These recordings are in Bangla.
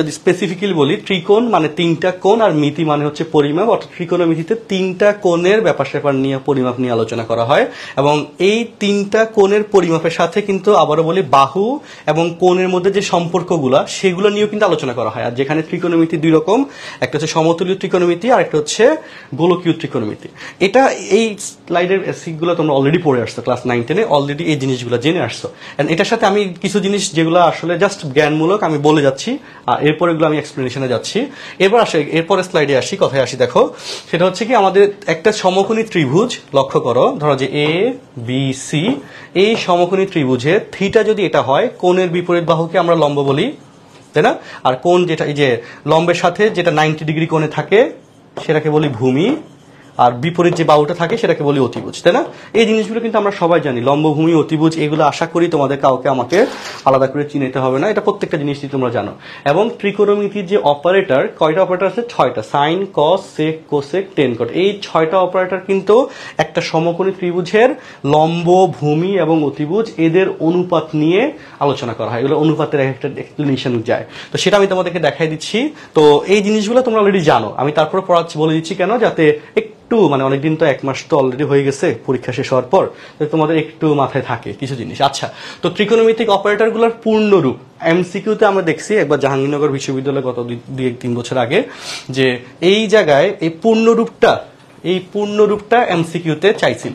যদি স্পেসিফিক্যালি বলি, ত্রিকোণ মানে তিনটা কোণ আর মিতি মানে হচ্ছে পরিমাপ, অর্থাৎ ত্রিকোণমিতিতে তিনটা কোণের ব্যাপার স্যাপার নিয়ে পরিমাপ নিয়ে আলোচনা করা হয়। এবং এই তিনটা কোণের পরিমাপের সাথে কিন্তু আবারও বলি বাহু এবং কোণের মধ্যে যে সম্পর্কগুলো, সেগুলো নিয়েও কিন্তু আলোচনা করা হয়। আর যেখানে ত্রিকোণমিতি দুই রকম, একটা হচ্ছে সমতুল্য ত্রিকোণমিতি আর একটা হচ্ছে গোলকীয় ত্রিকোণমিতি এটা এই স্লাইডের বেসিকগুলো তোমরা অলরেডি পড়ে আসছো ক্লাস নাইন টেনে অলরেডি এই জিনিসগুলো জেনে আসছো। এটার সাথে আমি কিছু জিনিস যেগুলো আসলে জাস্ট জ্ঞানমূলক আমি বলে যাচ্ছি আর এরপর এগুলো আমি এক্সপ্লেনেশনে যাচ্ছি। এরপর আসে এরপরে স্লাইডে আসি, কথায় আসি, দেখো। সেটা হচ্ছে কি, আমাদের একটা সমকোণী ত্রিভুজ, লক্ষ্য করো, ধরো যে এ বি সি এই সমকোণী ত্রিভুজে থিটা যদি এটা হয়, কোণের বিপরীত বাহুকে আমরা লম্ব বলি, তাই না? আর কোণ যেটা, এই যে লম্বের সাথে যেটা নাইনটি ডিগ্রি কোণে থাকে, সেটাকে বলি ভূমি। আর বিপরীত যে বাহুটা থাকে সেটাকে বলি অতিভুজ, তাই না? এই জিনিসগুলো কিন্তু আমরা সবাই জানি। লম্বভূমি, অতিভুজ, এগুলো আশা করি তোমাদের কাউকে আমাকে আলাদা করে চিনাইতে হবে না। এটা প্রত্যেকটা জিনিসই তোমরা জানো। এবং ত্রিকোণমিতির যে অপারেটর কয়টা অপারেটর আছে? ছয়টা। Sine cos sec cosec tan cot এই ছয়টা অপারেটর কিন্তু একটা সমকোণী ত্রিভুজের লম্ব ভূমি এবং অতিভুজ, এদের অনুপাত নিয়ে আলোচনা করা হয়। এগুলো অনুপাতের একটা এক্সপ্লেনেশন যায়। তো সেটা আমি তোমাদেরকে দেখাই দিচ্ছি। তো এই জিনিসগুলো তোমরা অলরেডি জানো। আমি তারপরে পড়াচ্ছি, বলে দিচ্ছি কেন? যাতে একটু মানে অনেকদিন তো এক মাস তো অলরেডি হয়ে গেছে, পরীক্ষা শেষ হওয়ার পর তোমাদের একটু মাথায় থাকে কিছু জিনিস। আচ্ছা তো ত্রিকোণমিতিক অপারেটরগুলোর পূর্ণরূপ এমসিকিউতে আমরা দেখছি, একবার জাহাঙ্গীরনগর বিশ্ববিদ্যালয়ে গত দুই দুই এক তিন বছর আগে, যে এই জায়গায় এই পূর্ণরূপটা এই পূর্ণরূপটা এমসিকিউতে চাইছিল।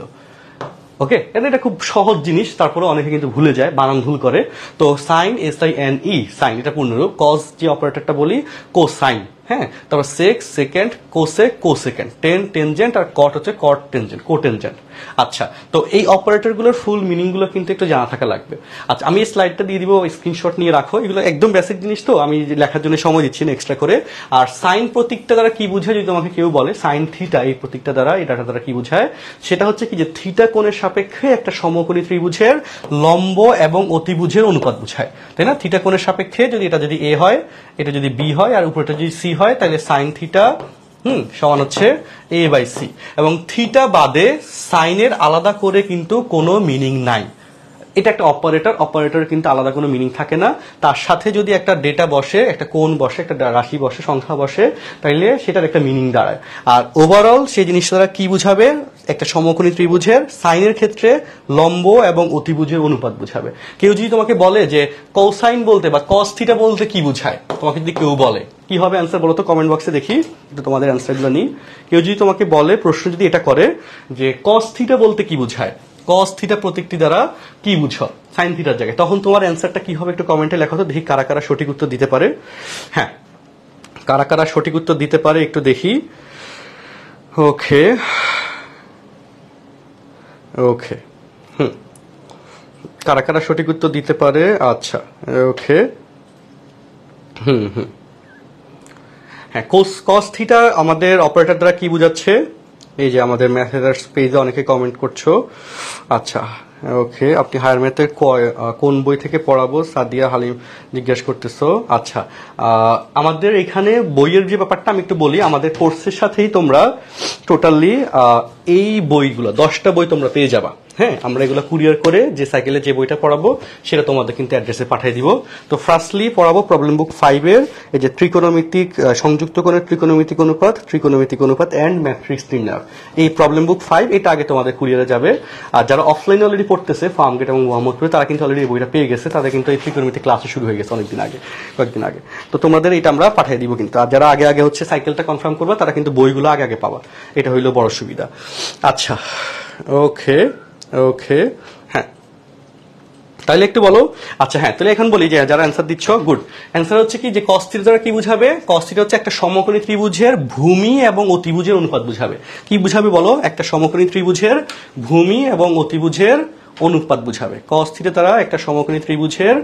ওকে? এটা খুব সহজ জিনিস তারপরে অনেকে কিন্তু ভুলে যায়, বানান ভুল করে। তো sine S I N E sine এটা পূর্ণরূপ। কজ যে অপারেটরটা বলি কো সাইন হ্যাঁ তারপর sec secant cosec cosecant tan tangent আর কট হচ্ছে কট টেনজেন্ট কোটেনজেন্ট আচ্ছা তো এই অপারেটরগুলোর ফুল মিনিংগুলো কিন্তু একটু জানা থাকা লাগবে। আচ্ছা আমি এই স্লাইডটা দিয়ে দিব স্ক্রিনশট নিয়ে রাখো। এগুলো একদম বেসিক জিনিস তো, আমি লেখার জন্য সময় দিচ্ছি না এক্সট্রা করে। আর সাইন প্রতীকটা দ্বারা কি বোঝায়, যদি তোমাকে কেউ বলে সাইন থিটা এই প্রতীকটা দ্বারা এটা দ্বারা কি বোঝায়? সেটা হচ্ছে কি যে থিটা কোণের সাপেক্ষে একটা সমকোণী ত্রিভুজের লম্ব এবং অতিভুজের অনুপাত বুঝায়। তাই না? থিটা কোণের সাপেক্ষে যদি এটা যদি এ হয়, এটা যদি বি হয়, আর উপরটা যদি সি হয়, তাহলে সাইন থিটা হুম, সমান হচ্ছে এ বাই সি এবং থিটা বাদে সাইনের আলাদা করে কিন্তু কোনো মিনিং নাই। এটা একটা অপারেটর অপারেটর কিন্তু আলাদা কোনো মিনিং থাকে না। তার সাথে যদি একটা ডেটা বসে, একটা কোণ বসে, একটা রাশি বসে, সংখ্যা বসে তাহলে সেটার একটা মিনিং দাঁড়ায়। আর ওভারঅল সেই জিনিসটা কি বুঝাবে? একটা সমকোণী ত্রিভুজের সাইনের ক্ষেত্রে লম্ব এবং অতিভুজের অনুপাত বুঝাবে। কেউ যদি তোমাকে বলে যে কৌসাইন বলতে বা কস থিটা বলতে কি বুঝায়, তোমাকে যদি কেউ বলে, কি হবে অ্যান্সার বলো তো? কমেন্ট বক্সে দেখি একটু তোমাদের অ্যান্সারগুলো নিই। কেউ যদি তোমাকে বলে, প্রশ্ন যদি এটা করে যে কস থিটা বলতে কি বুঝায় কস থিটা প্রতীকটি দ্বারা কি বুঝো সাইন থিটার জায়গায়, তখন তোমার অ্যান্সারটা কি হবে একটু কমেন্টে লেখো তো, দেখি কারা কারা সঠিক উত্তর দিতে পারে। হ্যাঁ কারা কারা সঠিক উত্তর দিতে পারে একটু দেখি। ওকে ওকে হুম কারা কারা সঠিক উত্তর দিতে পারে? আচ্ছা ওকে হুম হুম হ্যাঁ কোস কস আমাদের অপারেটর দ্বারা কি বোঝাচ্ছে? এই যে আমাদের মেসেজার পেজে অনেকে কমেন্ট করছ। আচ্ছা ওকে আপনি হায়ার ম্যাথের কোন বই থেকে পড়াবো? সাদিয়া হালিম জিজ্ঞেস করতেছো। আচ্ছা আমাদের এখানে বইয়ের যে ব্যাপারটা আমি একটু বলি, আমাদের কোর্সের সাথেই তোমরা টোটালি এই বইগুলো, দশটা বই তোমরা পেয়ে যাবা। হ্যাঁ আমরা এগুলো কুরিয়ার করে যে সাইকেলে যে বইটা পড়াবো, সেটা তোমাদের কিন্তু অ্যাড্রেসে পাঠিয়ে দিব। তো ফার্স্টলি পড়াবো প্রবলেম বুক ফাইভের এই যে ত্রিকোণমিতিক সংযুক্ত কোণের ত্রিকোণমিতিক অনুপাত ত্রিকোণমিতিক অনুপাত অ্যান্ড ম্যাট্রিক্স নির্ণয় এই প্রবলেম বুক ফাইভ এটা আগে তোমাদের কুরিয়ারে যাবে। আর যারা অফলাইনে অলরেডি পড়তেছে, ফার্ম ফার্মগেট এবং মোহাম্মদপুরে, তারা কিন্তু অলরেডি বইটা পেয়ে গেছে। তাদের কিন্তু এই ত্রিকোণমিতিক ক্লাসও শুরু হয়ে গেছে অনেকদিন আগে, কয়েকদিন আগে। তো তোমাদের এটা আমরা পাঠিয়ে দিব কিন্তু। আর যারা আগে আগে হচ্ছে সাইকেলটা কনফার্ম করবে, তারা কিন্তু বইগুলো আগে আগে পাবা। এটা হইল বড় সুবিধা। আচ্ছা ওকে ওকে হ্যাঁ। তাহলে একটু বলো। আচ্ছা হ্যাঁ তাহলে এখন বলি যে যারা অ্যান্সার দিচ্ছ গুড অ্যান্সার হচ্ছে কি যে কস্তির দ্বারা কি বুঝাবে? কস্তির হচ্ছে একটা সমকোণী ত্রিভুজের ভূমি এবং অতিভুজের অনুপাত বুঝাবে। কি বুঝাবে বলো? একটা সমকোণী ত্রিভুজের ভূমি এবং অতিভুজের অনুপাত বুঝাবে। কস থিটা তারা একটা সমকোণী ত্রিভুজের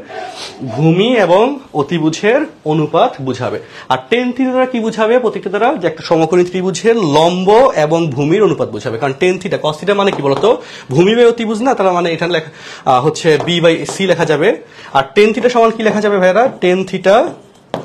ভূমি এবং অতিভুজের অনুপাত বুঝাবে। আর টেন থিটা দ্বারা কি বুঝাবে? প্রত্যেকটা দ্বারা যে একটা সমকোণী ত্রিভুজের লম্ব এবং ভূমির অনুপাত বুঝাবে। কারণ টেন থিটা কস থিটা মানে কি বলতো? ভূমি বাই অতিভুজ না, তারা মানে এখানে লেখা হচ্ছে বি বাই সি লেখা যাবে। আর টেন থিটা সমান কি লেখা যাবে ভাইরা টেন থিটা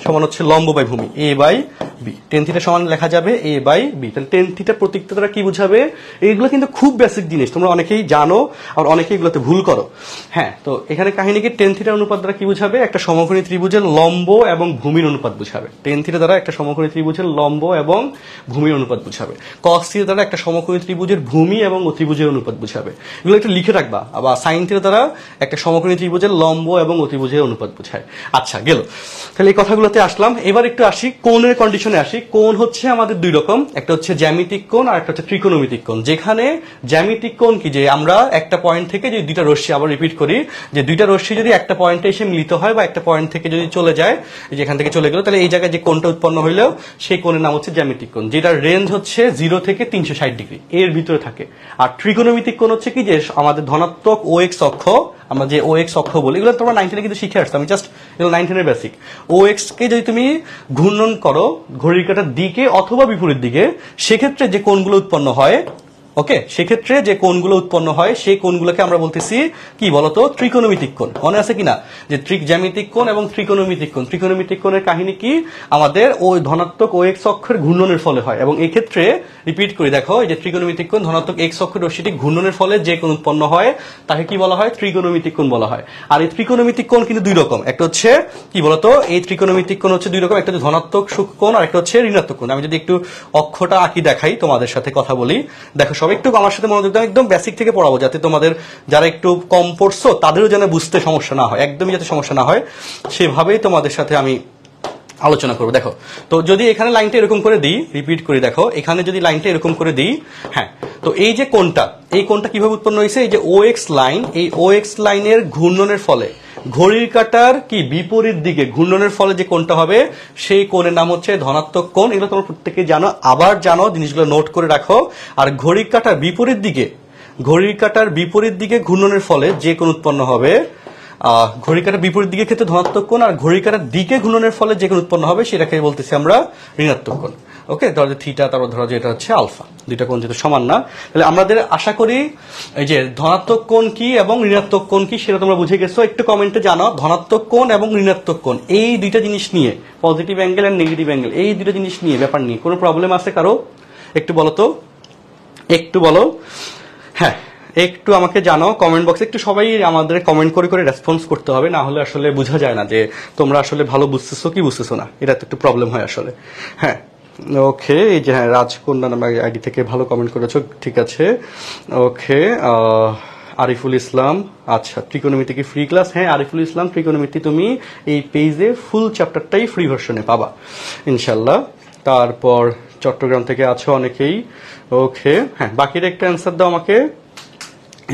সমান হচ্ছে লম্ব বাই ভূমি A by B tan theta সমান লেখা যাবে এ বাই বি তাহলে টেন থিটা প্রতীকটা কি বুঝাবে? এইগুলো কিন্তু খুব বেসিক জিনিস, তোমরা অনেকেই জানো, আর অনেকেই এগুলোতে ভুল করো। হ্যাঁ তো এখানে কাহিনী কি? টেন থিটার অনুপাত দ্বারা কি বুঝাবে? একটা সমকোণী ত্রিভুজের লম্ব এবং ভূমির অনুপাত বুঝাবে। টেন থিটা দ্বারা একটা সমকোণী ত্রিভুজের লম্ব এবং ভূমির অনুপাত বুঝাবে। কস থিটা দ্বারা একটা সমকোণী ত্রিভুজের ভূমি এবং অতিভুজের অনুপাত বুঝাবে। এগুলো একটু লিখে রাখবা। আবার সাইন থিটা দ্বারা একটা সমকোণী ত্রিভুজের লম্ব এবং অতিভুজের অনুপাত বুঝায়। আচ্ছা গেল। তাহলে এই কথাগুলোতে আসলাম। এবার একটু আসি, কোণের কন্ডিশনে আসি। কোণ হচ্ছে আমাদের দুই রকম, একটা হচ্ছে জ্যামিতিক কোণ আর একটা হচ্ছে ত্রিকোণমিতিক কোণ। যেখানে জ্যামিতিক কোণ কি যে আমরা একটা পয়েন্ট থেকে যদি দুইটা রশ্মি, আবার রিপিট করি, যে দুইটা রশ্মি যদি একটা পয়েন্টে এসে মিলিত হয় বা একটা পয়েন্ট থেকে যদি চলে যায়, এই যে এখান থেকে চলে গেল, তাহলে এই জায়গায় যে কোণটা উৎপন্ন হইলেও সেই কোণের নাম হচ্ছে জ্যামিতিক কোণ, যেটার রেঞ্জ হচ্ছে জিরো থেকে তিনশো ষাট ডিগ্রি। এর ভিতরে থাকে। আর ত্রিকোণমিতিক কোণ হচ্ছে কি যে আমাদের ধনাত্মক ও এক্স অক্ষ আমরা যে ও এক্স অক্ষ বলি, এগুলো তোমরা নাইনটিনে কিন্তু শিখে আসতো আমি জাস্ট এগুলো নাইনটিনের বেসিক ও এক্স কে যদি তুমি ঘূর্ণন করো, ঘড়ির কাটার দিকে অথবা বিপরীত দিকে, সেক্ষেত্রে যে কোনগুলো উৎপন্ন হয় ওকে, সেক্ষেত্রে যে কোণগুলো উৎপন্ন হয়, সেই কোণগুলোকে আমরা বলতেছি কি বলতো? ত্রিকোণমিতিক কোণ। মনে আছে কিনা? যে ত্রিক জ্যামিতিক কোণ এবং ত্রিকোণমিতিক কোণ। ত্রিকোণমিতিক কোণের কাহিনী কি? আমাদের ওই ধনাত্মক ও এক্স অক্ষের ঘূর্ণনের ফলে হয়। এবং এই ক্ষেত্রে রিপিট করে, দেখো যে ত্রিকোণমিতিক কোণ, ধনাত্মক এক্স অক্ষের রশ্মিটি ঘূর্ণনের ফলে যে কোণ উৎপন্ন হয়, তাকে কি বলা হয়? ত্রিকোণমিতিক কোণ বলা হয়। আর এই ত্রিকোণমিতিক কোণ কিন্তু দুই রকম। একটা হচ্ছে, কি বলতো? এই ত্রিকোণমিতিক কোণ হচ্ছে দুই রকম। একটা হচ্ছে ধনাত্মক সুখ কোণ আর একটা হচ্ছে ঋণাত্মক কোণ। আমি যদি একটু অক্ষটা আঁকি দেখাই তোমাদের সাথে কথা বলি। দেখো, সব একটু আমার সাথে মনোযোগ দাও, একদম বেসিক থেকে পড়াবো, যাতে তোমাদের যারা একটু কম পড়ছো, তাদেরও যেন বুঝতে সমস্যা না হয়, একদমই যাতে সমস্যা না হয়। সেভাবেই তোমাদের সাথে আমি আলোচনা করব। দেখো, তো যদি এখানে লাইনটা এরকম করে দিই রিপিট করে, দেখো, এখানে যদি লাইনটা এরকম করে দিই হ্যাঁ তো এই যে কোনটা এই কোনটা কীভাবে উৎপন্ন হয়েছে? এই যে ও এক্স লাইন এই ও এক্স লাইনের ঘূর্ণনের ফলে, ঘড়ির কাটার কি বিপরীত দিকে, ঘূর্ণনের ফলে যে কোনটা হবে, সেই কোণের নাম হচ্ছে ধনাত্মক কোণ। এগুলো তোমরা প্রত্যেকে জানো, আবার জানো, জিনিসগুলো নোট করে রাখো। আর ঘড়ির কাটার বিপরীত দিকে, ঘড়ির কাটার বিপরীত দিকে ঘূর্ণনের ফলে যে কোণ উৎপন্ন হবে ঘড়ি কাটার বিপরীত দিকে ক্ষেত্রে ধনাত্মক কোণ আর ঘড়ি কাটার দিকে ঘূর্ণনের ফলে যে কোণ উৎপন্ন হবে সেটাকে বলতেছি আমরা ঋণাত্মক কোণ। ওকে? ধরো যে থিটা তারপর ধরো যে এটা হচ্ছে আলফা দুইটা কোণ যেহেতু সমান না, তাহলে আমাদের আশা করি এই যে ধনাত্মক কোণ কি এবং ঋণাত্মক কোণ কি সেটা তোমরা বুঝে গেছো, একটু কমেন্টে জানাও। ধনাত্মক কোণ এবং ঋণাত্মক কোণ, এই দুইটা জিনিস নিয়ে positive angle and negative angle এই দুইটা জিনিস নিয়ে, ব্যাপার নিয়ে, কোনো প্রবলেম আছে কারও? একটু বলো তো? একটু বলো? হ্যাঁ একটু আমাকে জানাও কমেন্ট বক্সে একটু সবাই আমাদের কমেন্ট করে করে রেসপন্স করতে হবে, না হলে আসলে বোঝা যায় না যে তোমরা আসলে ভালো বুঝতেছো কি বুঝতেছো না। এটা তো একটু প্রবলেম হয় আসলে। হ্যাঁ ওকে এই যে হ্যাঁ রাজকন্যা নামে আইডি থেকে ভালো কমেন্ট করেছ, ঠিক আছে। ওকে আরিফুল ইসলাম আচ্ছা ত্রিকোণমিতি কি ফ্রি ক্লাস হ্যাঁ আরিফুল ইসলাম, ত্রিকোণমিতি তুমি এই পেজে ফুল চ্যাপ্টারটাই ফ্রি ভার্সনে পাবা ইনশাল্লাহ তারপর চট্টগ্রাম থেকে আছো অনেকেই। ওকে হ্যাঁ বাকির একটা অ্যান্সার দাও আমাকে।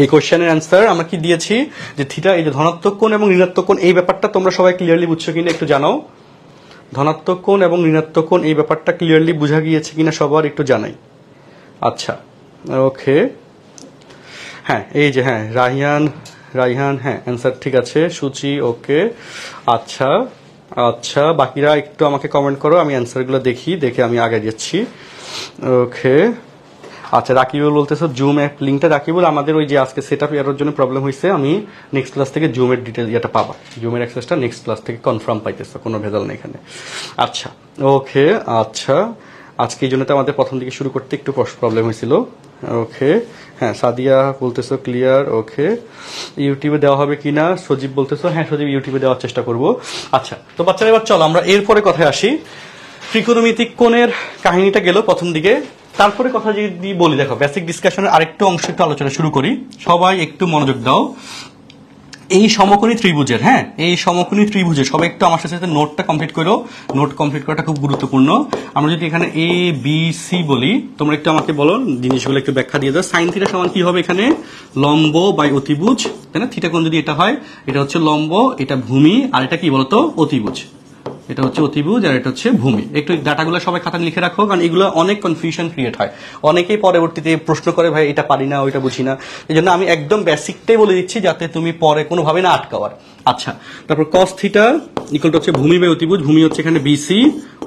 এই কোশ্চেনের অ্যান্সার আমরা কি দিয়েছি? যে থিটা এই যে ধনাত্মক কোণ এবং ঋণাত্মক কোণ, এই ব্যাপারটা তোমরা সবাই ক্লিয়ারলি বুঝছ কিনা একটু জানাও। ধনাত্মক কোণ এবং ঋণাত্মক কোণ, এই ব্যাপারটা ক্লিয়ারলি বোঝা গিয়েছে কিনা সবার একটু জানাই। আচ্ছা ওকে হ্যাঁ এই যে হ্যাঁ রাহিয়ান, রাইহান হ্যাঁ অ্যান্সার ঠিক আছে, সুচি ওকে আচ্ছা আচ্ছা বাকিরা একটু আমাকে কমেন্ট করো, আমি অ্যান্সারগুলো দেখি, দেখে আমি আগে যাচ্ছি। ওকে আচ্ছা রাকিবুল বলতেছো জুম অ্যাপ লিঙ্কটা রাকিবুল, আমাদের ওই যে আজকে সেট আপ এর জন্য প্রবলেম হয়েছে আমি নেক্সট ক্লাস থেকে জুমের ডিটেল ইয়েটা পাবা। জুমের অ্যাক্সেসটা নেক্সট ক্লাস থেকে কনফার্ম পাইতেছো, কোনো ভেজাল নেই এখানে। আচ্ছা ওকে আচ্ছা আজকে এই জন্য তো আমাদের প্রথম দিকে শুরু করতে একটু প্রবলেম হয়েছিল। ওকে হ্যাঁ সাদিয়া বলতেছো ক্লিয়ার ওকে ইউটিউবে দেওয়া হবে কিনা? সজীব বলতেছো হ্যাঁ সজীব ইউটিউবে দেওয়ার চেষ্টা করব। আচ্ছা তো বাচ্চারা, এবার চলো, আমরা এরপরে কথায় আসি। ত্রিকোণমিতিক কোণের কাহিনীটা গেল প্রথম দিকে। তারপরে কথা যদি বলি, দেখো বেসিক ডিসকাশনের আরেকটু অংশ একটু আলোচনা শুরু করি। সবাই একটু মনোযোগ দাও। এই সমকোণী ত্রিভুজের হ্যাঁ এই সমকোণী ত্রিভুজের, সবাই একটু আমার সাথে নোটটা কমপ্লিট করো। নোট কমপ্লিট করাটা খুব গুরুত্বপূর্ণ। আমরা যদি এখানে এ বি সি বলি, তোমরা একটু আমাকে বলো, জিনিসগুলো একটু ব্যাখ্যা দিয়ে দাও। সাইন থিটা সমান কি হবে এখানে? লম্ব বাই অতিভুজ। তাই না? থিটা কোণ যদি এটা হয়, এটা হচ্ছে লম্ব, এটা ভূমি, আর এটা কি বলতো? অতিভুজ। এটা হচ্ছে অতিভুজ আর এটা হচ্ছে ভূমি। একটু ডাটাগুলো সবাই খাতায় লিখে রাখো, কারণ এগুলো অনেক কনফিউশন ক্রিয়েট হয়। অনেকেই পরবর্তীতে প্রশ্ন করে, ভাই, এটা পারি না, ওইটা বুঝি না। এই জন্য আমি একদম বেসিকটাই বলে দিচ্ছি যাতে তুমি পরে কোনোভাবে না আটকাওয়ার। আচ্ছা তারপর কস থিটা ইকুয়াল হচ্ছে ভূমি বাই অতিভুজ ভূমি হচ্ছে এখানে বিসি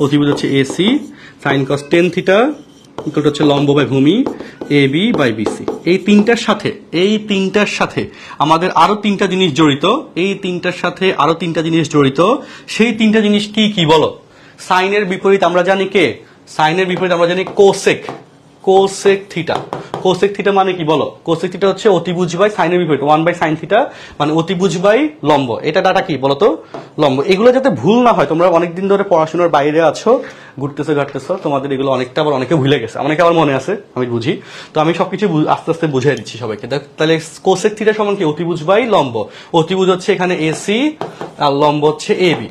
অতিভুজ হচ্ছে AC sine cos tan theta equal হচ্ছে লম্ব বাই ভূমি, এ, বি বাই বিসি এই তিনটার সাথে, এই তিনটার সাথে আমাদের আরও তিনটা জিনিস জড়িত, এই তিনটার সাথে আরও তিনটা জিনিস জড়িত। সেই তিনটা জিনিস কি কি বলো? সাইনের বিপরীত আমরা জানি কে? সাইনের বিপরীত আমরা জানি cosec. Cosec theta cosec theta মানে কি বলো? কোসেক থিটা হচ্ছে অতিভুজ বাই সাইনের বিপরীত। ওয়ান বাই সাইন থিটা মানে অতিভুজ বাই লম্ব। এটা ডাটা কি বলো তো লম্ব। এগুলো যাতে ভুল না হয়, তোমরা অনেকদিন ধরে পড়াশোনার বাইরে আছো, ঘুরতেছো, ঘাটতেছো, তোমাদের এগুলো অনেকটা আবার অনেকে ভুলে গেছে। অনেকে আবার মনে আছে, আমি বুঝি। তো আমি সবকিছু আস্তে আস্তে বুঝিয়ে দিচ্ছি সবাইকে। দেখ- তাহলে কোসেক থিটা সমান কি? অতিভুজ বাই লম্ব। অতিভুজ হচ্ছে এখানে এসি আর লম্ব হচ্ছে এবি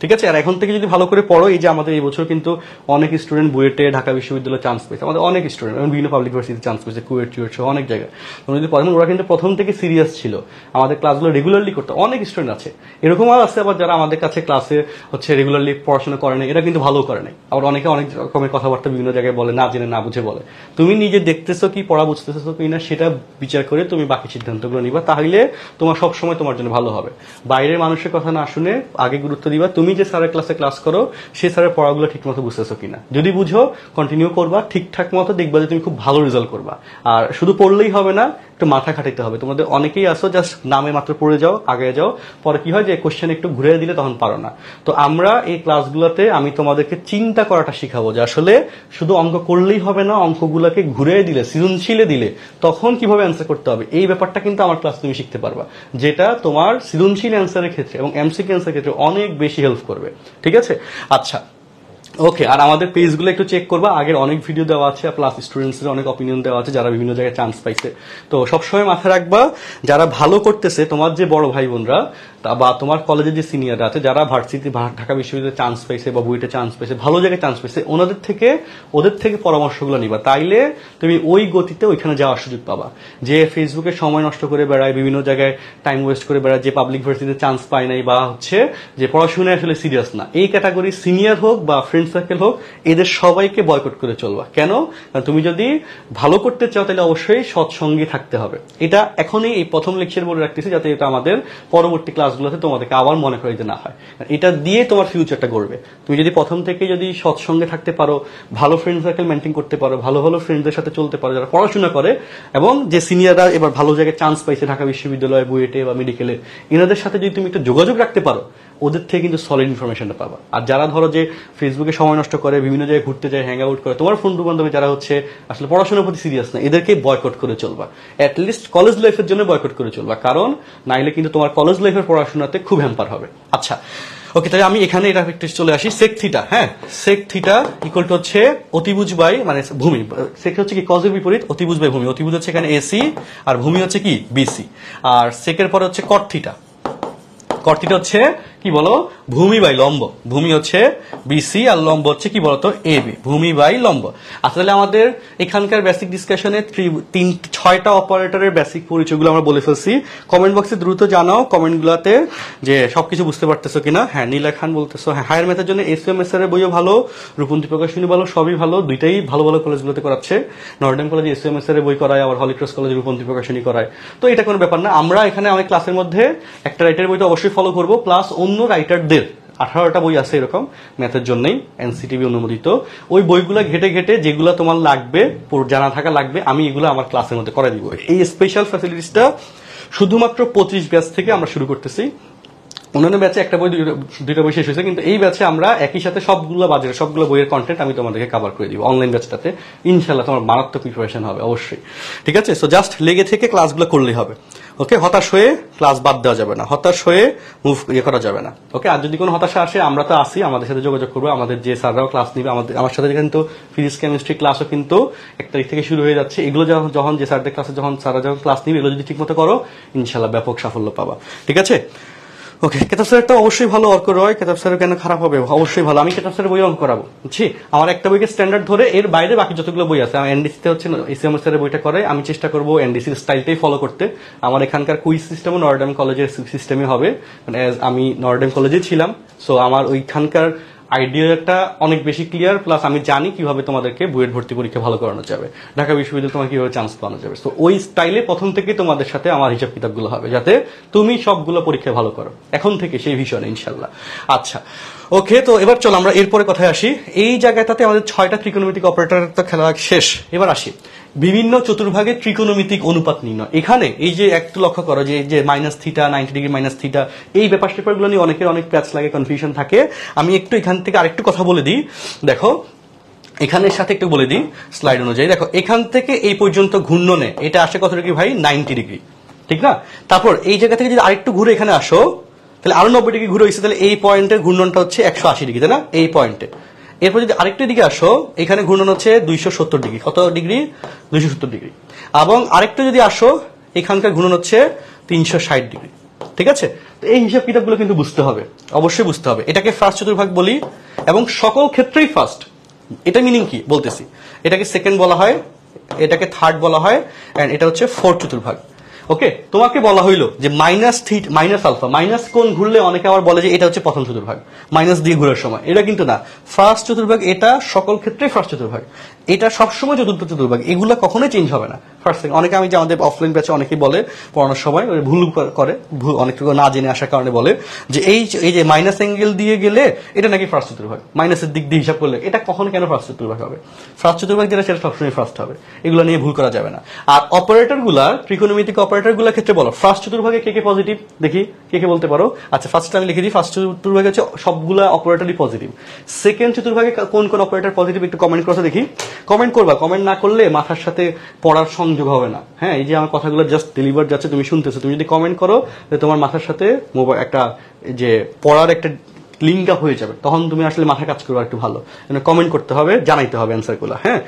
ঠিক আছে? আর এখন থেকে যদি ভালো করে পড়ো, এই যে আমাদের এই বছর কিন্তু অনেক স্টুডেন্ট বুয়েটে, ঢাকা বিশ্ববিদ্যালয়ে চান্স পেয়েছে। আমাদের অনেক স্টুডেন্ট এবং বিভিন্ন পাবলিক ইউনিভার্সিটি চান্স পেয়েছে, কুয়েট টুয়েট সহ অনেক জায়গায়। তোমরা যদি পড়েন, ওরা কিন্তু প্রথম থেকে সিরিয়াস ছিল। আমাদের ক্লাসগুলো রেগুলারলি করতো। অনেক স্টুডেন্ট আছে। এরকম আর আছে আবার যারা আমাদের কাছে ক্লাসে হচ্ছে রেগুলারলি পড়াশোনা করে না এরা কিন্তু ভালো করে নাই। আবার অনেকে অনেক রকমের কথাবার্তা বিভিন্ন জায়গায় বলে, না জেনে, না বুঝে বলে। তুমি নিজে দেখতেছো কি, পড়া বুঝতেছো কি না, সেটা বিচার করে তুমি বাকি সিদ্ধান্তগুলো নিবা, তাহলে তোমার সবসময় তোমার জন্য ভালো হবে। বাইরের মানুষের কথা না শুনে আগে গুরুত্ব দিবা, তুমি যে স্যারের ক্লাসে ক্লাস করো, সেই স্যারের পড়াগুলো ঠিক মতো বুঝতেছো কিনা। যদি বুঝো কন্টিনিউ করবা, ঠিকঠাক মতো দেখবা যে তুমি খুব ভালো রেজাল্ট করবা। আর শুধু পড়লেই হবে না একটু মাথা খাটাইতে হবে। তোমাদের অনেকেই আসো জাস্ট নামে মাত্র পড়ে যাও আগে যাও। পরে কি হয় যে কোশ্চেন একটু ঘুরে দিলে তখন পারো না। তো আমরা এই ক্লাসগুলোতে আমি তোমাদেরকে চিন্তা করাটা শিখাবো যে আসলে শুধু অঙ্ক করলেই হবে না, অঙ্কগুলোকে ঘুরে দিলে, সৃজনশীলে দিলে তখন কীভাবে অ্যান্সার করতে হবে? এই ব্যাপারটা কিন্তু আমার ক্লাস তুমি শিখতে পারবা। যেটা তোমার সৃজনশীল অ্যান্সারের ক্ষেত্রে এবং এমসিকিউ অ্যান্সারের ক্ষেত্রে অনেক বেশি হেল্প করবে। ঠিক আছে? আচ্ছা ওকে আর আমাদের পেজগুলো একটু চেক করবা। আগের অনেক ভিডিও দেওয়া আছে প্লাস স্টুডেন্টসদের অনেক অপিনিয়ন দেওয়া আছে, যারা বিভিন্ন জায়গায় চান্স পাইছে। তো সবসময় মাথায় রাখবা, যারা ভালো করতেছে, তোমার যে বড় ভাই বোনরা বা তোমার কলেজের যে সিনিয়ররা আছে, যারা ভার্সিটি ঢাকা বিশ্ববিদ্যালয়ে চান্স পাইছে বা বুয়েটে চান্স পাইছে, ভালো জায়গায় চান্স পাইছে, ওনাদের থেকে, ওদের থেকে পরামর্শগুলো নিবা। তাইলে তুমি ওই গতিতে ওইখানে যাওয়ার সুযোগ পাবা। যে ফেসবুকে সময় নষ্ট করে বেড়ায়, বিভিন্ন জায়গায় টাইম ওয়েস্ট করে বেড়ায়, যে পাবলিক ভার্সিটিতে চান্স পায় নাই বা হচ্ছে, যে পড়াশোনায় আসলে সিরিয়াস না। এই ক্যাটাগরি সিনিয়র হোক বা ফ্রেন্ড সার্কেল হোক, এদের সবাইকে বয়কট করে চলবা। কেন? কারণ তুমি যদি ভালো করতে চাও, তাহলে অবশ্যই সৎসঙ্গী থাকতে হবে। এটা এখনই এই প্রথম লেকচার বলে রাখতেছি, যাতে এটা আমাদের পরবর্তী ক্লাসগুলোতে তোমাদেরকে আবার মনে করে দিতে না হয়। এটা দিয়ে তোমার ফিউচারটা গড়বে। তুমি যদি প্রথম থেকে যদি সৎসঙ্গে থাকতে পারো, ভালো ফ্রেন্ড সার্কেল মেনটেন করতে পারো, ভালো ভালো ফ্রেন্ডদের সাথে চলতে পারো, যারা পড়াশোনা করে, এবং যে সিনিয়ররা এবার ভালো জায়গায় চান্স পাইছে ঢাকা বিশ্ববিদ্যালয়ে, বুয়েটে বা মেডিকেলে এনাদের সাথে যদি তুমি একটু যোগাযোগ রাখতে পারো ওদের থেকে কিন্তু সলিড ইনফরমেশনটা পাবা। আর যারা ধরো যে ফেসবুকে সময় নষ্ট করে, বিভিন্ন জায়গায় ঘুরতে যায় হ্যাং আউট করে, তোমার বন্ধু বান্ধবী যারা হচ্ছে আসলে পড়াশোনার প্রতি সিরিয়াস না, এদেরকে বয়কট করে চলবা। অ্যাটলিস্ট কলেজ লাইফের জন্য বয়কট করে চলবা। কারণ নাইলে কিন্তু তোমার কলেজ লাইফের পড়াশোনাতে খুব হ্যাম্পার হবে। আচ্ছা ওকে তাহলে আমি এখানে এটা একটু চলে আসি। সেক থিটা হ্যাঁ? সেক থিটা ইকুয়াল টু হচ্ছে অতিভুজ বাই মানে ভূমি। সেক হচ্ছে কি কজের বিপরীত, অতিভুজ বাই ভূমি। অতিভুজ হচ্ছে এখানে এসি আর ভূমি হচ্ছে কি বিসি আর সেকের পরে হচ্ছে কট থিটা কর্তিটা হচ্ছে কি বলো? ভূমি বাই লম্ব। ভূমি হচ্ছে বিসি আর লম্ব হচ্ছে কি বলতো? এ বি ভূমি বাই লম্ব। আসলে আমাদের এখানকার বেসিক ডিসকাশনে তিন ছয়টা অপারেটরের বেসিক পরিচয়গুলো আমরা বলে ফেলছি। কমেন্ট বক্সে দ্রুত জানাও। কমেন্টগুলোতে যে সবকিছু বুঝতে পারতেছো কিনা। হ্যাঁ নীলা খান বলতেছো হ্যাঁ হায়ার ম্যাথের জন্য এস এম এস এর বইও ভালো রূপন্তী প্রকাশনী ভালো, সবই ভালো, দুইটাই ভালো ভালো কলেজগুলোতে করাচ্ছে। নর্ডেন কলেজে এস এম এস এর বই করায়, আবার হলিক্রস কলেজে রূপন্তী প্রকাশনী করায়। তো এটা কোনো ব্যাপার না। আমরা এখানে আমাদের ক্লাসের মধ্যে একটা রাইটার বইটা অবশ্যই ফলো করব প্লাস অন্য রাইটারদের আঠারোটা বই আছে এরকম ম্যাথের জন্যই এনসিটিভি অনুমোদিত। ওই বইগুলো ঘেটে ঘেটে যেগুলো তোমার লাগবে জানা থাকা লাগবে, আমি এগুলো আমার ক্লাসের মধ্যে করে দিব। এই স্পেশাল ফ্যাসিলিটিসটা শুধুমাত্র পঁচিশ ব্যাচ থেকে আমরা শুরু করতেছি। অন্যান্য ব্যাচে একটা বই, দুইটা বই শেষ হয়েছে, কিন্তু এই ব্যাচে আমরা একই সাথে সবগুলো বাজারে, সবগুলো বইয়ের কন্টেন্ট আমি তোমাদেরকে কভার করে দিব অনলাইন ব্যাচটাতে ইনশাল্লাহ তোমার মারাত্মক প্রিপারেশন হবে, অবশ্যই। ঠিক আছে? সো জাস্ট লেগে থেকে ক্লাসগুলো করলেই হবে। ওকে হতাশ হয়ে ক্লাস বাদ দেওয়া যাবে না। হতাশ হয়ে মুভ ইয়ে করা যাবে না। ওকে আর যদি কোনো হতাশা আসে, আমরা তো আসি আমাদের সাথে যোগাযোগ করব। আমাদের যে স্যাররাও ক্লাস নিবে, আমাদের, আমার সাথে কিন্তু ফিজিক্স কেমিস্ট্রি ক্লাসও কিন্তু এক তারিখ থেকে শুরু হয়ে যাচ্ছে। এগুলো যখন যখন যে স্যারদের ক্লাসে যখন স্যাররা যখন ক্লাস নিবে, এগুলো যদি ঠিকমতো করো, ইনশাল্লাহ ব্যাপক সাফল্য পাবা। ঠিক আছে? ওকে কেতাব স্যারটা অবশ্যই ভালো অর্ক রয়, কেতাব স্যারের কেন খারাপ হবে? অবশ্যই ভালো, আমি কেতাব স্যারের বই অঙ্ক করাবো। বুঝছি আমার একটা বইকে স্ট্যান্ডার্ড ধরে এর বাইরে বাকি যতগুলো বই আছে এনডিসিতে হচ্ছে ইসিএম স্যারের বইটা করে, আমি চেষ্টা করব এনডিসির স্টাইলটাই ফলো করতে। আমার এখানকার কুইজ সিস্টেমও নর্ডেম কলেজের সিস্টেমে হবে। মানে আমি নর্ডেম কলেজে ছিলাম সো আমার ওইখানকার আইডিয়াটা অনেক বেশি ক্লিয়ার প্লাস আমি জানি কীভাবে তোমাদেরকে বুয়েট ভর্তি পরীক্ষা ভালো করানো যাবে। ঢাকা বিশ্ববিদ্যালয়ে তোমার কীভাবে চান্স পাওয়ানো যাবে। তো ওই স্টাইলে প্রথম থেকে তোমাদের সাথে আমার হিসাব কিতাবগুলো হবে, যাতে তুমি সবগুলো পরীক্ষায় ভালো করো। এখন থেকে সেই ভীষণ ইনশাল্লাহ আচ্ছা ওকে তো এবার চলো আমরা এরপরে কথায় আসি। এই জায়গাটাতে আমাদের ছয়টা ত্রিকোণমিতিক অপারেটর তো খেলা শেষ। এবার আসি। বিভিন্ন চতুর্ভাগে ত্রিকোণমিতিক অনুপাত নির্ণয়। এখানে এই যে একটু লক্ষ্য করো যে যে minus theta ninety degree minus theta এই ব্যাপার স্যাপারগুলো নিয়ে অনেকের অনেক প্যাচ লাগে কনফিউশন থাকে। আমি একটু এখান থেকে আরেকটু কথা বলে দিই। দেখো, এখানের সাথে একটু বলে দিই স্লাইড অনুযায়ী। দেখো, এখান থেকে এই পর্যন্ত ঘূর্ণনে, এটা আসে কত ডিগ্রি ভাই? নাইনটি ডিগ্রি ঠিক না? তারপর এই জায়গা থেকে যদি আরেকটু ঘুরে এখানে আসো, তাহলে আরও নব্বই ডিগ্রি ঘুরে হয়েছে তাহলে এই পয়েন্টের ঘূর্ণনটা হচ্ছে একশো আশি ডিগ্রি তাই না? এই পয়েন্টে এরপর যদি আরেকটু দিকে আসো, এখানে ঘূর্ণন হচ্ছে দুইশো সত্তর ডিগ্রি। কত ডিগ্রি? দুইশো সত্তর ডিগ্রি। এবং আরেকটু যদি আসো, এখানকার ঘূর্ণন হচ্ছে তিনশো ষাট ডিগ্রি। ঠিক আছে? তো এই হিসাব কিতাবগুলো কিন্তু বুঝতে হবে। অবশ্যই বুঝতে হবে। এটাকে ফার্স্ট চতুর্ভাগ বলি, এবং সকল ক্ষেত্রেই ফার্স্ট এটা মিনিং কি? বলতেছি। এটাকে সেকেন্ড বলা হয়, এটাকে থার্ড বলা হয় এন্ড এটা হচ্ছে ফোর্থ চতুর্ভাগ। ওকে, তোমাকে বলা হইল যে minus theta minus alpha minus কোন ঘুরলে অনেকে আবার বলে যে এটা হচ্ছে প্রথম চতুর্ভাগ মাইনাস দিয়ে ঘুরার সময়। এটা কিন্তু না ফার্স্ট চতুর্ভাগ এটা, সকল ক্ষেত্রে ফার্স্ট চতুর্ভাগ। এটা সবসময় চতুর্থ চতুর্ভাগ, এগুলো কখনোই চেঞ্জ হবে না। ফার্স্ট অনেকে আমি যে আমাদের অফলাইন ব্যাচে অনেকেই বলে, পড়ানোর সময় ভুল করে ভুল, অনেক না জেনে আসার কারণে বলে, যে এই এই যে মাইনাস অ্যাঙ্গেল দিয়ে গেলে এটা নাকি ফার্স্ট চতুর্ভাগ। মাইনাসের দিক দিয়ে হিসাব করলে, এটা কখন কেন ফার্স্ট চতুর্ভাগ হবে? ফার্স্ট চতুর্ভাগ যেটা সেটা সবসময় ফার্স্ট হবে। এগুলো নিয়ে ভুল করা যাবে না। আর অপারেটরগুলা ত্রিকোণমিতিক অপারেটরগুলা ক্ষেত্রে বলো ফার্স্ট চতুর্ভাগে কে কে পজিটিভ দেখি, কে কে বলতে পারো? আচ্ছা ফার্স্ট আমি লিখে দিই ফার্স্ট চতুর্ভাগে হচ্ছে সবগুলা অপারেটরই পজিটিভ সেকেন্ড চতুর্ভাগে কোন কোন অপারেটর পজিটিভ একটু কমেন্ট করে, দেখি। কমেন্ট করবা। কমেন্ট না করলে মাথার সাথে পড়ার সংযোগ হবে না। হ্যাঁ এই যে আমার কথাগুলো জাস্ট ডেলিভার যাচ্ছে, তুমি শুনতেছো। তুমি যদি কমেন্ট করো তোমার মাথার সাথে মোবাইল একটা যে পড়ার একটা লিঙ্ক আপ হয়ে যাবে। তখন তুমি আসলে মাথা কাজ করবে একটু ভালো। কমেন্ট করতে হবে, জানাইতে হবে অ্যান্সারগুলো হ্যাঁ?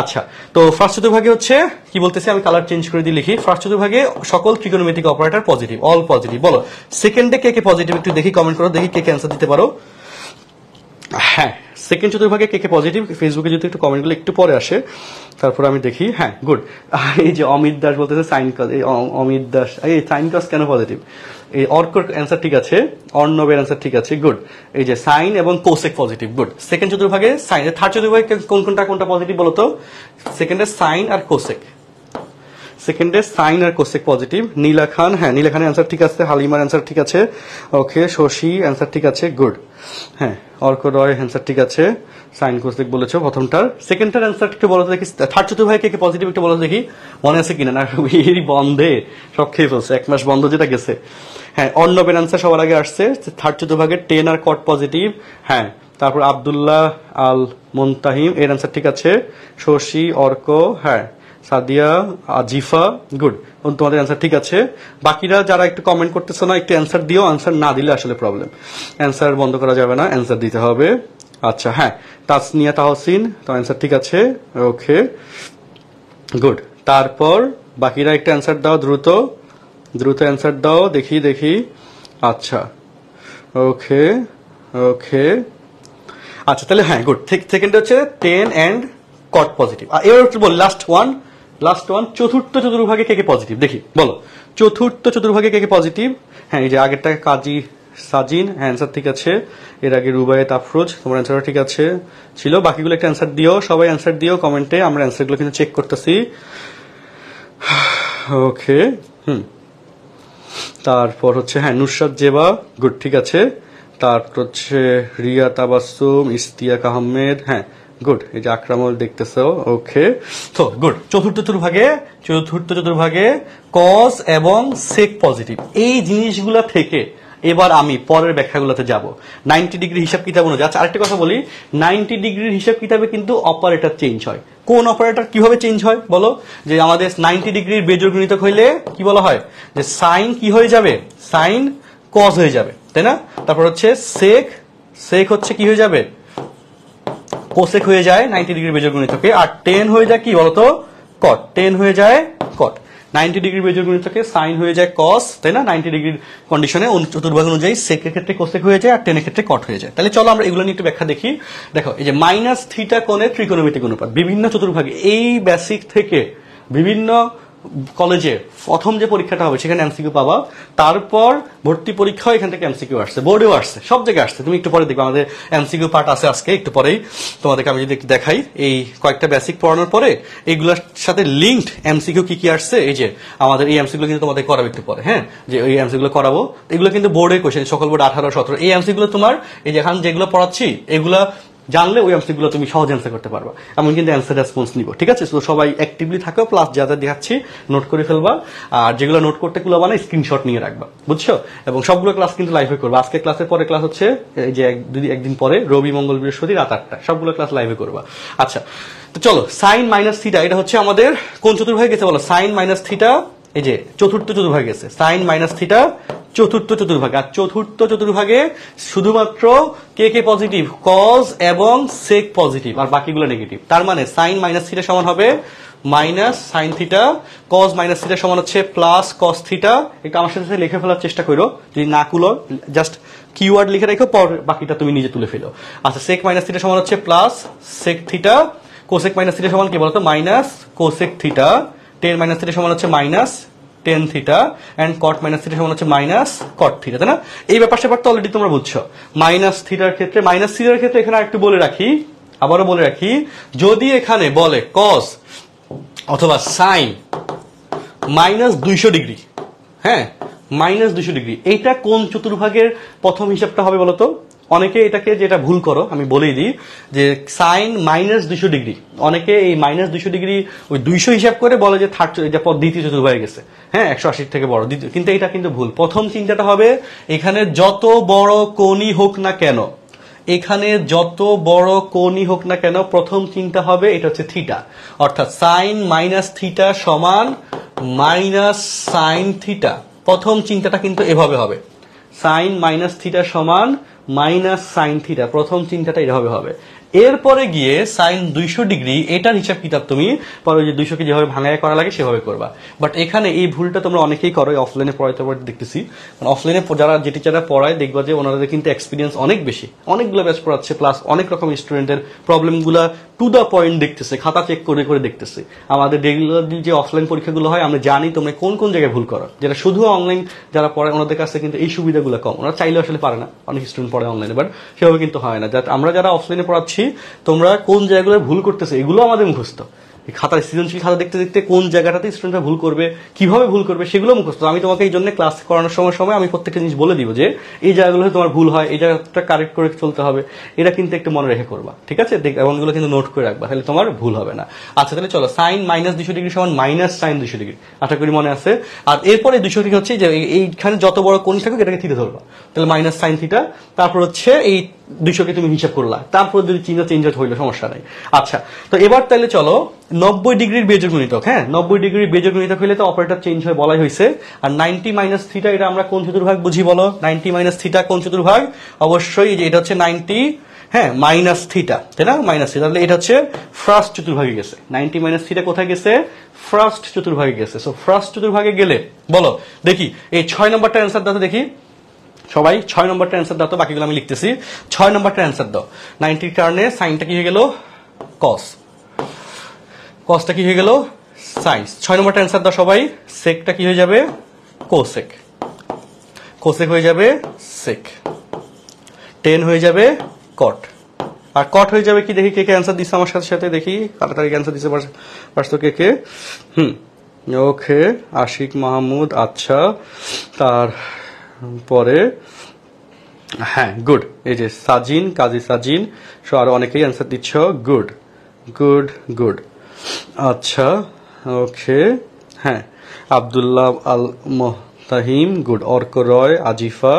আচ্ছা তো ফার্স্ট চতুর্ভাগে হচ্ছে, কি বলতেছি? আমি কালার চেঞ্জ করে দিয়ে লিখি। ফার্স্ট চতুর্ভাগে সকল ত্রিকোণমিতিক অপারেটর পজিটিভ অল পজিটিভ বলো। সেকেন্ডে কে কে পজিটিভ একটু দেখি কমেন্ট করো, দেখি কে কে অ্যান্সার দিতে পারো। হ্যাঁ সেকেন্ড চতুর্ভাগে কে কে পজিটিভ ফেসবুকে যদি একটু কমেন্টগুলো একটু পরে আসে, তারপর আমি দেখি হ্যাঁ গুড এই যে অমিত দাস বলতেছে সাইন কজ এই অমিত দাস এই সাইন কজ কেন পজিটিভ এই অর্কর অ্যান্সার ঠিক আছে, অর্ণবের অ্যান্সার ঠিক আছে গুড এই যে সাইন এবং কোসেক পজিটিভ গুড সেকেন্ড চতুর্ভাগে সাইন থার্ড চতুর্ভাগে কোন কোনটা কোনটা পজিটিভ বলতো? সেকেন্ডে সাইন আর কোসেক সেকেন্ডে সাইন আর কোসেক পজিটিভ। নীলা খান হ্যাঁ নীলা খানের অ্যান্সার ঠিক আছে, হালিমার অ্যান্সার ঠিক আছে। ওকে, শশী অ্যান্সার ঠিক আছে গুড হ্যাঁ অর্ক রয় অ্যান্সার ঠিক আছে, সাইন কোসেক বলেছ প্রথমটার। সেকেন্ডটার অ্যান্সার একটু বলো দেখি থার্ড চতুর্ভাই কে কে পজিটিভ একটু বলো দেখি, মনে আছে কিনা? না, এই বন্ধে, সব খেয়ে ফেলছে, এক মাস বন্ধ যেটা গেছে। হ্যাঁ অর্ণবের অ্যান্সার সবার আগে আসছে থার্ড চতুর্ভাগের টেন আর কট পজিটিভ হ্যাঁ তারপর আবদুল্লাহ আল মুনতাহিম, এর অ্যান্সার ঠিক আছে, শশী, অর্ক হ্যাঁ সাদিয়া, আজিফা গুড তোমাদের অ্যান্সার ঠিক আছে। বাকিরা যারা একটু কমেন্ট করতেছো না, একটু অ্যান্সার দিও অ্যান্সার না দিলে আসলে প্রবলেম অ্যান্সার বন্ধ করা যাবে না অ্যান্সার দিতে হবে। আচ্ছা হ্যাঁ তাসনিয়া তাহসিন, তো অ্যান্সার ঠিক আছে। ওকে গুড তারপর বাকিরা একটু অ্যান্সার দাও দ্রুত। দ্রুত অ্যান্সার দাও, দেখি দেখি। আচ্ছা ওকে ওকে আচ্ছা তাহলে হ্যাঁ গুড সেকেন্ড হচ্ছে টেন অ্যান্ড কট পজিটিভ এবার বল লাস্ট ওয়ান লাস্ট ওয়ান চতুর্থ চতুর্ভাগে কে কে পজিটিভ দেখি, বলো। চতুর্থ চতুর্ভাগে কে কে পজিটিভ হ্যাঁ এই যে আগেরটা কাজী সাজিন হ্যাঁ অ্যান্সার ঠিক আছে। এর আগে রুবায়েত আফরোজ, তোমার অ্যান্সারটা ঠিক আছে। ছিল, বাকিগুলো একটা অ্যান্সার দিও, সবাই অ্যান্সার দিও কমেন্টে আমরা অ্যান্সারগুলো কিন্তু চেক করতেছি। ওকে হুম। তারপর হচ্ছে হ্যাঁ নুসরাত জেবা গুড ঠিক আছে। তারপর হচ্ছে, রিয়া তাবাসুম ইস্তিয়াক আহমেদ হ্যাঁ। গুড এই যে আকরামল দেখতেছো ওকে তো গুড চতুর্থ চতুর্ভাগে চতুর্থ চতুর্ভাগে কজ এবং সেক পজিটিভ এই জিনিসগুলা থেকে এবার আমি পরের ব্যাখ্যাগুলোতে যাব। নাইনটি ডিগ্রি হিসাব কিতাব অনুযায়ী। আচ্ছা আরেকটা কথা বলি। নাইনটি ডিগ্রির হিসাব কিতাবে কিন্তু অপারেটর চেঞ্জ হয়। কোন অপারেটর কীভাবে চেঞ্জ হয় বলো? যে আমাদের নাইনটি ডিগ্রির বেজোর গুণিতক হইলে কি বলা হয়? যে সাইন কি হয়ে যাবে? সাইন কজ হয়ে যাবে। তাই না? তারপর হচ্ছে সেক সেক হচ্ছে কি হয়ে যাবে? কোসেক হয়ে যায় নাইনটি ডিগ্রি বেজর গুণিতকে আর টেন হয়ে যায় কি বলতো? কট টেন হয়ে যায় কট নাইনটি ডিগ্রি বেজর গুণিতকে সাইন হয়ে যায় কস তাই না? নাইনটি ডিগ্রির কন্ডিশনে চতুর্ভাগ অনুযায়ী সেকের ক্ষেত্রে কোসেক হয়ে যায় আর টেনের ক্ষেত্রে কট হয়ে যায়। তাহলে চলো আমরা এগুলো নিয়ে একটু ব্যাখ্যা দেখি। দেখো, এই যে মাইনাস থিটা কোণের ত্রিকোণমিতিক অনুপাত, বিভিন্ন চতুর্ভাগে, এই বেসিক থেকে বিভিন্ন কলেজে প্রথম যে পরীক্ষাটা হবে, সেখানে এমসিকিউ পাবা। তারপর ভর্তি পরীক্ষাও এখান থেকে এমসিকিউ আসছে, বোর্ডেও আসছে, সব জায়গায় আসছে। তুমি একটু পরে দেখবে, আমাদের এমসিকিউ পার্ট আছে আজকে, একটু পরেই। তোমাদেরকে আমি যদি দেখাই, এই কয়েকটা বেসিক পড়ানোর পরে এইগুলোর সাথে লিঙ্কড এমসিকিউ কি কি আসছে, এই যে আমাদের এই এমসিগুলো কিন্তু তোমাদের করাবো একটু পরে হ্যাঁ? যে এই এমসিগুলো করাবো। এগুলো কিন্তু বোর্ডে কোশ্চেন সকল বোর্ড আঠারো, সতেরো, এই এমসিগুলো তোমার, এই যে এখন যেগুলো পড়াচ্ছি, এগুলা জানলে ওই এমসিগুলো তুমি সহজ অ্যান্সার করতে পারবা। এমন কিন্তু অ্যান্সার রেসপন্স নিব, ঠিক আছে? তো সবাই অ্যাক্টিভলি থাকো প্লাস যা যা দেখাচ্ছি নোট করে ফেলবা। আর যেগুলো নোট করতে গুলো মানে স্ক্রিনশট নিয়ে রাখবা, বুঝছ? এবং সবগুলো ক্লাস কিন্তু লাইভে করবা। আজকে ক্লাসের পরে ক্লাস হচ্ছে, এই যে একদিন পরে, রবি, মঙ্গল, বৃহস্পতি, রাত আটটা। সবগুলো ক্লাস লাইভে করবা। আচ্ছা তো চলো সাইন মাইনাস থিটা এটা হচ্ছে আমাদের কোন চতুর্ভাগে গেছে বলো? সাইন মাইনাস থিটা এই যে চতুর্থ চতুর্ভাগে গেছে সাইন মাইনাস থিটা চতুর্থ চতুর্ভাগে। আর চতুর্থ চতুর্ভাগে শুধুমাত্র কে কে পজিটিভ কজ এবং সেক পজিটিভ আর বাকিগুলো নেগেটিভ তার মানে সাইন মাইনাস থিটা সমান হবে minus sine theta cos minus theta সমান হচ্ছে প্লাস কস থিটা একটু আমার সাথে সাথে লিখে ফেলার চেষ্টা করো, যদি না কুলো জাস্ট কিওয়ার্ড লিখে রেখো, পর বাকিটা তুমি নিজে তুলে ফেলো। আচ্ছা সেক মাইনাস থিটা সমান হচ্ছে plus sec theta cosec minus theta সমান কি বলতো? Minus cosec theta tan minus theta সমান হচ্ছে minus tan theta and cot minus theta সমান হচ্ছে মাইনাস কট থিটা তাই না? এই ব্যাপার স্যাপার তো অলরেডি তোমরা বুঝছ। মাইনাস থিটার ক্ষেত্রে মাইনাস থিটার ক্ষেত্রে এখানে একটু বলে রাখি, আবারও বলে রাখি, যদি এখানে বলে কস অথবা সাইন মাইনাস দুইশো ডিগ্রি হ্যাঁ? মাইনাস দুইশো ডিগ্রি, এইটা কোন চতুর্ভাগের প্রথম হিসাবটা হবে বলতো? অনেকে এটাকে যেটা ভুল করো, আমি বলেই দিই, যে সাইন মাইনাস দুইশো ডিগ্রি। অনেকে এই মাইনাস দুইশো ডিগ্রি ওই দুইশো হিসাব করে বলে যে থার্ড এটা দ্বিতীয় হয়ে গেছে। হ্যাঁ একশো আশির থেকে বড়। দ্বিতীয় কিন্তু এটা কিন্তু ভুল। প্রথম চিন্তাটা হবে, এখানে যত বড় কোণই হোক না কেন, এখানে যত বড় কোণই হোক না কেন, প্রথম চিন্তা হবে এটা হচ্ছে থিটা অর্থাৎ সাইন মাইনাস থিটা সমান মাইনাস সাইন থিটা প্রথম চিন্তাটা কিন্তু এভাবে হবে। সাইন মাইনাস থিটা সমান মাইনাস সাইন থিটা প্রথম চিন্তাটা এভাবে হবে। এরপরে গিয়ে সাইন দুইশো ডিগ্রি, এটার হিসাব কিতাব তুমি পরে যে দুইশোকে যেভাবে ভাঙায় করা লাগে সেভাবে করবা। বাট এখানে এই ভুলটা তোমরা অনেকেই করো অফলাইনে পড়াইতে পড়াইতে দেখতেছি। অফলাইনে যারা যে টিচাররা পড়ায়, দেখবা যে ওনাদের কিন্তু এক্সপিরিয়েন্স অনেক বেশি। অনেকগুলো ব্যাচ পড়াচ্ছে প্লাস অনেক রকম স্টুডেন্টের প্রবলেমগুলো টু দ্য পয়েন্ট দেখতেছে, খাতা চেক করে করে দেখতেছে। আমাদের রেগুলার যে অফলাইন পরীক্ষাগুলো হয়, আমরা জানি তোমরা কোন কোন জায়গায় ভুল করো। যেটা শুধু অনলাইন যারা পড়ায়, ওনাদের কাছে কিন্তু এই সুবিধাগুলো কম। ওরা চাইলে আসলে পারে না, অনেক স্টুডেন্ট পড়ে অনলাইনে বাট সেভাবে কিন্তু হয় না। আমরা যারা অফলাইনে পড়াচ্ছি তোমরা কোন জায়গাগুলো ভুল করতেছে, এগুলো আমাদের মুখস্থ। খাতার সৃজনশীল খাতা দেখতে দেখতে কোন জায়গাটাতে স্টুডেন্টরা ভুল করবে, কীভাবে ভুল করবে, সেগুলো মুখস্থ। আমি তোমাকে এই জন্য ক্লাস করানোর সময় সময় আমি প্রত্যেকটা জিনিস বলে দিব যে, এই জায়গাগুলোতে তোমার ভুল হয়, এই জায়গাটা কারেক্ট করে চলতে হবে, এটা কিন্তু একটু মনে রেখে করবা, ঠিক আছে? এগুলো কিন্তু নোট করে রাখবা, তাহলে তোমার ভুল হবে না। আচ্ছা তাহলে চলো সাইন মাইনাস দুশো ডিগ্রি সমান মাইনাস সাইন দুশো ডিগ্রি আশা করি মনে আছে? আর এরপরে দুশো ডিগ্রি হচ্ছে যে, এই- এইখানে যত বড় কোন থাকুক, এটাকে থিটা ধরবা। তাহলে মাইনাস সাইন থিটা তারপর হচ্ছে এই দুইশোকে তুমি হিসাব করলা। তারপর যদি চিহ্ন চেঞ্জ হইল, সমস্যা নাই। আচ্ছা তো এবার তাহলে চলো, নব্বই ডিগ্রির বেজর গুণিতক হ্যাঁ? নব্বই ডিগ্রির বেজর গুণিতক হইলে তো অপারেটর চেঞ্জ হয় বলাই হয়েছে আর নাইনটি মাইনাস থিটা এটা আমরা কোন চতুর্ভাগ বুঝি বলো? নাইনটি মাইনাস থিটা কোন চতুর্ভাগ? অবশ্যই যে এটা হচ্ছে নাইনটি হ্যাঁ মাইনাস থিটা তাই না? মাইনাস থিটা তাহলে এটা হচ্ছে ফার্স্ট চতুর্ভাগে গেছে। নাইনটি মাইনাস থিটা কোথায় গেছে? ফার্স্ট চতুর্ভাগে গেছে। সো ফার্স্ট চতুর্ভাগে গেলে, বলো, দেখি, এই ছয় নম্বরটা অ্যান্সার তো দেখি। সবাই, ছয় নম্বরটা অ্যান্সার দাও তো, বাকিগুলো আমি লিখতেছি। ছয় নম্বরটা অ্যান্সার দাও। নাইনটির কারণে সাইনটা কি হয়ে গেল? কস কসটা কি হয়ে গেল? সাইন্স ছয় নম্বরটা অ্যান্সার দাও সবাই। সেকটা কি হয়ে যাবে? কোসেক কোসেক হয়ে যাবে সেক টেন হয়ে যাবে কট আর কট হয়ে যাবে কি? দেখি কে কে অ্যান্সার দিচ্ছে আমার সাথে সাথে, দেখি। তাড়াতাড়ি অ্যান্সার দিচ্ছে পারছ- কে কে? হুম। ওকে, আশিক মাহমুদ আচ্ছা। তার পরে হ্যাঁ গুড এই যে সাজিন কাজী সাজিন সো আরও অনেকেই অ্যান্সার দিচ্ছ গুড গুড গুড আচ্ছা ওকে হ্যাঁ আবদুল্লাহ আল মোহতাহিম গুড অর্ক রয় আজিফা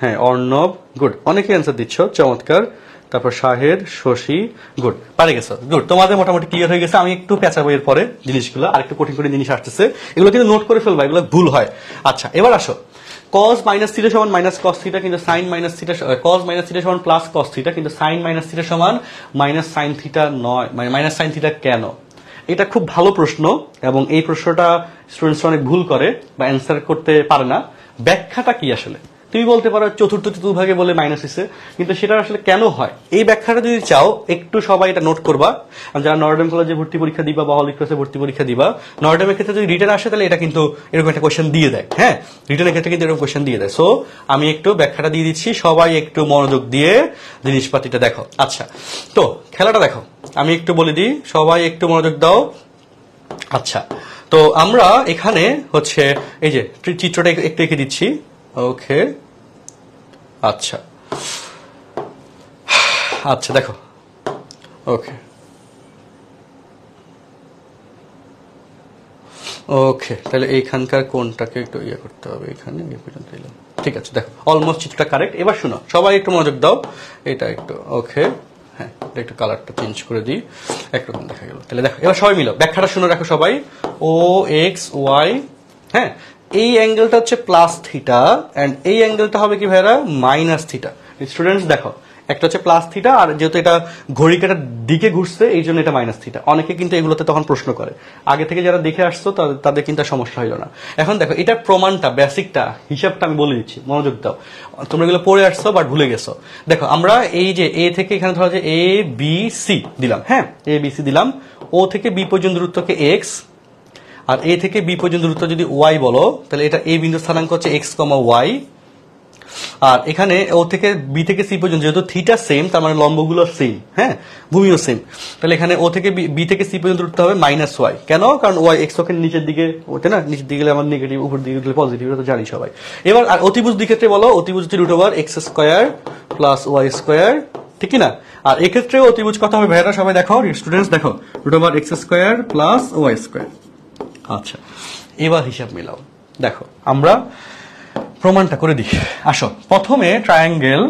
হ্যাঁ অর্ণব গুড অনেকে অ্যান্সার দিচ্ছ চমৎকার. তারপর শাহের শশী গুড পারে গেছো গুড তোমাদের মোটামুটি ক্লিয়ার হয়ে গেছে আমি একটু পেঁচাবো এর পরে জিনিসগুলো আর একটু কঠিন কঠিন জিনিস আসতেছে। এগুলো কিন্তু নোট করে ফেলবা এগুলো ভুল হয়। আচ্ছা এবার আসো। Cos মাইনাস থিটা সমান মাইনাস cos থিটা কিন্তু sine minus theta cos minus theta সমান প্লাস কস থিটা কিন্তু সাইন মাইনাস থিটা সমান মাইনাস সাইন থিটা নয় মানে মাইনাস সাইন থিটা কেন? এটা খুব ভালো প্রশ্ন এবং এই প্রশ্নটা স্টুডেন্টস অনেক ভুল করে বা অ্যান্সার করতে পারে না। ব্যাখ্যাটা কি আসলে? তুমি বলতে পারো চতুর্থ চতুর্ভাগে বলে মাইনাস হয়েছে কিন্তু সেটা আসলে কেন হয়? এই ব্যাখ্যাটা যদি চাও, একটু সবাই এটা নোট করবা। যারা নর্ডেম কলেজে ভর্তি পরীক্ষা দিবা বা হলিক ভর্তি পরীক্ষা দিবা নর্ডেমের ক্ষেত্রে যদি রিটার্ন আসে, তাহলে এটা কিন্তু এরকম একটা কোয়েশ্চেন দিয়ে দেয় হ্যাঁ? রিটার্নের ক্ষেত্রে কিন্তু এরকম কোয়েশ্চেন দিয়ে দেয়। সো আমি একটু ব্যাখ্যাটা দিয়ে দিচ্ছি। সবাই একটু মনোযোগ দিয়ে জিনিসপাতিটা দেখো। আচ্ছা তো খেলাটা দেখো। আমি একটু বলে দিই, সবাই একটু মনোযোগ দাও। আচ্ছা তো আমরা এখানে হচ্ছে, এই যে চিত্রটা একটু এঁকে দিচ্ছি। ওকে আচ্ছা। আচ্ছা দেখো। ওকে ওকে তাহলে এইখানকার কোনটাকে একটু ইয়ে করতে হবে? এখানে এলাম। ঠিক আছে, দেখো। অলমোস্ট চিত্রটা কারেক্ট এবার শুনো, সবাই একটু মনোযোগ দাও। এটা একটু ওকে হ্যাঁ একটু কালারটা চেঞ্জ করে দিই। একরকম দেখা গেল। তাহলে দেখো, এবার সবাই মিলো ব্যাখ্যাটা শুনে রাখো সবাই। ও এক্স ওয়াই হ্যাঁ? এই অ্যাঙ্গেলটা হচ্ছে প্লাস থিটা অ্যান্ড এই অ্যাঙ্গেলটা হবে কি ভাইরা মাইনাস থিটা। স্টুডেন্টস দেখো, একটা হচ্ছে প্লাস থিটা, আর যেহেতু এটা ঘড়ি কাটার দিকে ঘুরছে, এই জন্য এটা মাইনাস থিটা। অনেকে কিন্তু এগুলোতে তখন প্রশ্ন করে। আগে থেকে যারা দেখে আসছো, তাদের- কিন্তু সমস্যা হইল না। এখন দেখো, এটার প্রমাণটা, বেসিকটা, হিসাবটা আমি বলে দিচ্ছি, মনোযোগ দাও। তোমরা এগুলো পড়ে আসছো বাট ভুলে গেছো। দেখো, আমরা এই যে এ থেকে এখানে ধরা যায় এ, বি, সি দিলাম হ্যাঁ? এ, বি, সি দিলাম। ও থেকে বি পর্যন্ত দূরত্বকে এক্স আর এ থেকে বি পর্যন্ত দূরত্ব যদি ওয়াই বলো, তাহলে এটা এ বিন্দু স্থানাঙ্ক হচ্ছে এক্স কমা ওয়াই। আর এখানে ও থেকে বি থেকে সি পর্যন্ত, যেহেতু থিটা সেম তার মানে লম্বগুলো সেম হ্যাঁ? ভূমিও সেম তাহলে এখানে ও থেকে বি থেকে সি পর্যন্ত দূরত্ব হবে মাইনাস ওয়াই কেন? কারণ ওয়াই এক্স অক্ষের নিচের দিকে ওঠে না, নিচের দিকে আমার নেগেটিভ উপর দিকে গেলে পজিটিভ এটা তো জানি সবাই। এবার আর অতিভুজ দিকে বলো, অতিভুজ হচ্ছে root over X square plus Y square ঠিক না? আর এক্ষেত্রে অতিভুজ কথা হবে ভাইয়ারা? সবাই দেখো স্টুডেন্টস দেখো root over X square plus Y square আচ্ছা এবার হিসাব মেলাও। দেখো, আমরা প্রমাণটা করে দিই। আসো, প্রথমে ট্রায়াঙ্গেল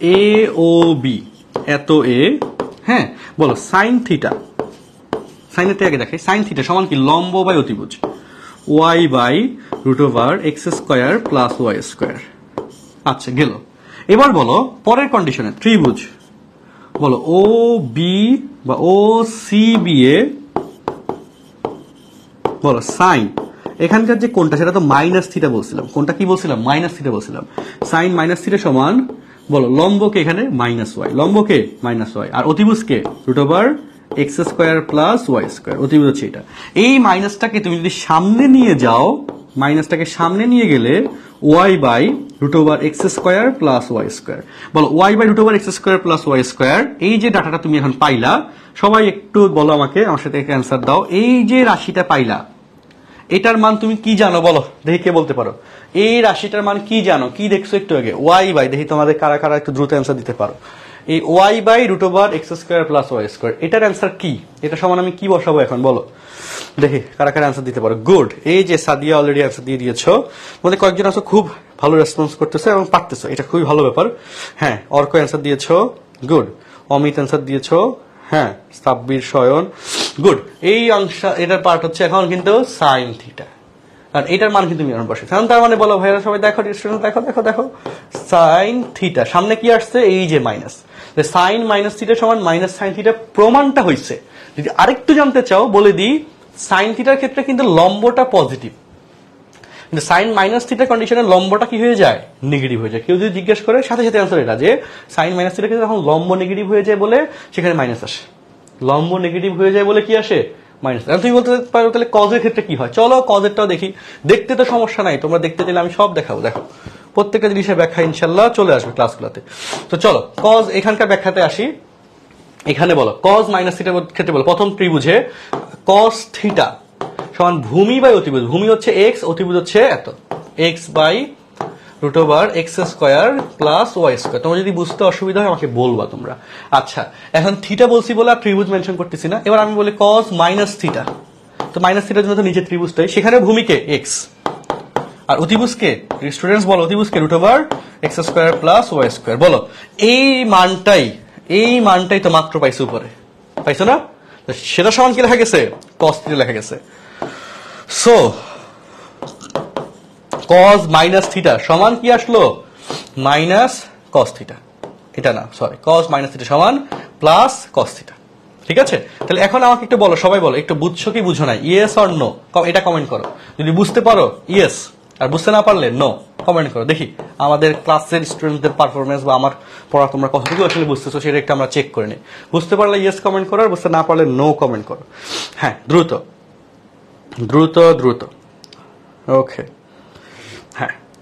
এ ও বি এত এ হ্যাঁ বলো সাইন থিটা সাইনের থেকে আগে দেখে সাইন থিটা সমান কি? লম্ব বাই অতিভুজ। Y by root over X square plus Y square আচ্ছা গেল। এবার বলো, পরের কন্ডিশনে ত্রিভুজ। বলো ও বি বা ও সি বি এ বলো সাইন। এখানকার যে কোনটা সেটা তো মাইনাস থিটা বলছিলাম। কোনটা কি বলছিলাম? মাইনাস থিটা বলছিলাম। সাইন মাইনাস থিটা সমান, বলো, লম্বকে এখানে মাইনাস ওয়াই লম্বকে মাইনাস ওয়াই আর অতিভুজকে root over X square plus Y square অতিভুজ হচ্ছে এটা। এই মাইনাসটাকে তুমি যদি সামনে নিয়ে যাও মাইনাসটাকে সামনে নিয়ে গেলে Y by root over X square plus Y square বলো Y by root over X square plus Y square এই যে ডাটাটা তুমি এখন পাইলা, সবাই একটু বলো আমাকে, আমার সাথে অ্যান্সার দাও। এই যে রাশিটা পাইলা এটার মান তুমি কি জানো বলো? দেখি কে বলতে পারো। এই রাশিটার মান কি জানো? কি দেখছ একটু আগে? ওয়াই বাই, দেখি তোমাদের কারা কারা একটু দ্রুত অ্যান্সার দিতে পারো। এই Y by root over X square plus Y square, এটার অ্যান্সার কি? এটা সমান আমি কি বসাবো এখন বলো? দেখি, কারা কারা অ্যান্সার দিতে পারো। গুড এই যে সাদিয়া অলরেডি অ্যান্সার দিয়ে দিয়েছ মধ্যে কয়েকজন আছো, খুব ভালো রেসপন্স করতেছো এবং পারতেছো। এটা খুবই ভালো ব্যাপার। হ্যাঁ অর্ক অ্যান্সার দিয়েছ। গুড অমিত অ্যান্সার দিয়েছ। হ্যাঁ সাব্বির শয়ন। গুড এই অংশ এটার পার্ট হচ্ছে এখন কিন্তু সাইন থিটা কারণ এটার মান কিন্তু মিরন বসে। কারণ তার মানে বলো ভাইরা সবাই, দেখো স্টুডেন্ট দেখো দেখো দেখো। সাইন থিটা সামনে কি আসছে? এই যে মাইনাস সাইন মাইনাস থিটা সমান মাইনাস সাইন থিটা প্রমাণটা হয়েছে। যদি আরেকটু জানতে চাও, বলে দিই সাইন থিটার ক্ষেত্রে কিন্তু লম্বটা পজিটিভ কিন্তু সাইন মাইনাস থিটা কন্ডিশনে লম্বটা কি হয়ে যায়? নেগেটিভ হয়ে যায়। কেউ যদি জিজ্ঞেস করে, সাথে সাথে অ্যান্সার এটা যে সাইন মাইনাস থিটা ক্ষেত্রে যখন লম্ব নেগেটিভ হয়ে যায় বলে, সেখানে মাইনাস আসে। লম্ব নেগেটিভ হয়ে যায় বলে কি আসে? মাইনাস তুমি বলতে পারো তাহলে কজের ক্ষেত্রে কি হয়? চলো কজেরটাও দেখি। দেখতে তো সমস্যা নাই, তোমরা দেখতে চাইলে আমি সব দেখাবো। দেখো, প্রত্যেকটা জিনিসের ব্যাখ্যা ইনশাল্লাহ চলে আসবে ক্লাসগুলোতে তো চলো কজ এখানকার ব্যাখ্যাতে আসি। এখানে বলো কজ মাইনাস থিটার ক্ষেত্রে বলো, প্রথম ত্রিভুজে কস থিটা সমান ভূমি বাই অতিভুজ। ভূমি হচ্ছে এক্স অতিভুজ হচ্ছে এত। X by root over x square plus y square তোমার যদি বুঝতে অসুবিধা হয়, আমাকে বলবা তোমরা। আচ্ছা এখন থিটা বলছি বলে ত্রিভুজ মেনশন করতেছি না। এবার আমি বলি কস মাইনাস থিটা তো মাইনাস থিটার জন্য তো নিচে ত্রিভুজটাই সেখানে ভূমিকে এক্স আর অতিভুজকে স্টুডেন্টস বলো, অতিভুজকে root over x square plus y square বলো, এই মানটাই এই মানটাই তো মাত্র পাইছো উপরে। পাইছো না? সেটা সমান কি লেখা গেছে? কস থিটা লেখা গেছে। সো কজ মাইনাস থিটা সমান কি আসলো? মাইনাস কস থিটা এটা না সরি কজ মাইনাস থিটা সমান প্লাস কস থিটা ঠিক আছে? তাহলে এখন আমাকে একটু বলো, সবাই বলো, একটু বুঝছ কি বুঝো না? ইয়েস অর নো এটা কমেন্ট করো। যদি বুঝতে পারো ইয়েস আর বুঝতে না পারলে নো কমেন্ট করো। দেখি, আমাদের ক্লাসের স্টুডেন্টদের পারফরমেন্স বা আমার পড়া তোমরা কতটুকু আসলে বুঝতেছো, সেটা একটু আমরা চেক করে নিই। বুঝতে পারলে ইয়েস কমেন্ট করো, আর বুঝতে না পারলে নো কমেন্ট করো। হ্যাঁ দ্রুত। দ্রুত দ্রুত। ওকে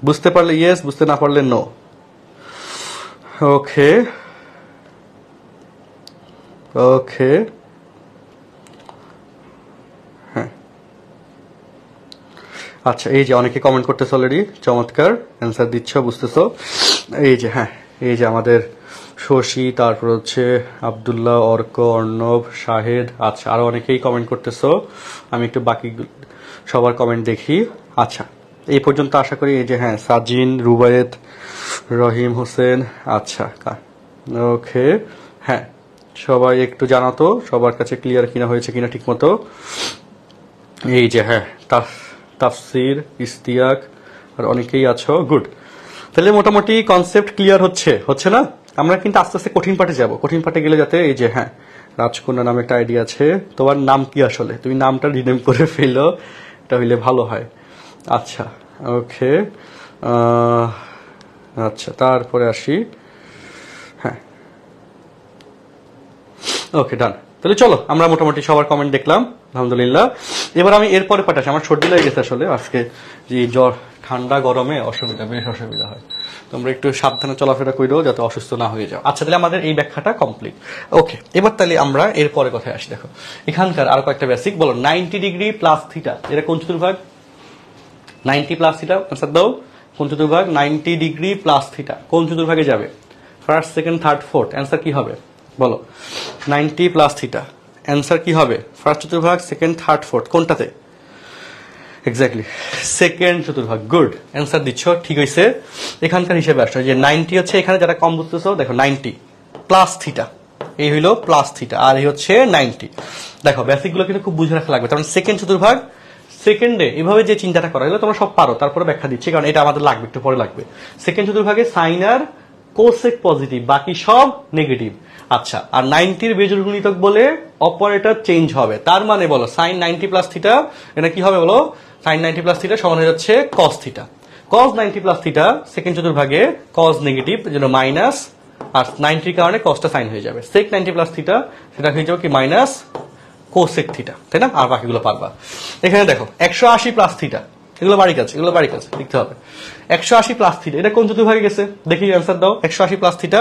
বুঝতে পারলে ইয়েস বুঝতে না পারলে নো ওকে ওকে হ্যাঁ। আচ্ছা এই যে অনেকে কমেন্ট করতেছে অলরেডি চমৎকার অ্যান্সার দিচ্ছ, বুঝতেছো। এই যে হ্যাঁ এই যে আমাদের শশী, তারপর হচ্ছে আবদুল্লাহ, অর্ক, অর্ণব, শাহেদ আচ্ছা আরও অনেকেই কমেন্ট করতেছো। আমি একটু বাকি সবার কমেন্ট দেখি। আচ্ছা এই পর্যন্ত আশা করি এই যে হ্যাঁ সাজিন, রুবায়েত, রহিম, হোসেন আচ্ছা ওকে হ্যাঁ সবাই একটু জানাতো, সবার কাছে ক্লিয়ার কিনা হয়েছে কিনা ঠিক মতো এই যে হ্যাঁ তাফ- তাফসির ইস্তিয়াক আর অনেকেই আছো গুড তাহলে মোটামুটি কনসেপ্ট ক্লিয়ার হচ্ছে হচ্ছে না? আমরা কিন্তু আস্তে আস্তে কঠিন পাঠে যাব। কঠিন পাঠে গেলে যাতে এই যে হ্যাঁ রাজকন্যা নামে একটা আইডিয়া আছে। তোমার নাম কি আসলে? তুমি নামটা রিনেম করে ফেলো এটা হইলে ভালো হয়। আচ্ছা ওকে আচ্ছা তারপরে আসি। হ্যাঁ। ওকে, ডান। তাহলে চলো, আমরা মোটামুটি সবার কমেন্ট দেখলাম, আলহামদুলিল্লাহ। এবার আমি এরপরে পাঠাচ্ছি আমার সর্দি লেগে গেছে আসলে, আজকে যে জ্বর, ঠান্ডা, গরমে অসুবিধা, বেশ অসুবিধা হয়। তোমরা একটু সাবধানে চলাফেরা করো যাতে অসুস্থ না হয়ে যাও। আচ্ছা তাহলে আমাদের এই ব্যাখ্যাটা কমপ্লিট ওকে, এবার তাহলে আমরা এরপরে কথায় আসি, দেখো। এখানকার আরও কয়েকটা বেসিক বলো নাইনটি ডিগ্রি প্লাস থিটা এটা কোন চতুর্ভাগ? নাইনটি প্লাস থিটা আনসার দাও, কোন চতুর্ভাগ? Ninety degree plus theta. কোন চতুর্ভাগে যাবে? First second third fourth answer কি হবে? বলো। Ninety plus theta. অ্যান্সার কি হবে? ফার্স্ট চতুর্ভাগ সেকেন্ড থার্ড ফোর্থ কোনটাতে? এক্স্যাক্টলি সেকেন্ড চতুর্ভাগ। গুড অ্যান্সার দিচ্ছ। ঠিক হয়েছে এখানকার হিসেবে আসছে যে নাইনটি হচ্ছে এখানে যারা কম বুঝতেছো, দেখো, নাইনটি প্লাস থিটা। এই হইল প্লাস থিটা। আর এই হচ্ছে নাইনটি। দেখো বেসিকগুলো কিন্তু খুব বুঝে রাখা লাগবে। তার সেকেন্ড চতুর্ভাগ সেকেন্ডে এভাবে যে চিন্তাটা করা হলো, তোমরা সব পারো, তারপরে ব্যাখ্যা দিচ্ছি, কারণ এটা আমাদের লাগবে, একটু পরে লাগবে। সেকেন্ড চতুর্ভাগে সাইন আর কোসেক পজিটিভ বাকি সব নেগেটিভ আচ্ছা আর নাইনটির বেজুর গুণিতক বলে অপারেটর চেঞ্জ হবে। তার মানে বলো সাইন নাইনটি প্লাস থিটা এটা কি হবে বলো? সাইন নাইনটি প্লাস থিটা সমান হয়ে যাচ্ছে cos theta cos ninety plus theta second চতুর্ভাগে cos negative যেন মাইনাস আর নাইনটির কারণে কসটা সাইন হয়ে যাবে। সেক নাইনটি প্লাস থিটা সেটা হয়ে যাবে কি মাইনাস কোসেক থিটা তাই না? আর বাকিগুলো পারবা। এখানে দেখো, একশো আশি প্লাস থিটা এগুলো বাড়ি কাজ এগুলো বাড়ি কাজ লিখতে হবে। একশো আশি প্লাস থিটা এটা কোন চতুর্ভাগে গেছে? দেখি অ্যান্সার দাও। একশো আশি প্লাস থিটা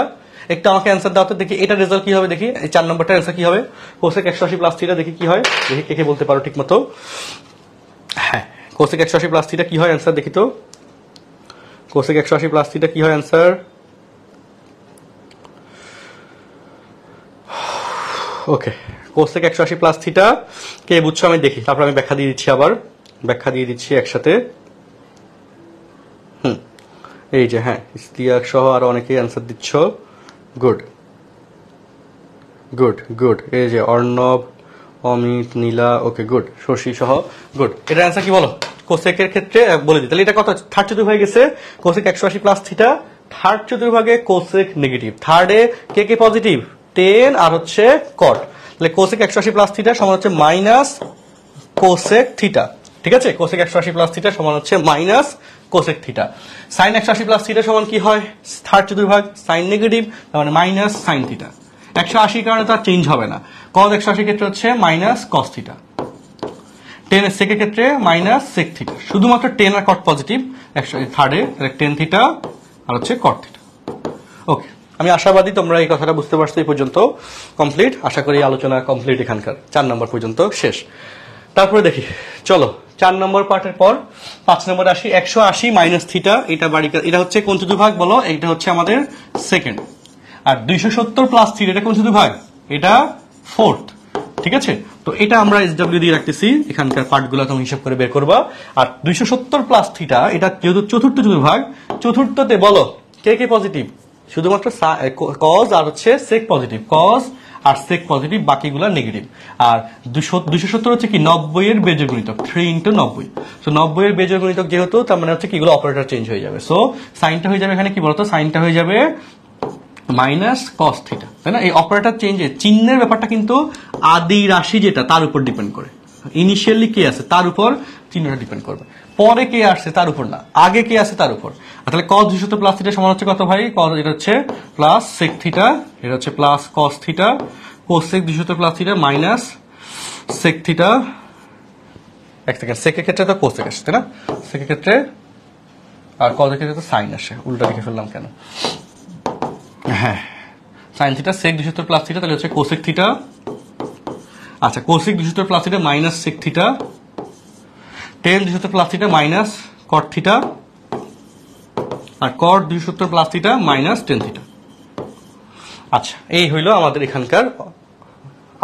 একটু আমাকে অ্যান্সার দাও তো, দেখি এটা রেজাল্ট কি হবে, দেখি। চার নম্বরটা অ্যান্সার কি হবে? কোসেক একশো আশি প্লাস থিটা দেখি কি হয়? দেখি কে বলতে পারো ঠিক মতো। হ্যাঁ কোসেক একশো আশি প্লাস থিটা কি হয়? অ্যান্সার দেখি তো। কোসেক একশো আশি প্লাস থিটা কি হয়? অ্যান্সার ওকে কোসেক একশো আশি প্লাস থিটা কে বুঝছ আমি দেখি। তারপর আমি ব্যাখ্যা দিয়ে দিচ্ছি আবার। ব্যাখ্যা দিয়ে দিচ্ছি একসাথে। হুম। এই যে হ্যাঁ ইস্তিয়াক সহ আরও অনেকেই অ্যান্সার দিচ্ছ। গুড গুড গুড এই যে, অর্ণব, অমিত, নীলা ওকে গুড শশী সহ গুড এটার অ্যান্সার কি বলো? কোসেকের ক্ষেত্রে বলে দিই। তাহলে এটা কত? থার্ড চতুর্ভাগে গেছে। কোসেক একশো আশি প্লাস থিটা থার্ড চতুর্ভাগে কোসেক নেগেটিভ থার্ডে কে কে পজিটিভ টেন আর হচ্ছে কট তাহলে কোসেক একশো আশি প্লাস থিটা সমান হচ্ছে মাইনাস কোসেক থিটা ঠিক আছে? কোসেক একশো আশি প্লাস থিটা সমান হচ্ছে মাইনাস কোসেক থিটা সাইন একশো আশি প্লাস থিটা সমান কি হয়? থার্ড চতুর্ভাগ সাইন নেগেটিভ তার মানে মাইনাস সাইন থিটা একশো আশির কারণে তার চেঞ্জ হবে না। কজ একশো আশির ক্ষেত্রে হচ্ছে মাইনাস কস থিটা টেন সেকের ক্ষেত্রে মাইনাস সেক থিটা শুধুমাত্র টেন আর কট পজিটিভ একশো থার্ডে টেন থিটা আর হচ্ছে কট থিটা ওকে আমি আশাবাদী তোমরা এই কথাটা বুঝতে পারছ এই পর্যন্ত কমপ্লিট আশা করি আলোচনা কমপ্লিট এখানকার। চার নম্বর পর্যন্ত শেষ। তারপরে দেখি। চলো, চার নম্বর পার্টের পর পাঁচ নম্বর আসি। একশো আশি মাইনাস থিটা এটা বাড়ি এটা হচ্ছে কোন চতুর্ভাগ বলো? এটা হচ্ছে আমাদের সেকেন্ড আর দুইশো সত্তর প্লাস থ্রি এটা কোন চতুর্ভাগ? এটা ফোর্থ ঠিক আছে? তো এটা আমরা এস ডাব্লিউ দিয়ে রাখতেছি। এখানকার পার্টগুলো তুমি হিসাব করে বের করবা। আর দুইশো সত্তর প্লাস থিটা এটা যেহেতু চতুর্থ চতুর্ভাগ, চতুর্থতে বলো, কে কে পজিটিভ শুধুমাত্র কজ আর হচ্ছে সেক পজিটিভ কজ আর সেক পজিটিভ বাকিগুলো নেগেটিভ আর দুশো দুশো সত্তর হচ্ছে কি, নব্বই এর বেজের গণিতক। থ্রি ইন্টু নব্বই। তো নব্বই এর বেজের গণিতক যেহেতু, তার মানে হচ্ছে কি, এগুলো অপারেটর চেঞ্জ হয়ে যাবে। সো সাইনটা হয়ে যাবে এখানে কি বলতো? সাইনটা হয়ে যাবে মাইনাস কস থিটা তাই না? এই অপারেটর চেঞ্জে চিহ্নের ব্যাপারটা কিন্তু আদি রাশি যেটা, তার উপর ডিপেন্ড করে। ইনিশিয়ালি কি আছে? তার উপর চিহ্নটা ডিপেন্ড করবে। পরে কে আসছে তার উপর না, আগে কে আছে তার উপর। তাহলে কস দুই সত্তর প্লাস থিটা সমান হচ্ছে কত ভাই? কস এটা হচ্ছে প্লাস সেক থিটা এটা হচ্ছে প্লাস কস থিটা কোসেক দুই সত্তর plus theta minus sec theta এক সেকেন্ড সেকের ক্ষেত্রে তো কোসেক আসছে, তাই না? সেকের ক্ষেত্রে আর কজের ক্ষেত্রে তো সাইন আসে, উল্টা লিখে ফেললাম কেন? হ্যাঁ সাইন থিটা সেক দুই সত্তর প্লাস থিটা তাহলে হচ্ছে কোসেক থিটা আচ্ছা কোসেক দুই সত্তর plus theta minus sec theta tan দুই সত্তর plus theta minus cot theta আর কট দুই সত্তর plus theta minus tan theta আচ্ছা এই হইল আমাদের এখানকার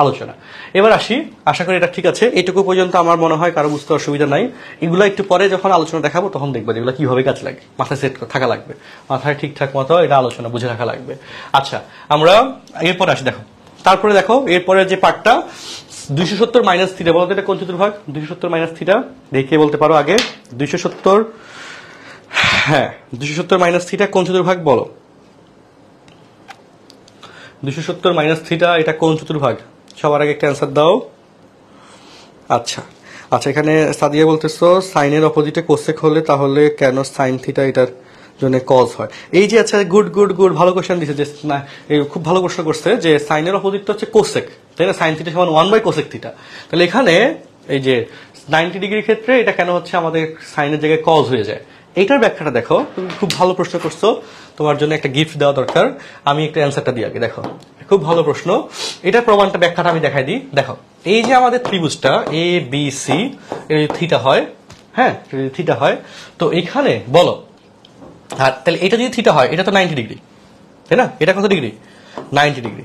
আলোচনা। এবার আসি, আশা করি এটা ঠিক আছে। এটুকু পর্যন্ত আমার মনে হয়, কারও বুঝতে অসুবিধা নাই। এগুলো একটু পরে যখন আলোচনা দেখাবো, তখন দেখব যেগুলো কীভাবে কাজ লাগে, মাথায় সেট থাকা লাগবে, মাথায় ঠিকঠাক মতো এটা আলোচনা বুঝে রাখা লাগবে। আচ্ছা আমরা এরপর আসি, দেখো। তারপরে দেখো এরপরে যে পার্টটা দুইশো সত্তর মাইনাস থিটা বলতো এটা কোন চতুর্ভাগ? দুইশো সত্তর মাইনাস থিটা দেখে বলতে পারো আগে। দুইশো সত্তর হ্যাঁ দুইশো সত্তর মাইনাস থিটা কোন চতুর্ভাগ বলো? দুইশো সত্তর মাইনাস থিটা এটা কোন চতুর্ভাগ? সবার আগে একটা অ্যান্সার দাও। আচ্ছা আচ্ছা এখানে সাদিয়া বলতেছো সাইনের অপোজিটে কোসেক হলে তাহলে কেন সাইন থিটা এটার জন্য কজ হয়? এই যে আচ্ছা গুড গুড গুড ভালো কোশ্চেন দিছে, যে, না, এই খুব ভালো প্রশ্ন করছে যে সাইনের অপোজিটটা হচ্ছে কোসেক না সাইন থিটা সমান ওয়ান বাই কোসেক থিটা তাহলে এখানে এই যে নাইনটি ডিগ্রির ক্ষেত্রে এটা কেন হচ্ছে আমাদের সাইনের জায়গায় কজ হয়ে যায়? এইটার ব্যাখ্যাটা দেখো, তুমি খুব ভালো প্রশ্ন করছ, তোমার জন্য একটা গিফট দেওয়া দরকার, আমি একটা অ্যান্সারটা দিই আগে, দেখো। খুব ভালো প্রশ্ন। এটার প্রমাণটা ব্যাখ্যাটা আমি দেখাই দিই। দেখো, এই যে আমাদের ত্রিভুজটা এ বি সি এর থিটা হয় হ্যাঁ থিটা হয়, তো এখানে বলো, আর তাহলে এটা যদি থিটা হয়, এটা তো নাইনটি ডিগ্রি তাই না? এটা কত ডিগ্রি নাইনটি ডিগ্রি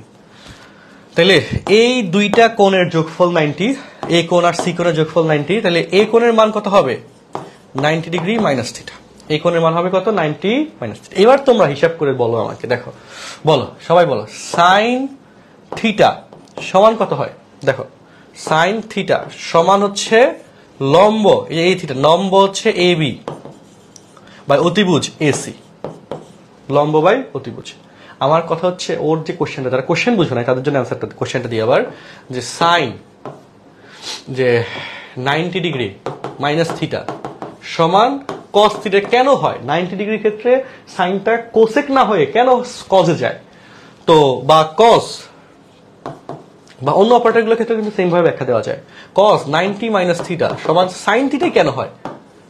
তাহলে এই দুইটা কোণের যোগফল নাইনটি, এ কোণ আর সি কোণের যোগফল নাইনটি তাহলে এ কোণের মান কত হবে? Ninety degree minus theta. এই কোণের মান হবে কত? Ninety minus theta. এবার তোমরা হিসাব করে বলো আমাকে, দেখো। বলো, সবাই বলো। সাইন থিটা সমান কত হয়? দেখো, সাইন থিটা সমান হচ্ছে লম্ব, এই এই থিটা, লম্ব হচ্ছে এ বি, বাই অতিভুজ এসি লম্ব বাই অতিভুজ। আমার কথা হচ্ছে ওর যে কোশ্চেনটা যারা কোশ্চেন বুঝো না, তাদের জন্য অ্যান্সারটা কোশ্চেনটা দিই আবার যে সাইন যে নাইনটি ডিগ্রি মাইনাস থিটা সমান কস থিটা কেন হয়? নাইনটি ডিগ্রির ক্ষেত্রে সাইনটা কোসেক না হয়ে কেন কজে যায়? তো বা কস বা অন্য অপারেটরগুলোর ক্ষেত্রে কিন্তু সেম ভাবে ব্যাখ্যা দেওয়া যায়। কস নাইনটি মাইনাস থিটা সমান সাইন থিটাই কেন হয়?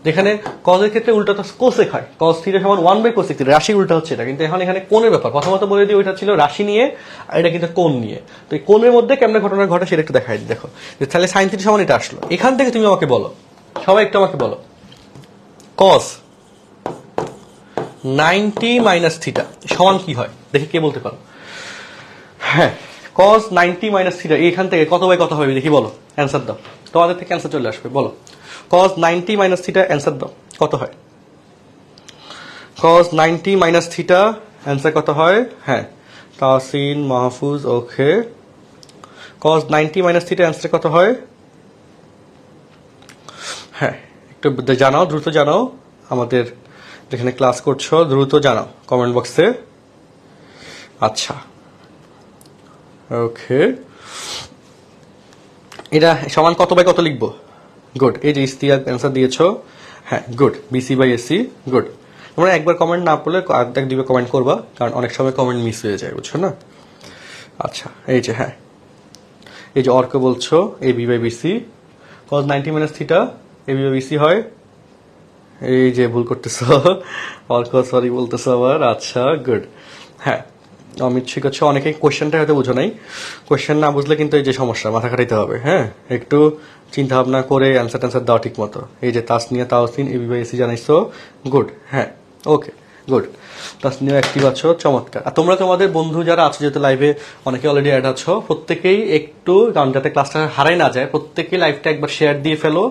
যেখানে কজের ক্ষেত্রে উল্টাটা কোসেক হয়। কজ থিটা সমান ওয়ান বাই কোসেক রাশি উল্টা হচ্ছে এটা। কিন্তু এখন এখানে কোণের ব্যাপার। প্রথমত বলে দিই, ওইটা ছিল রাশি নিয়ে, আর এটা কিন্তু কোণ নিয়ে। তো এই কোণের মধ্যে কেমন ঘটনা ঘটে সেটা একটু দেখাই দেখো, যে তাহলে সাইন থিটা সমান এটা আসলো। এখান থেকে তুমি আমাকে বলো। সবাই একটু আমাকে বলো। কস নাইনটি মাইনাস থিটা সমান কি হয়? দেখি কে বলতে পারো। হ্যাঁ কস নাইনটি মাইনাস থিটা এখান থেকে কত বাই কত হবে? দেখি বলো। অ্যান্সার দাও। তোমাদের থেকে অ্যান্সার চলে আসবে। বলো। Cos ninety minus theta answer দাও কত হয়? Cos ninety minus theta answer কত হয়? হ্যাঁ। Tasin Mahfuz okay cos ninety minus theta answer কত হয়? হ্যাঁ একটু জানাও, দ্রুত জানাও আমাদের যেখানে ক্লাস করছ, দ্রুত জানাও কমেন্ট বক্সে আচ্ছা। ওকে এটা সমান কত বাই কত লিখব? গুড এই যে ইস্তিয়াক অ্যান্সার দিয়েছ হ্যাঁ good BC by AC good তোমরা একবার কমেন্ট না পড়লে আর্ধেক দিবে কমেন্ট করবা, কারণ অনেক সময় কমেন্ট মিস হয়ে যায়, বুঝছ না? আচ্ছা এই যে হ্যাঁ। এই যে অর্ক বলছো A B by BC cos ninety minus theta A B by BC হয়। এই যে ভুল করতেছো, অর্ক সরি বলতেছো আবার আচ্ছা গুড হ্যাঁ অমিত ঠিক আছে অনেকেই কোয়েশ্চেনটা হয়তো বুঝো নাই। কোয়েশ্চেন না বুঝলে কিন্তু এই যে সমস্যা, মাথা খাটাইতে হবে হ্যাঁ? একটু চিন্তা ভাবনা করে অ্যান্সার ট্যান্সার দাও ঠিক মতো। এই যে Tasnia Taosin AB by AC জানাইছো? Good হ্যাঁ ওকে গুড তাসনিয়া অ্যাক্টিভ আছো, চমৎকার। আর তোমরা তোমাদের বন্ধু যারা আছো, যেহেতু লাইভে অনেকে অলরেডি অ্যাড আছো, প্রত্যেকেই একটু কারণ যাতে ক্লাসটা হারাই না যায়। প্রত্যেকেই লাইভটা একবার শেয়ার দিয়ে ফেলো।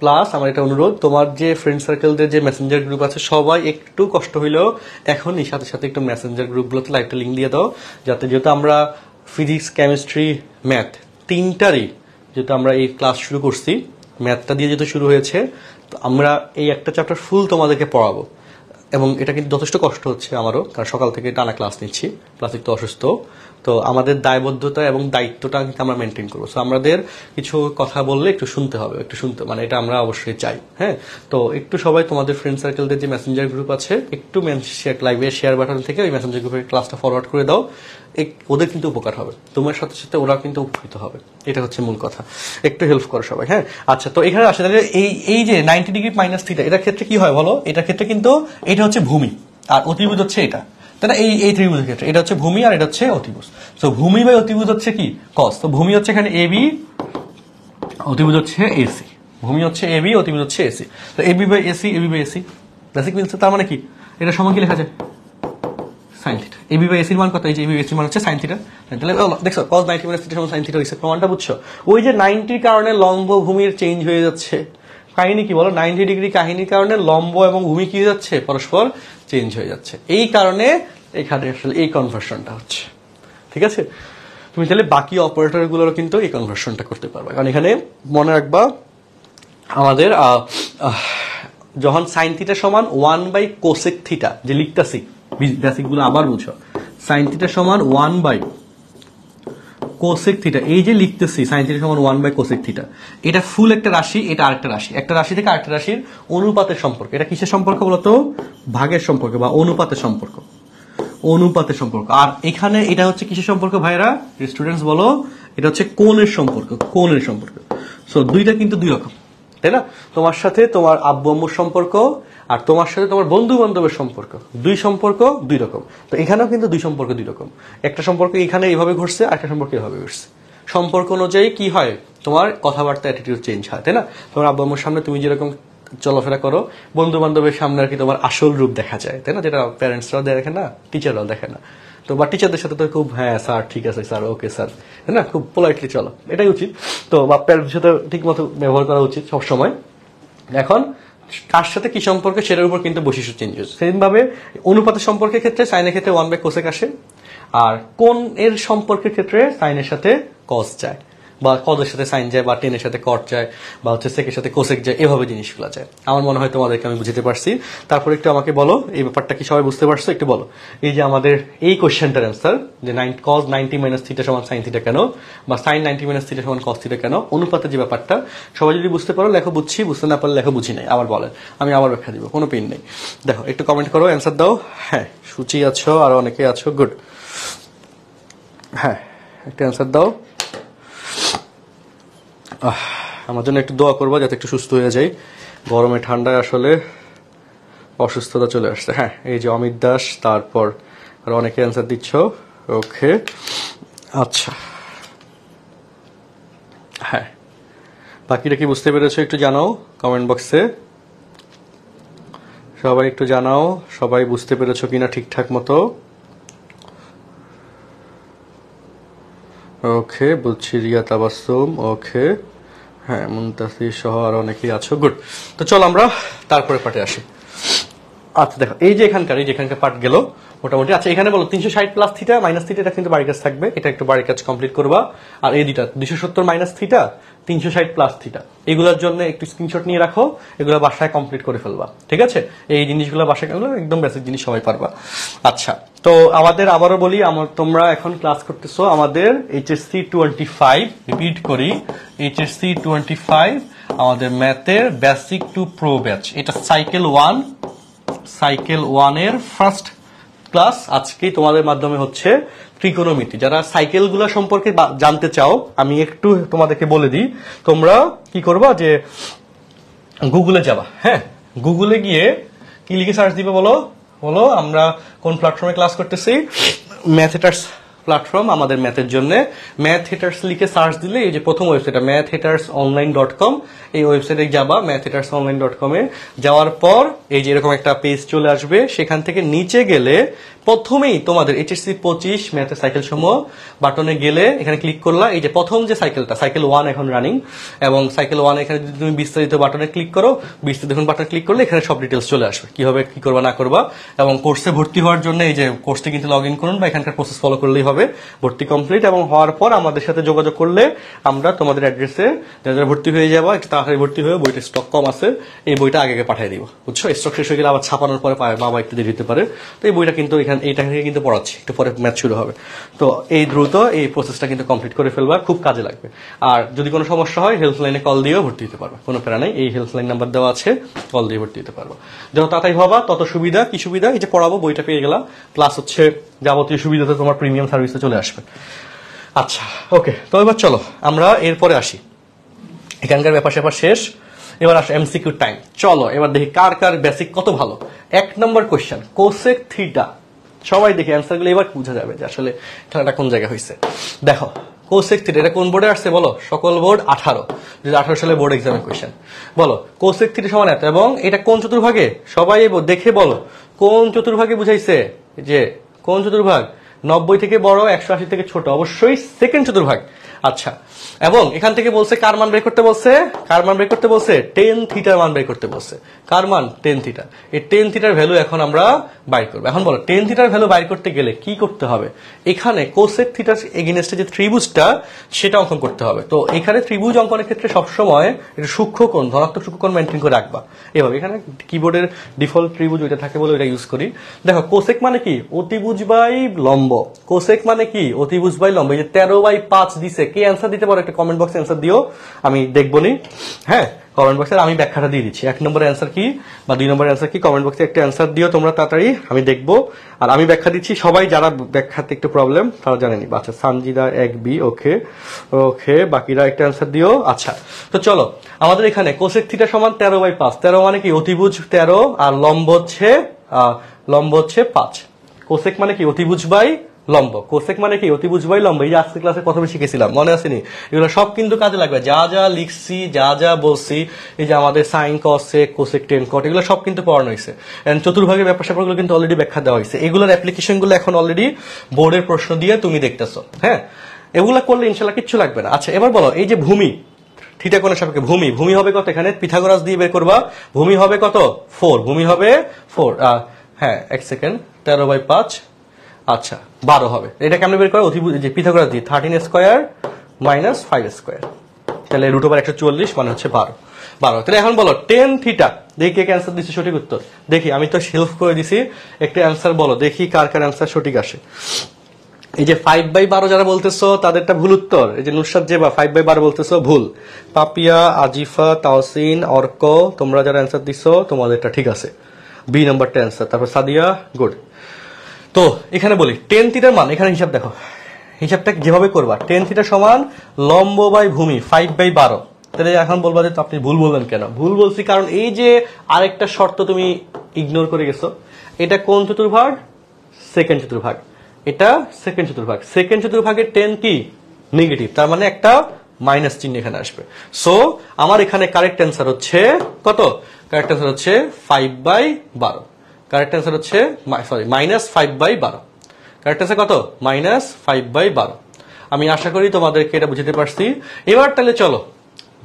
প্লাস আমার এটা অনুরোধ, তোমার যে ফ্রেন্ড সার্কেলদের যে মেসেঞ্জার গ্রুপ আছে, সবাই একটু কষ্ট হইলেও এখনই সাথে সাথে একটু মেসেঞ্জার গ্রুপগুলোতে লাইভটা লিঙ্ক দিয়ে দাও। যাতে যেহেতু আমরা ফিজিক্স কেমিস্ট্রি ম্যাথ তিনটারই যেহেতু আমরা এই ক্লাস শুরু করছি ম্যাথটা দিয়ে যেহেতু শুরু হয়েছে, তো আমরা এই একটা চ্যাপ্টার ফুল তোমাদেরকে পড়াবো। এবং এটা কিন্তু যথেষ্ট কষ্ট হচ্ছে আমারও, কারণ সকাল থেকে টানা ক্লাস নিচ্ছি প্লাস একটু অসুস্থ। তো আমাদের দায়বদ্ধতা এবং দায়িত্বটা কিন্তু আমরা মেনটেন করব। সো আমাদের কিছু কথা বললে একটু শুনতে হবে, একটু শুনতে মানে এটা আমরা অবশ্যই চাই হ্যাঁ? তো একটু সবাই তোমাদের ফ্রেন্ড সার্কেলদের যে মেসেঞ্জার গ্রুপ আছে, একটু লাইভে শেয়ার বাটন থেকে ওই মেসেঞ্জার গ্রুপের ক্লাসটা ফরওয়ার্ড করে দাও। ওদের কিন্তু উপকার হবে, তোমার সাথে সাথে ওরা কিন্তু উপকৃত হবে, এটা হচ্ছে মূল কথা। একটু হেল্প করো সবাই হ্যাঁ? আচ্ছা তো এখানে আসে, তাহলে এই এই যে নাইনটি ডিগ্রি মাইনাস থিটা এটার ক্ষেত্রে কি হয় বলো? এটার ক্ষেত্রে কিন্তু, এটা হচ্ছে ভূমি, আর অতিভুজ হচ্ছে এটা। তাই না এই এই ত্রিভুজের ক্ষেত্রে এটা হচ্ছে ভূমি আর এটা হচ্ছে অতিভুজ। তো ভূমি বাই অতিভুজ হচ্ছে কি? কস তো ভূমি হচ্ছে এখানে এবি অতিভুজ হচ্ছে এসি ভূমি হচ্ছে এবি অতিভুজ হচ্ছে এসি তো AB by AC AB by AC basic means তার মানে কি? এটা সমান কি লেখা যায়? এসির এই যে হচ্ছে সাইন থিটা তাহলে ও, দেখছ cos 90 মাইনাস থিটা সমান সাইন থিটা হইছে প্রমাণটা বুঝছ? ওই যে 90 কারণে লম্ব ভূমির চেঞ্জ হয়ে যাচ্ছে। কাহিনী কি বলো? 90 ডিগ্রি কাহিনীর কারণে লম্ব এবং ভূমি কি যাচ্ছে? পরস্পর চেঞ্জ হয়ে যাচ্ছে। এই কারণে এখানে আসলে এই কনভার্সনটা হচ্ছে। ঠিক আছে? তুমি তাহলে বাকি অপারেটর গুলোরও কিন্তু এই কনভার্সনটা করতে পারবে। কারণ এখানে মনে রাখবা, আমাদের যখন সাইন থিটা সমান ওয়ান বাই কোসেক থিটা যে লিখতাছি বেসিকগুলো আবার বুঝো। সাইন থিটা সমান ওয়ান বাই কোসেক থিটা এই যে লিখতেছি সাইন থিটা সমান ওয়ান বাই কোসেক থিটা এটা ফুল একটা রাশি, এটা আরেকটা রাশি। একটা রাশি থেকে আরেকটা রাশির অনুপাতের সম্পর্ক। এটা কিসের সম্পর্ক বলতো? ভাগের সম্পর্ক বা অনুপাতের সম্পর্ক। অনুপাতের সম্পর্ক। আর এখানে এটা হচ্ছে কিসের সম্পর্ক ভাইরা স্টুডেন্টস বলো, এটা হচ্ছে কোণের সম্পর্ক কোণের সম্পর্ক। সো দুইটা কিন্তু দুই রকম, তাই না? তোমার সাথে তোমার আব্বু আম্মুর সম্পর্ক আর তোমার সাথে তোমার বন্ধু বান্ধবের সম্পর্ক। দুই সম্পর্ক দুই রকম। তো এখানেও কিন্তু দুই সম্পর্ক দুই রকম। একটা সম্পর্ক এখানে এইভাবে ঘটছে আর একটা সম্পর্ক এভাবে ঘটছে সম্পর্ক অনুযায়ী কি হয়? তোমার কথাবার্তা অ্যাটিটিউড চেঞ্জ হয়, তাই না? তোমার আব্বা আম্মুর সামনে তুমি যেরকম চলাফেরা করো বন্ধু বান্ধবের সামনে আর কি তোমার আসল রূপ দেখা যায়, তাই না? যেটা প্যারেন্টসরাও দেখে না টিচাররাও দেখে না। তো বা টিচারদের সাথে তো খুব হ্যাঁ স্যার, ঠিক আছে, স্যার ওকে স্যার। তাই না? খুব পোলাইটলি চলো। এটাই উচিত। তো বা প্যারেন্টসের সাথে ঠিক মতো ব্যবহার করা উচিত সবসময়। এখন কার সাথে কি সম্পর্কে সেটার উপর কিন্তু বৈশিষ্ট্য চেঞ্জ হচ্ছে সেমভাবে অনুপাতের সম্পর্কের ক্ষেত্রে সাইনের ক্ষেত্রে ওয়ান বাই কোসেক আসে, আর কোন এর সম্পর্কের ক্ষেত্রে সাইনের সাথে কস যায়। বা কদের সাথে সাইন যায় বা টেনের সাথে কট যায় বা হচ্ছে সেকের সাথে কোসেক যায়, এভাবে জিনিসগুলো যায়। আমার মনে হয় তোমাদেরকে আমি বুঝতে পারছি। তারপর একটু আমাকে বলো, এই ব্যাপারটা কি সবাই বুঝতে পারছ? একটু বলো। এই যে আমাদের এই কোয়েশ্চেনটার অ্যান্সার যে nine cos ninety minus theta সমান সাইন থিটা কেন বা সাইন নাইনটি মাইনাস থিটা সমান কস থিটা কেন, অনুপাতের যে ব্যাপারটা, সবাই যদি বুঝতে পারো, লেখো বুঝছি, বুঝতে না পারলে লেখো বুঝি নাই, আবার বলেন। আমি আবার ব্যাখ্যা দিব, কোনো পেন নেই। দেখো, একটু কমেন্ট করো অ্যান্সার দাও। হ্যাঁ সূচি আছো, আর অনেকে আছো গুড হ্যাঁ একটা অ্যান্সার দাও। আমার জন্য একটু দোয়া করবা যাতে একটু সুস্থ হয়ে যাই। গরমে ঠান্ডায় আসলে অসুস্থতা চলে আসছে। হ্যাঁ এই যে অমিত দাস, তারপর আর অনেকে অ্যান্সার দিচ্ছ। ওকে আচ্ছা। হ্যাঁ। বাকিটা কি বুঝতে পেরেছ একটু জানাও কমেন্ট বক্সে সবাই একটু জানাও, সবাই বুঝতে পেরেছ কিনা ঠিকঠাক মতো? ওকে বলছি রিয়া তাবাসুম ওকে হ্যাঁ মুন্তাসির সহ আর অনেকেই আছো গুড তো চল আমরা তারপরে পাটে আসি। আচ্ছা দেখো, এই যে এখানকার, এই যে এখানকার পার্ট গেল, মোটামুটি। আচ্ছা এখানে বলো, তিনশো ষাট প্লাস থিটা মাইনাস থিটা এটা কিন্তু বাড়ির কাজ থাকবে, এটা একটু বাড়ির কাজ কমপ্লিট করবা। আর এই দুইটা দুশো সত্তর মাইনাস থিটা তিনশো ষাট প্লাস থিটা এগুলোর জন্য একটু স্ক্রিনশট নিয়ে রাখো, এগুলো বাসায় কমপ্লিট করে ফেলবা, ঠিক আছে? এই জিনিসগুলো বাসায় একদম বেসিক জিনিস সবাই পারবা। আচ্ছা তো আমাদের আবারও বলি আমার তোমরা এখন ক্লাস করতেছো আমাদের এইচএসসি টোয়েন্টি ফাইভ রিপিট করি এইচএসসি টোয়েন্টি ফাইভ আমাদের ম্যাথের বেসিক টু প্রো ব্যাচ এটা সাইকেল ওয়ান সাইকেল ওয়ানের ফার্স্ট ক্লাস আজকেই তোমাদের মাধ্যমে হচ্ছে ত্রিকোণমিতি যারা সাইকেলগুলো সম্পর্কে জানতে চাও, আমি একটু তোমাদেরকে বলে দিই। তোমরা কি করবা যে গুগলে যাবা হ্যাঁ? গুগলে গিয়ে কি লিখে সার্চ দিবে বলো? বলো আমরা কোন প্ল্যাটফর্মে ক্লাস করতেছি? ম্যাথেটার্স প্ল্যাটফর্ম আমাদের ম্যাথের জন্য। ম্যাথ হেটার্স লিখে সার্চ দিলে, এই যে প্রথম ওয়েবসাইটটা math haters online dot com এই ওয়েবসাইটে যাবা ম্যাথ হেটার্স অনলাইন ডট কমে যাওয়ার পর, এই যে এরকম একটা পেজ চলে আসবে, সেখান থেকে নিচে গেলে প্রথমেই তোমাদের এইচএসসি পঁচিশ ম্যাথের সাইকেল সমূহ বাটনে গেলে এখানে ক্লিক করলা। এই যে প্রথম যে সাইকেলটা সাইকেল ওয়ান এখন রানিং এবং সাইকেল ওয়ান এখানে যদি তুমি বিস্তারিত বাটনে ক্লিক করো, বিস্তারিত দেখুন বাটনে ক্লিক করলে এখানে সব ডিটেলস চলে আসবে। কীভাবে কি করবা, না করবা এবং কোর্সে ভর্তি হওয়ার জন্য এই যে কোর্সটি কিন্তু লগ ইন করুন বা এখানকার প্রসেস ফলো করলেই হবে। ভর্তি কমপ্লিট এবং হওয়ার পর আমাদের সাথে যোগাযোগ করলে আমরা তোমাদের অ্যাড্রেসে যারা ভর্তি হয়ে যাব, একটু তাড়াতাড়ি ভর্তি হয়ে বইটা স্টক কম আছে, এই বইটা আগে আগে পাঠিয়ে দিব। বুঝছ? স্টক শেষ হয়ে গেলে আবার ছাপানোর পরে বাবা একটু দেরি হতে পারে। তো এই বইটা কিন্তু এখানে থেকে কিন্তু পড়াচ্ছি, একটু পরে ম্যাচ শুরু হবে। তো এই দ্রুত এই প্রসেসটা কিন্তু কমপ্লিট করে ফেলবা, খুব কাজে লাগবে। আর যদি কোনো সমস্যা হয় হেল্পলাইনে কল দিয়েও ভর্তি দিতে পারবে, কোনো প্যারা নেই। এই হেল্পলাইন নাম্বার দেওয়া আছে কল দিয়ে ভর্তি দিতে পারব। যত তাড়াতাড়ি হবা, তত সুবিধা। কি সুবিধা? এই যে পড়াবো, বইটা পেয়ে গেলাম। প্লাস হচ্ছে যাবতীয় সুবিধাতে তোমার প্রিমিয়াম সার্ভিসে চলে আসবে। আচ্ছা ওকে তো এবার চলো, আমরা এরপরে আসি। এখানকার ব্যাপার স্যাপার শেষ। এবার আসো এমসিকিউ টাইম চলো, এবার দেখি কার কার বেসিক কত ভালো। এক নম্বর কোশ্চেন কোসেক থিটা সবাই দেখি অ্যান্সারগুলো এবার বোঝা যাবে যে আসলে খেলাটা কোন জায়গায় হয়েছে। দেখো কোসেক থিটা এটা কোন বোর্ডে আসছে বলো? সকল বোর্ড আঠারো। যেটা আঠারো সালে বোর্ড এক্সামের কোশ্চেন বলো কোসেক থিটা সমান এত, এবং এটা কোন চতুর্ভাগে? সবাই দেখে বলো, কোন চতুর্ভাগে বুঝাইছে? যে কোন চতুর্ভাগ? নব্বই থেকে বড়, একশো আশি থেকে ছোট, অবশ্যই সেকেন্ড চতুর্ভাগ। আচ্ছা এবং এখান থেকে বলছে কার মান বের করতে বলছে? কার মান বের করতে বলছে? টেন থিটার মান বের করতে বলছে। কার মান? টেন থিটা এই টেন থিটার ভ্যালু এখন আমরা বাইর করব। এখন বলো টেন থিটার ভ্যালু বাইর করতে গেলে কি করতে হবে? এখানে কোসেক থিটার এগেনস্টে যে ত্রিভুজটা, সেটা অঙ্কন করতে হবে। তো এখানে ত্রিভুজ অঙ্কনের ক্ষেত্রে সবসময় একটু সূক্ষ্মকোণ ধনাত্মক সূক্ষ্মকোণ মেনটেন করে রাখবা। এভাবে, এখানে কিবোর্ডের ডিফল্ট ত্রিভুজ ওইটা থাকে বলে ওইটা ইউজ করি। দেখো কোসেক মানে কি? অতিভুজ বাই লম্ব। কোসেক মানে কি? অতিভুজ বাই লম্ব। এই যে তেরো বাই পাঁচ দিছে, কে অ্যান্সার দিতে পারো? একটা কমেন্ট বক্সে অ্যান্সার দিও। আমি দেখব নি হ্যাঁ কমেন্ট বক্সে আমি ব্যাখ্যাটা দিয়ে দিচ্ছি। এক নম্বর অ্যান্সার কি বা দুই নম্বর অ্যান্সার কি? কমেন্ট বক্সে একটা অ্যান্সার দিও তোমরা তাড়াতাড়ি, আমি দেখব। আর আমি ব্যাখ্যা দিচ্ছি সবাই যারা ব্যাখ্যাতে একটু প্রবলেম তারা জানেনি আচ্ছা সানজিদা এক বি, ওকে। ওকে, বাকিরা একটা অ্যান্সার দিও। আচ্ছা তো চলো, আমাদের এখানে কোসেক থিটা সমান তেরো বাই পাঁচ। তেরো মানে কি? অতিভুজ তেরো আর লম্ব হচ্ছে লম্ব হচ্ছে পাঁচ। কোসেক মানে কি? অতিভুজ বাই লম্ব। কোসেক মানে কি? অতিভুজ বাই লম্ব। এই যে আজকে ক্লাসে প্রথমে শিখেছিলাম, মনে আসেনি এগুলো সব কিন্তু কাজে লাগবে। যা যা লিখছি, যা যা বলছি, এই যে আমাদের sine cosec cosec tan cot এগুলো সব কিন্তু পড়ানো হয়েছে। চতুর্ভাগের ব্যাপার স্যাপারগুলো কিন্তু অলরেডি ব্যাখ্যা দেওয়া হয়েছে। এগুলোর অ্যাপ্লিকেশনগুলো এখন অলরেডি বোর্ডের প্রশ্ন দিয়ে তুমি দেখতেছো। হ্যাঁ? এগুলো করলে ইনশাল্লাহ কিচ্ছু লাগবে না। আচ্ছা এবার বলো, এই যে ভূমি থিটা কোণের সাপেক্ষে ভূমি ভূমি হবে কত এখানে? পিথাগোরাস দিয়ে বের করবা। ভূমি হবে কত? ফোর ভূমি হবে ফোর হ্যাঁ এক সেকেন্ড তেরো বাই পাঁচ আচ্ছা বারো হবে। এটা কেমন বের করে? অতিভুজ যে পিথাগোরাস দিয়ে thirteen square minus five square তাহলে রুট ওভার একশো চুয়াল্লিশ মানে হচ্ছে বারো। বারো। তাহলে এখন বলো টেন থিটা দেখি কে অ্যান্সার দিচ্ছে সঠিক উত্তর। দেখি, আমি তো হেল্প করে দিছি, একটা অ্যান্সার বলো, দেখি কার কার অ্যান্সার সঠিক আসে। এই যে ফাইভ বাই বারো যারা বলতেছো, তাদেরটা ভুল উত্তর। এই যে নুসরাত জেবা ফাইভ বাই বারো বলতেছো, ভুল। পাপিয়া, আজিফা, তাওসিন, অর্ক, তোমরা যারা অ্যান্সার দিছো, তোমাদেরটা ঠিক আছে। বি নাম্বারটা অ্যান্সার তারপর সাদিয়া গুড তো, এখানে বলি টেন থিটার মান, এখানে হিসাব দেখো। হিসাবটা যেভাবে করবা টেন থিটার সমান লম্ব বাই ভূমি ফাইভ বাই বারো। তাহলে এখন বলবা যে আপনি ভুল বললেন কেন? ভুল বলছি কারণ এই যে আরেকটা শর্ত তুমি ইগনোর করে গেছো, এটা কোন চতুর্ভাগ? সেকেন্ড চতুর্ভাগ। এটা সেকেন্ড চতুর্ভাগ। সেকেন্ড চতুর্ভাগের টেন কি? নেগেটিভ তার মানে একটা মাইনাস চিহ্ন এখানে আসবে। সো আমার এখানে কারেক্ট অ্যান্সার হচ্ছে কত? কারেক্ট অ্যান্সার হচ্ছে ফাইভ বাই বারো। কারেক্ট অ্যান্সার হচ্ছে সরি মাইনাস ফাইভ বাই বারো। কারেক্ট অ্যান্সার কত? মাইনাস ফাইভ বাই বারো। আমি আশা করি তোমাদেরকে এটা বুঝতে পারছি। এবার তাহলে চলো,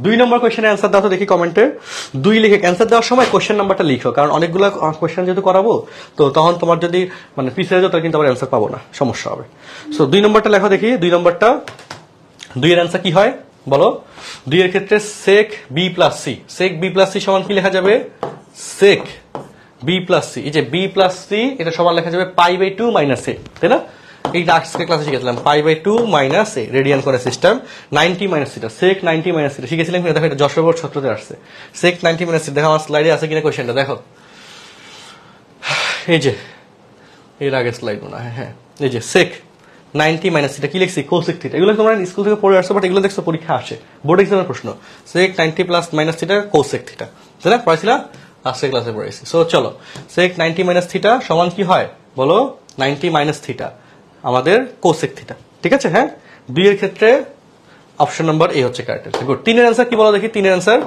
দুই নম্বর কোয়েশ্চেনের অ্যান্সার দাও তো দেখি কমেন্টে দুই লিখে অ্যান্সার দেওয়ার সময় কোয়েশ্চেন নাম্বারটা লিখো, কারণ অনেকগুলো কোয়েশ্চেন যেহেতু করাবো, তো তখন তোমার যদি মানে পিছিয়ে যাও তাহলে কিন্তু আবার অ্যান্সার পাবো না, সমস্যা হবে। সো দুই নম্বরটা লেখো দেখি, দুই নম্বরটা, দুইয়ের অ্যান্সার কি হয়? বলো? দুইয়ের ক্ষেত্রে sec B plus C sec B plus C সমান কি লেখা যাবে? সেক বি প্লাস সি এই যে বি প্লাস সি এটা সমান লেখা যাবে pi by two minus A তাই না? এই আজকে ক্লাসে শিখেছিলাম। Pi by two minus A radian করে system ninety minus theta sec ninety minus সিটা শিখেছিলাম দেখো, এটা যশোর ছত্রতে আসছে। সেক নাইনটি মাইনাস সিটা দেখো, আমার স্লাইডে আছে কিনা কোয়েশ্চেনটা দেখো। এই যে, এর আগের স্লাইড মনে হয় হ্যাঁ। এই যে সেক নাইনটি মাইনাস থিটা কি লিখছি? কোসেক থিটা এগুলো তোমরা স্কুল থেকে পড়ে আসছো বাট এগুলো দেখছ, পরীক্ষা আসে বোর্ড এক্সামের প্রশ্ন। Sec ninety plus minus theta cosec theta তাই না পড়াইছিলা? আজকে ক্লাসে পড়াইছি। সো চলো। সেক নাইনটি মাইনাস থিটা সমান কি হয়? বলো নাইনটি মাইনাস থিটা আমাদের কোসেক থিটা ঠিক আছে হ্যাঁ? দুইয়ের ক্ষেত্রে অপশন নাম্বার এ হচ্ছে কারেক্ট অ্যান্সার গুড তিনের অ্যান্সার কি বলো দেখি? তিনের অ্যান্সার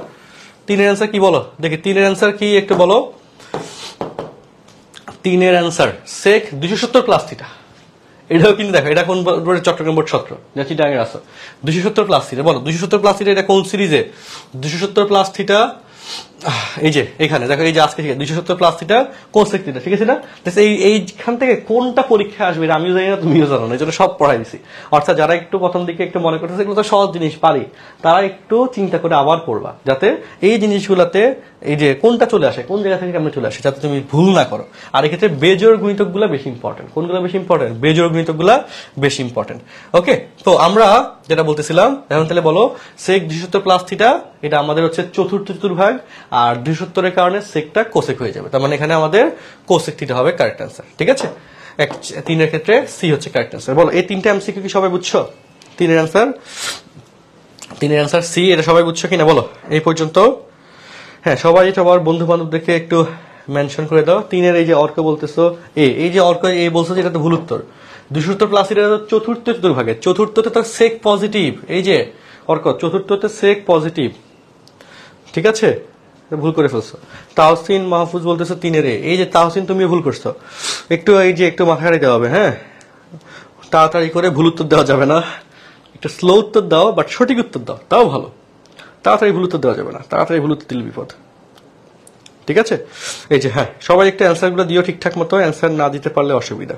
তিনের অ্যান্সার কি বলো? দেখি, তিনের অ্যান্সার কি একটু বলো? তিনের অ্যান্সার সেক দুশো সত্তর প্লাস থিটা এটাও কিন্তু দেখো, এটা কোন চট্টগ্রাম বোর্ড ছত্র যা চিটাঙের আসো দুশো সত্তর প্লাস থিটা বলো দুশো সত্তর প্লাস থিটা এটা কোন সিরিজে দুশো সত্তর প্লাস থিটা এই যে, এখানে, দেখো, এই যে আজকে দুশো সত্তর প্লাস থিটা কোসেক থিটা ঠিক আছে না? এই, এইখান থেকে কোনটা পরীক্ষা আসবে আমিও জানি না, তুমিও জানো না, এই জন্য সব পড়াই দিছি। অর্থাৎ যারা একটু প্রথম দিকে একটু মনে করতেছে, এগুলো তো সহজ জিনিস, পারি। তারা একটু চিন্তা করে আবার পড়বা, যাতে এই জিনিসগুলোতে এই যে কোনটা চলে আসে, কোন জায়গা থেকে কেমন চলে আসে, যাতে তুমি ভুল না করো। আর এক্ষেত্রে বেজোর গুণিতকগুলো বেশি ইম্পর্টেন্ট কোনগুলো বেশি ইম্পর্টেন্ট বেজোর গুণিতকগুলো বেশি ইম্পর্টেন্ট ওকে তো আমরা যেটা বলতেছিলাম, এখন তাহলে বলো সেক দুইশত্তর প্লাস থিটা এটা আমাদের হচ্ছে চতুর্থ চতুর্ভাগ, আর দুইশত্তরের কারণে সেকটা কোসেক হয়ে যাবে। তার মানে এখানে আমাদের কোসেক থিটা হবে কারেক্ট অ্যান্সার ঠিক আছে? এক, তিনের ক্ষেত্রে সি হচ্ছে কারেক্ট অ্যান্সার বলো, এই তিনটা এমসিকিউ কি সবাই বুঝছ? তিনের অ্যান্সার তিনের অ্যান্সার সি এটা সবাই বুঝছ কিনা? বলো, এই পর্যন্ত। হ্যাঁ সবাই সবার বন্ধু বান্ধবদেরকে একটু মেনশন করে দাও। তিনের এই যে অর্ক বলতেছো, এ, এই যে অর্ক, এ বলছো এটা তো ভুল উত্তর। দুশো উত্তর প্লাস এটা চতুর্থ চতুর্ভাগে। চতুর্থতে তো সেক পজিটিভ এই যে অর্ক, চতুর্থতে সেক পজিটিভ ঠিক আছে? ভুল করে ফেলছো। তাহসিন মাহফুজ বলতেছো তিনের এই যে তাহসিন তুমিও ভুল করছ। একটু এই যে একটু মাথা খাটাইতে হবে হ্যাঁ? তাড়াতাড়ি করে ভুল উত্তর দেওয়া যাবে না। একটু স্লো উত্তর দাও বাট সঠিক উত্তর দাও। তাও ভালো। তাড়াতাড়ি ভুল দেওয়া যাবে না। তাড়াতাড়ি ভুল দিলে বিপদ। ঠিক আছে? এই যে হ্যাঁ সবাই একটু অ্যান্সারগুলো দিও ঠিকঠাক মতো। অ্যান্সার না দিতে পারলে অসুবিধা।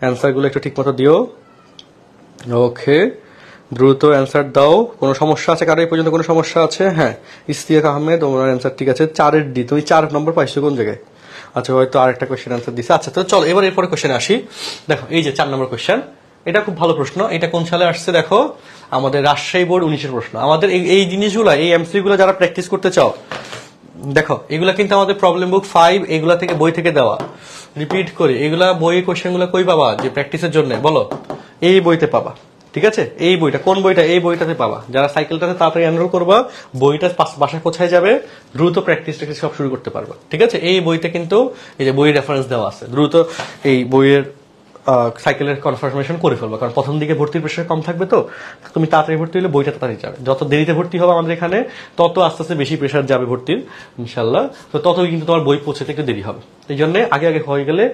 অ্যান্সারগুলো একটু ঠিক মতো দিও। ওকে দ্রুত অ্যান্সার দাও। কোনো সমস্যা আছে? কারও এই পর্যন্ত কোনো সমস্যা আছে? হ্যাঁ ইস্তিয়াক আহমেদ তোমার অ্যান্সার ঠিক আছে। চারের ডি তুমি চার নম্বর পাইছো কোন জায়গায়? আচ্ছা হয়তো আরেকটা কোয়েশ্চেন অ্যান্সার দিছে। আচ্ছা তো চলো, এবার এরপরে কোয়েশ্চেন আসি। দেখো, এই যে চার নম্বর কোয়েশ্চেন এটা খুব ভালো প্রশ্ন। এটা কোন সালে আসছে? দেখো আমাদের রাজশাহী বোর্ড উনিশের প্রশ্ন। আমাদের এই- জিনিসগুলো, এই এমসি গুলো যারা প্র্যাকটিস করতে চাও, দেখো, এগুলা কিন্তু আমাদের প্রবলেম বুক ফাইভ এগুলা থেকে বই থেকে দেওয়া। রিপিট করি, এগুলা বই কোশ্চেনগুলো কই পাবা? যে প্র্যাকটিসের জন্য, বলো। এই বইতে পাবা, ঠিক আছে? এই বইটা, কোন বইটা? এই বইটাতে পাবা। যারা সাইকেলটাতে তাড়াতাড়ি এনরোল করবা, বইটা বাসায় কোথায় যাবে, দ্রুত প্র্যাকটিস সব শুরু করতে পারবা, ঠিক আছে? এই বইতে কিন্তু এই যে বইয়ের রেফারেন্স দেওয়া আছে, দ্রুত এই বইয়ের সাইকেলের কনফার্মেশন করে ফেলবা। কারণ প্রথম দিকে ভর্তির প্রেশার কম থাকবে তো তুমি তাড়াতাড়ি ভর্তি হলে বইটা তাড়াতাড়ি যাবে। যত দেরিতে ভর্তি হবে আমাদের এখানে, তত আস্তে আস্তে বেশি প্রেশার যাবে ভর্তির, ইনশাল্লাহ। তো ততই কিন্তু তোমার বই পৌঁছতে একটু দেরি হবে। এই জন্য আগে আগে হয়ে গেলে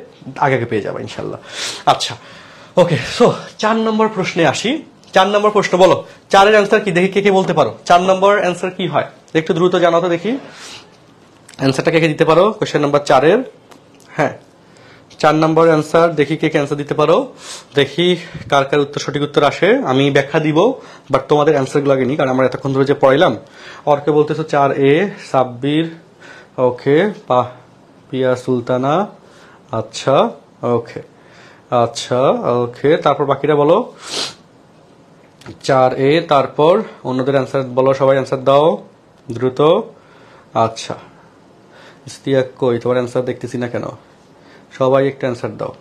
আগে আগে পেয়ে যাবে, ইনশাল্লাহ। আচ্ছা ওকে সো চার নম্বর প্রশ্নে আসি। চার নম্বর প্রশ্ন, বলো, চারের অ্যান্সার কি? দেখি কে কে বলতে পারো। চার নম্বর অ্যান্সার কি হয়? একটু দ্রুত জানাও তো দেখি অ্যান্সারটা কে কে দিতে পারো? কোয়েশ্চেন নাম্বার চারের। হ্যাঁ চার নম্বর অ্যান্সার দেখি কে ক্যান্সার দিতে পারো। দেখি কার কার উত্তর সঠিক উত্তর আসে। আমি ব্যাখ্যা দিব বাট তোমাদের অ্যান্সারগুলো আগে নিই, কারণ আমরা এতক্ষণ ধরে যে পড়াইলাম। অর্কে বলতেছো চার এ, সাব্বির, ওকে পিয়া সুলতানা আচ্ছা ওকে আচ্ছা ওকে, তারপর বাকিরা বলো। চার এ, তারপর অন্যদের অ্যান্সার বলো, সবাই অ্যান্সার দাও, দ্রুত আচ্ছা। ইস্তিয়াক কই, তোমার অ্যান্সার দেখতেছি না কেন? সবাই একটু অ্যান্সার দাও।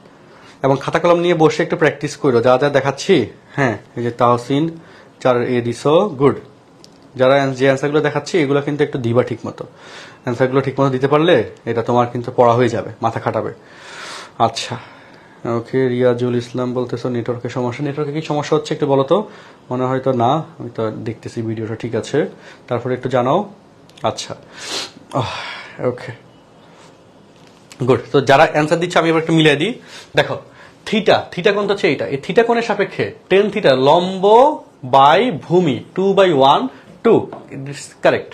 এবং খাতা কলম নিয়ে বসে একটু প্র্যাকটিস করো, যা যা দেখাচ্ছি হ্যাঁ এই যে তাহসিন, চার এ দিছো গুড যারা যে অ্যান্সারগুলো দেখাচ্ছি, এগুলো কিন্তু একটু দিবা ঠিক মতো অ্যান্সারগুলো ঠিক মতো দিতে পারলে এটা তোমার কিন্তু পড়া হয়ে যাবে, মাথা খাটাবে। আচ্ছা ওকে রিয়াজুল ইসলাম বলতেছো নেটওয়ার্কের সমস্যা। নেটওয়ার্কে কি সমস্যা হচ্ছে একটু বলো তো? মনে হয় তো না, আমি তো দেখতেছি ভিডিওটা ঠিক আছে। তারপরে একটু জানাও। আচ্ছা ওকে গুড তো যারা অ্যান্সার দিচ্ছে, আমি এবার একটু মিলিয়ে দিই। দেখো থিটা থিটা কোনটা হচ্ছে এইটা। এই থিটা কোণের সাপেক্ষে টেন থিটা লম্ব বাই ভূমি two by one two correct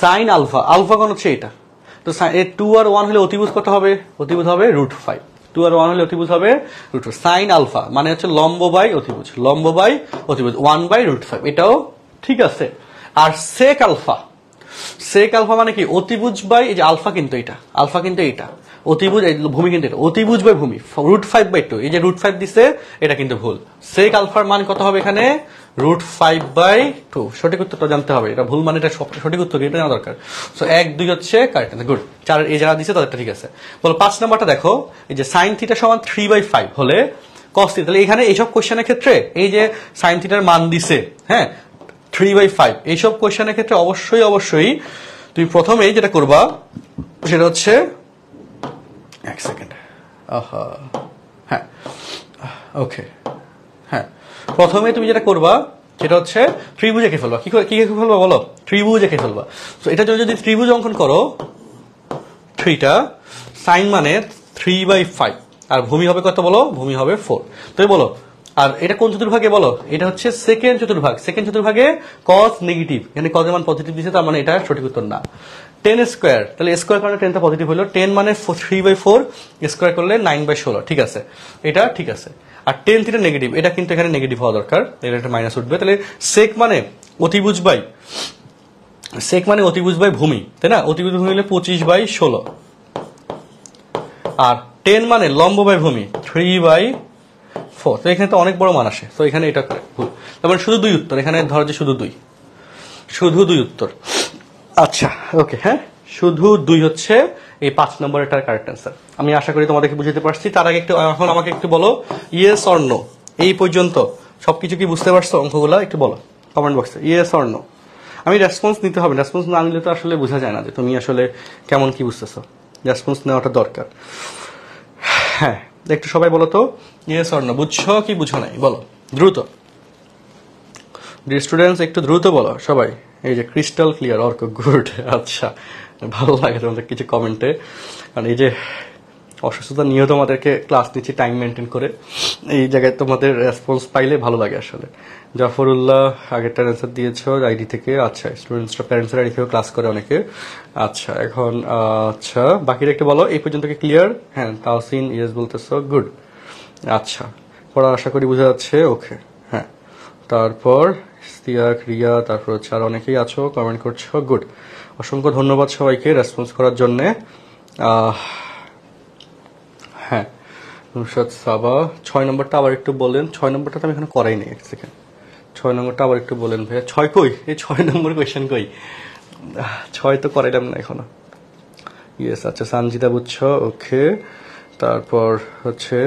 sine alpha alpha কোন হচ্ছে এটা তো টু আর ওয়ান হলে অতিভুজ কত হবে? অতিভুজ হবে রুট ফাইভ টু আর ওয়ান হলে অতিভুজ হবে রুট সাইন আলফা মানে হচ্ছে লম্ব বাই অতিভুজ। লম্ব বাই অতিভুজ। ওয়ান বাই রুট ফাইভ এটাও ঠিক আছে। আর সেক আলফা সেক আলফা মানে কি? অতিভুজ বাই এই যে আলফা কিন্তু এটা। আলফা কিন্তু এটা অতিভুজ ভূমি কিন্তু এটা। অতিভুজ বাই ভূমি। Root five by two. এই যে রুট ফাইভ দিছে, এটা কিন্তু ভুল। সেক আলফার মান কত হবে এখানে? Root five by two. সঠিক উত্তরটা জানতে হবে। এটা ভুল মানে এটা সঠিক উত্তর? এটা জানা দরকার। সো এক, দুই হচ্ছে কারেক্ট গুড চার এই যারা দিছে, তাদেরটা ঠিক আছে। বলো, পাঁচ নাম্বারটা দেখো। এই যে সাইন থিটা সমান থ্রি বাই ফাইভ হলে কস তাহলে এখানে এইসব কোশ্চেনের ক্ষেত্রে এই যে সাইন থিটার মান দিছে হ্যাঁ? থ্রি বাই ফাইভ এইসব কোয়েশনের ক্ষেত্রে অবশ্যই অবশ্যই তুমি প্রথমেই যেটা করবা, সেটা হচ্ছে, এক সেকেন্ড আহা হ্যাঁ ওকে হ্যাঁ। প্রথমে তুমি যেটা করবা, সেটা হচ্ছে ত্রিভুজ এঁকে ফেলবা। কি কি এঁকে ফেলবা বলো? ত্রিভুজ এঁকে ফেলবা। তো এটার জন্য যদি ত্রিভুজ অঙ্কন করো, থ্রিটা সাইন মানে থ্রি বাই ফাইভ আর ভূমি হবে কত বলো? ভূমি হবে ফোর তুমি বলো আর এটা কোন চতুর্ভাগে বলো? এটা হচ্ছে সেকেন্ড চতুর্ভাগ। সেকেন্ড চতুর্ভাগে কজ নেগেটিভ এখানে কজের মান পজিটিভ দিছে, তার মানে এটা সঠিক উত্তর না। টেন স্কোয়ার তাহলে স্কোয়ার করলে টেনটা পজিটিভ হলো। টেন মানে থ্রি বাই ফোর স্কোয়ার করলে নাইন বাই ষোলো। ঠিক আছে? এটা ঠিক আছে। আর টেন থিটা নেগেটিভ এটা কিন্তু এখানে নেগেটিভ হওয়া দরকার। এটা একটা মাইনাস উঠবে। তাহলে সেক মানে অতিভুজ বাই সেক মানে অতিভুজ বাই ভূমি, তাই না? অতিভুজ ভূমি হলে পঁচিশ বাই ষোলো। আর টেন মানে লম্ব বাই ভূমি থ্রি বাই ফোর তো এখানে তো অনেক বড় মান আসে। তো এখানে এটা ভুল তার মানে শুধু দুই উত্তর। এখানে ধরো যে শুধু দুই। শুধু দুই উত্তর। আচ্ছা ওকে হ্যাঁ? শুধু দুই হচ্ছে এই পাঁচ নম্বরটার কারেক্ট অ্যান্সার আমি আশা করি তোমাদেরকে বুঝতে পারছি। তার আগে একটু, এখন আমাকে একটু বলো ইয়েস অর নো এই পর্যন্ত সবকিছু কি বুঝতে পারছ অঙ্কগুলো? একটু বলো কমেন্ট বক্সে ইয়েস অর নো আমি রেসপন্স নিতে হবে। রেসপন্স না নিলে তো আসলে বোঝা যায় না যে তুমি আসলে কেমন কি বুঝতেছো। রেসপন্স নেওয়াটা দরকার। হ্যাঁ একটু সবাই বলো তো ইয়েস অর নো বুঝছ কি বুঝো নাই? বলো, দ্রুত। স্টুডেন্টস একটু দ্রুত বলো সবাই। এই যে ক্রিস্টাল ক্লিয়ার অর্ক গুড আচ্ছা। ভালো লাগে তোমাদের কিছু কমেন্টে কারণ এই যে অসুস্থতা নিয়েও তোমাদেরকে ক্লাস নিচ্ছি টাইম মেনটেন করে। এই জায়গায় তোমাদের রেসপন্স পাইলে ভালো লাগে আসলে। জাফরুল্লাহ, আগেরটার অ্যান্সার দিয়েছ আইডি থেকে। আচ্ছা স্টুডেন্টসরা প্যারেন্টসরা আইডি থেকেও ক্লাস করে অনেকে। আচ্ছা এখন আচ্ছা বাকিরা একটু বলো, এই পর্যন্ত কি ক্লিয়ার হ্যাঁ তাওসিন ইয়েস বলতেছো গুড আচ্ছা পড়া আশা করি বোঝা যাচ্ছে, ওকে হ্যাঁ। তারপর ইস্তিয়াক রিয়া, তারপর হচ্ছে আর অনেকেই আছো কমেন্ট করছ গুড অসংখ্য ধন্যবাদ সবাইকে রেসপন্স করার জন্যে। হ্যাঁ নুসরাত সাবা, ছয় নম্বরটা আবার একটু বলেন, ছয় নম্বরটা তো আমি এখানে করাই নেই, এক সেকেন্ড ছয় নম্বরটা আবার একটু বলেন ভাইয়া। ছয় কই? এই ছয় নম্বর কোয়েশ্চেন কই? ছয় তো করাইলাম না এখনও। ইয়েস আচ্ছা সানজিদা বুঝছ, ওকে। তারপর হচ্ছে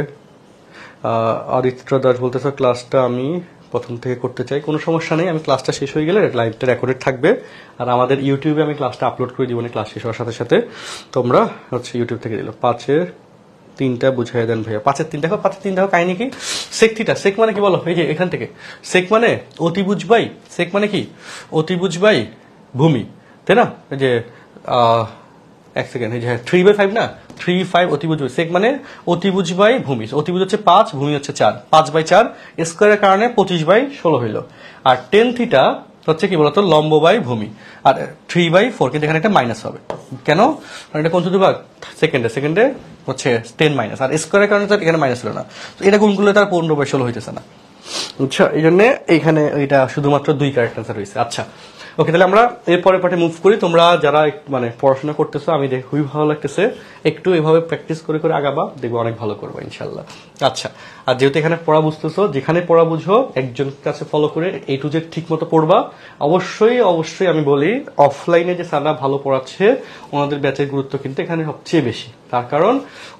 আদিত্য দাস বলতেছে ক্লাসটা আমি প্রথম থেকে করতে চাই। কোনো সমস্যা নেই, আমি ক্লাসটা শেষ হয়ে গেলে লাইভটা রেকর্ডেড থাকবে। আর আমাদের ইউটিউবে আমি ক্লাসটা আপলোড করে দিব ক্লাস শেষ হওয়ার সাথে সাথে। তোমরা হচ্ছে ইউটিউব থেকে দিল। পাঁচের তিনটা বুঝাই দেন ভাইয়া। পাঁচের তিন দেখো, পাঁচের তিন দেখো কাহিনী কি? সেক সেক মানে কি বলো? এই যে এখান থেকে। সেক মানে অতি বুঝবাই সেক মানে কি? অতি বুঝবাই ভূমি, তাই না? যে এক সেকেন্ড এই যে থ্রি বাই ফাইভ না? থ্রি ফাইভ অতিভুজ সেক মানে অতিভুজ বাই ভূমি। অতিভুজ হচ্ছে পাঁচ, ভূমি হচ্ছে চার। পাঁচ বাই চার স্কোয়ারের কারণে পঁচিশ বাই ষোলো হইল। আর টেন থিটা হচ্ছে কি বলতো? লম্ব বাই ভূমি। আর থ্রি বাই ফোর কিন্তু এখানে একটা মাইনাস হবে। কেন? কারণ এটা কোন চতুর্ভাগ? সেকেন্ডে সেকেন্ডে হচ্ছে টেন মাইনাস আর স্কোয়ারের কারণে তো এখানে মাইনাস হলো না। তো এটা গুণ করলে তার পনেরো বাই ষোলো হইতেছে না। আচ্ছা এই জন্য এইখানে এটা শুধুমাত্র দুই কারেক্ট অ্যান্সার হয়েছে আচ্ছা। ওকে তাহলে আমরা এরপরে পার্টে মুভ করি। তোমরা যারা মানে পড়াশোনা করতেছো, আমি দেখ খুবই ভালো লাগতেছে। একটু এভাবে প্র্যাকটিস করে করে আগাবা, দেখব অনেক ভালো করব ইনশাল্লাহ আচ্ছা আর যেহেতু এখানে পড়া বুঝতেছো, যেখানে পড়া বুঝো, একজন কাছে ফলো করে এই টু জেড ঠিক মতো পড়বা। অবশ্যই অবশ্যই আমি বলি অফলাইনে যে স্যাররা ভালো পড়াচ্ছে, ওনাদের ব্যাচের গুরুত্ব কিন্তু এখানে সবচেয়ে বেশি। তার কারণ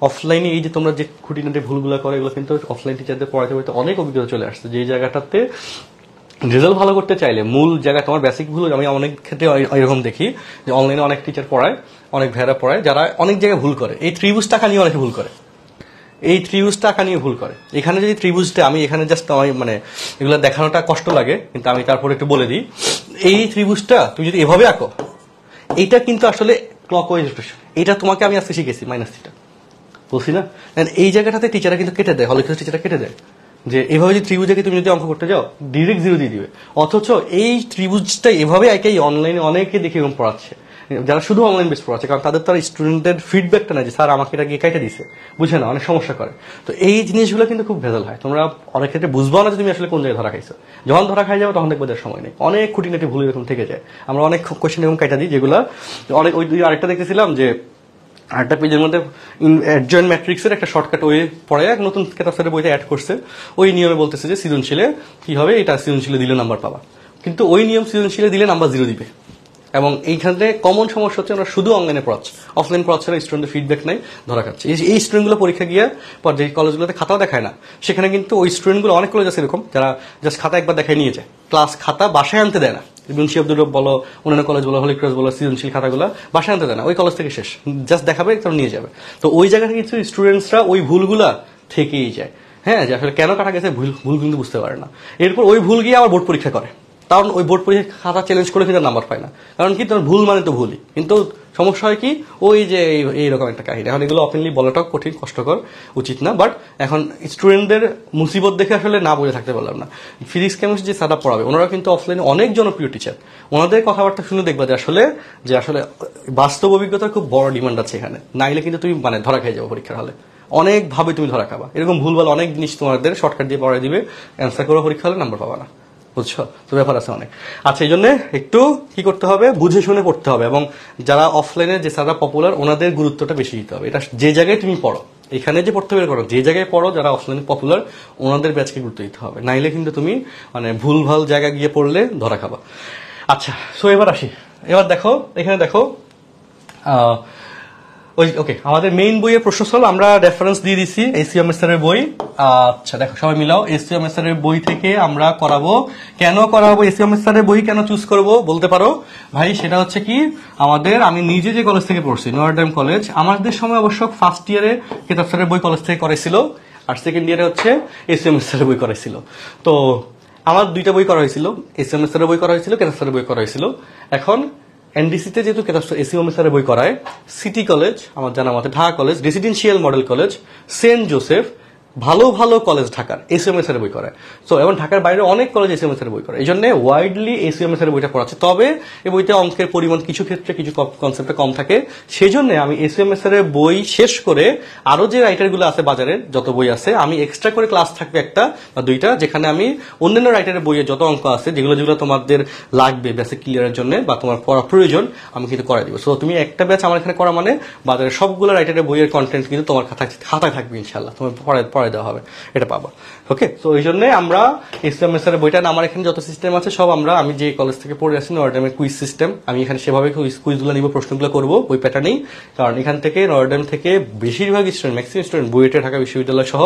অফলাইনে এই যে তোমরা যে খুঁটিনাটি ভুলগুলো করে, এগুলো কিন্তু অফলাইন টিচারদের পড়াতে পড়াতে অনেক অভিজ্ঞতা চলে আসছে। যে জায়গাটাতে রেজাল্ট ভালো করতে চাইলে মূল জায়গা তোমার বেসিক ভুল আমি অনেক ক্ষেত্রে এরকম দেখি যে অনলাইনে অনেক টিচার পড়ায়, অনেক ভেড়া পড়ায়, যারা অনেক জায়গায় ভুল করে। এই ত্রিভুজ টাকা নিয়ে অনেকে ভুল করে। এই ত্রিভুজ টাকা নিয়ে ভুল করে। এখানে যদি ত্রিভুজটা আমি এখানে জাস্ট মানে এগুলো দেখানোটা কষ্ট লাগে, কিন্তু আমি তারপরে একটু বলে দিই। এই ত্রিভুজটা তুমি যদি এভাবে আঁকো এইটা কিন্তু আসলে ক্লকওয়াইজ রোটেশন এটা তোমাকে আমি আজকে শিখেছি মাইনাস থিটা বলছি না? এই জায়গাটাতে টিচাররা কিন্তু কেটে দেয় হলে টিচাররা কেটে দেয়। যে এভাবে যে ত্রিভুজকে তুমি যদি অঙ্ক করতে যাও ডিরেক্ট জিরো দিয়ে দিবে। অথচ এই ত্রিভুজটা এভাবে একাই অনলাইনে অনেকে দেখে এরকম পড়াচ্ছে। যারা শুধু অনলাইন বেস পড়াচ্ছে, কারণ তাদের তার স্টুডেন্টদের ফিডব্যাকটা না যে, স্যার, আমাকে এটা গিয়ে কেটে দিছে? বুঝে না, অনেক সমস্যা করে। তো এই জিনিসগুলো কিন্তু খুব ভেজাল হয়। তোমরা অনেক ক্ষেত্রে বুঝবাও না যে তুমি আসলে কোন জায়গায় ধরা খাইছো। যখন ধরা খাই যাবে, তখন দেখবে যে সময় নেই। অনেক খুঁটিনাটি ভুল এরকম থেকে যায়। আমরা অনেক কোয়েশ্চেন এরকম কেটে দিই, যেগুলো অনেক ওই আরেকটা দেখতেছিলাম যে আরেকটা পেজের মধ্যে অ্যাডজয়েন্ট ম্যাট্রিক্সের একটা শর্টকাট ওয়ে পড়ে, এক নতুন কেতাব স্যারের বইতে অ্যাড করছে। ওই নিয়মে বলতেছে যে সৃজনশীলে কি হবে? এটা সৃজনশীলে দিলে নাম্বার পাবা। কিন্তু ওই নিয়ম সৃজনশীলে দিলে নাম্বার জিরো দিবে। এবং এইখানে কমন সমস্যা হচ্ছে আমরা শুধু অনলাইনে পড়াচ্ছি। অফলাইন পড়াচ্ছে না স্টুডেন্টের ফিডব্যাক নাই, ধরা খাচ্ছে। এই- স্টুডেন্টগুলো পরীক্ষা গিয়ে পর যে কলেজগুলোতে খাতাও দেখায় না, সেখানে কিন্তু ওই স্টুডেন্টগুলো অনেক কলেজ আছে এরকম, যারা জাস্ট খাতা একবার দেখায় নিয়ে যায়। ক্লাস খাতা বাসায় আনতে দেয় না। মুন্সি আব্দুল রব বলো, অন্যান্য কলেজ বলো হলি ক্রস বলো, সৃজনশীল খাতাগুলো বাসায় আনতে দেয় না। ওই কলেজ থেকে শেষ। জাস্ট দেখাবে তারা নিয়ে যাবে। তো ওই জায়গা থেকে কিছু স্টুডেন্টসরা ওই ভুলগুলা থেকেই যায়। হ্যাঁ যে আসলে কেন কাটা গেছে, ভুল ভুল কিন্তু বুঝতে পারে না। এরপর ওই ভুল গিয়ে আবার বোর্ড পরীক্ষা করে। কারণ ওই বোর্ড পরীক্ষা, খাতা চ্যালেঞ্জ করে কিন্তু নাম্বার পায় না। কারণ কি? তোমার ভুল মানে তো ভুলই। কিন্তু সমস্যা হয় কি? ওই যে এই- এইরকম একটা কাহিনী। এখন এগুলো ওপেনলি বলাটাও কঠিন, কষ্টকর, উচিত না বাট এখন স্টুডেন্টদের মুসিবত দেখে আসলে না বলে থাকতে পারলাম না। ফিজিক্স কেমিস্ট্রি যে স্যার পড়াবে ওনারা কিন্তু অফলাইনে অনেক জনপ্রিয় টিচার ওনাদের কথাবার্তা শুনে দেখবা যে আসলে যে আসলে বাস্তব অভিজ্ঞতার খুব বড় ডিমান্ড আছে এখানে। নাইলে কিন্তু তুমি মানে ধরা খেয়ে যাব পরীক্ষার হলে। অনেকভাবে তুমি ধরা খাবা। এরকম ভুলভাল অনেক জিনিস তোমাদের শর্টকাট দিয়ে পড়াই দিবে। অ্যান্সার করে পরীক্ষা হলে নাম্বার পাবা না। বুঝছ? তো ব্যাপার আছে অনেক। আচ্ছা এই জন্য একটু কি করতে হবে? বুঝে শুনে পড়তে হবে এবং যারা অফলাইনে যে সারা পপুলার ওনাদের গুরুত্বটা বেশি দিতে হবে। এটা যে জায়গায় তুমি পড়ো, এখানে যে পড়তে বের করো, যে জায়গায় পড়ো যারা অফলাইনে পপুলার ওনাদের ব্যাচকে গুরুত্ব দিতে হবে। নাইলে কিন্তু তুমি মানে ভুলভাল জায়গায় গিয়ে পড়লে ধরা খাবা। আচ্ছা সো এবার আসি। এবার দেখো, এখানে দেখো ওই ওকে আমাদের মেইন বইয়ের প্রশ্নস্থল আমরা রেফারেন্স দিয়ে দিছি এসিএম এর বই। আচ্ছা দেখো, সবাই মিলাও এসিএম এর বই থেকে আমরা করাবো। কেন করাবো এসিএম এর বই? কেন চুজ করব? বলতে পারো। ভাই, সেটা হচ্ছে কি, আমাদের, আমি নিজে যে কলেজ থেকে পড়ছি নয়ারডাম কলেজ আমাদের সময় অবশ্য ফার্স্ট ইয়ারে কেতাব স্যারের বই কলেজ থেকে করেছিল আর সেকেন্ড ইয়ারে হচ্ছে এসিএম এর বই করেছিল তো, আমার দুইটা বই করা হয়েছিল এসিএম এর বই করা হয়েছিল কেতাব বই করা হয়েছিল। এখন এনডিসিতে যেহেতু কেতাস্ত এসি অফিসারের বই করায়, সিটি কলেজ, আমার জানা মতে Dhaka college residential model college, Saint Joseph ভালো ভালো কলেজ ঢাকার এসিএমএস এর বই করে। সো এবং ঢাকার বাইরে অনেক কলেজ এসিএমএস এর বই করে। এই জন্য ওয়াইডলি এসিএমএস এর বইটা পড়াচ্ছে। তবে এই বইতে অঙ্কের পরিমাণ কিছু ক্ষেত্রে কিছু কনসেপ্টে কম থাকে। সেই জন্য আমি এসিএমএস এর বই শেষ করে আরও যে রাইটারগুলো আছে বাজারে যত বই আছে, আমি এক্সট্রা করে ক্লাস থাকবে একটা বা দুইটা, যেখানে আমি অন্যান্য রাইটারের বইয়ে যত অঙ্ক আছে, যেগুলো যেগুলো তোমাদের লাগবে বেসিক ক্লিয়ারের জন্য বা তোমার পড়া প্রয়োজন, আমি কিন্তু করাই দিব। সো তুমি একটা ব্যাচ আমার এখানে করা মানে বাজারের সবগুলো রাইটারের বইয়ের কন্টেন্ট কিন্তু তোমার খাতায় খাতায় থাকবে ইনশাল্লাহ তোমার পড়ায় পড়ায় দেওয়া হবে। এটা পাবা। ওকে তো ওই জন্য আমরা ইসলাম এর বইটা আমার এখানে যত সিস্টেম আছে, সব আমরা, আমি যে কলেজ থেকে পড়ে আসি নরডামের কুইজ সিস্টেম আমি এখানে সেভাবে কুইজগুলো নিব, প্রশ্নগুলো করব ওই প্যাটার্নেই কারণ এখান থেকে নরডাম থেকে বেশিরভাগ স্টুডেন্ট ম্যাক্সিমাম স্টুডেন্ট বুয়েটে ঢাকা বিশ্ববিদ্যালয় সহ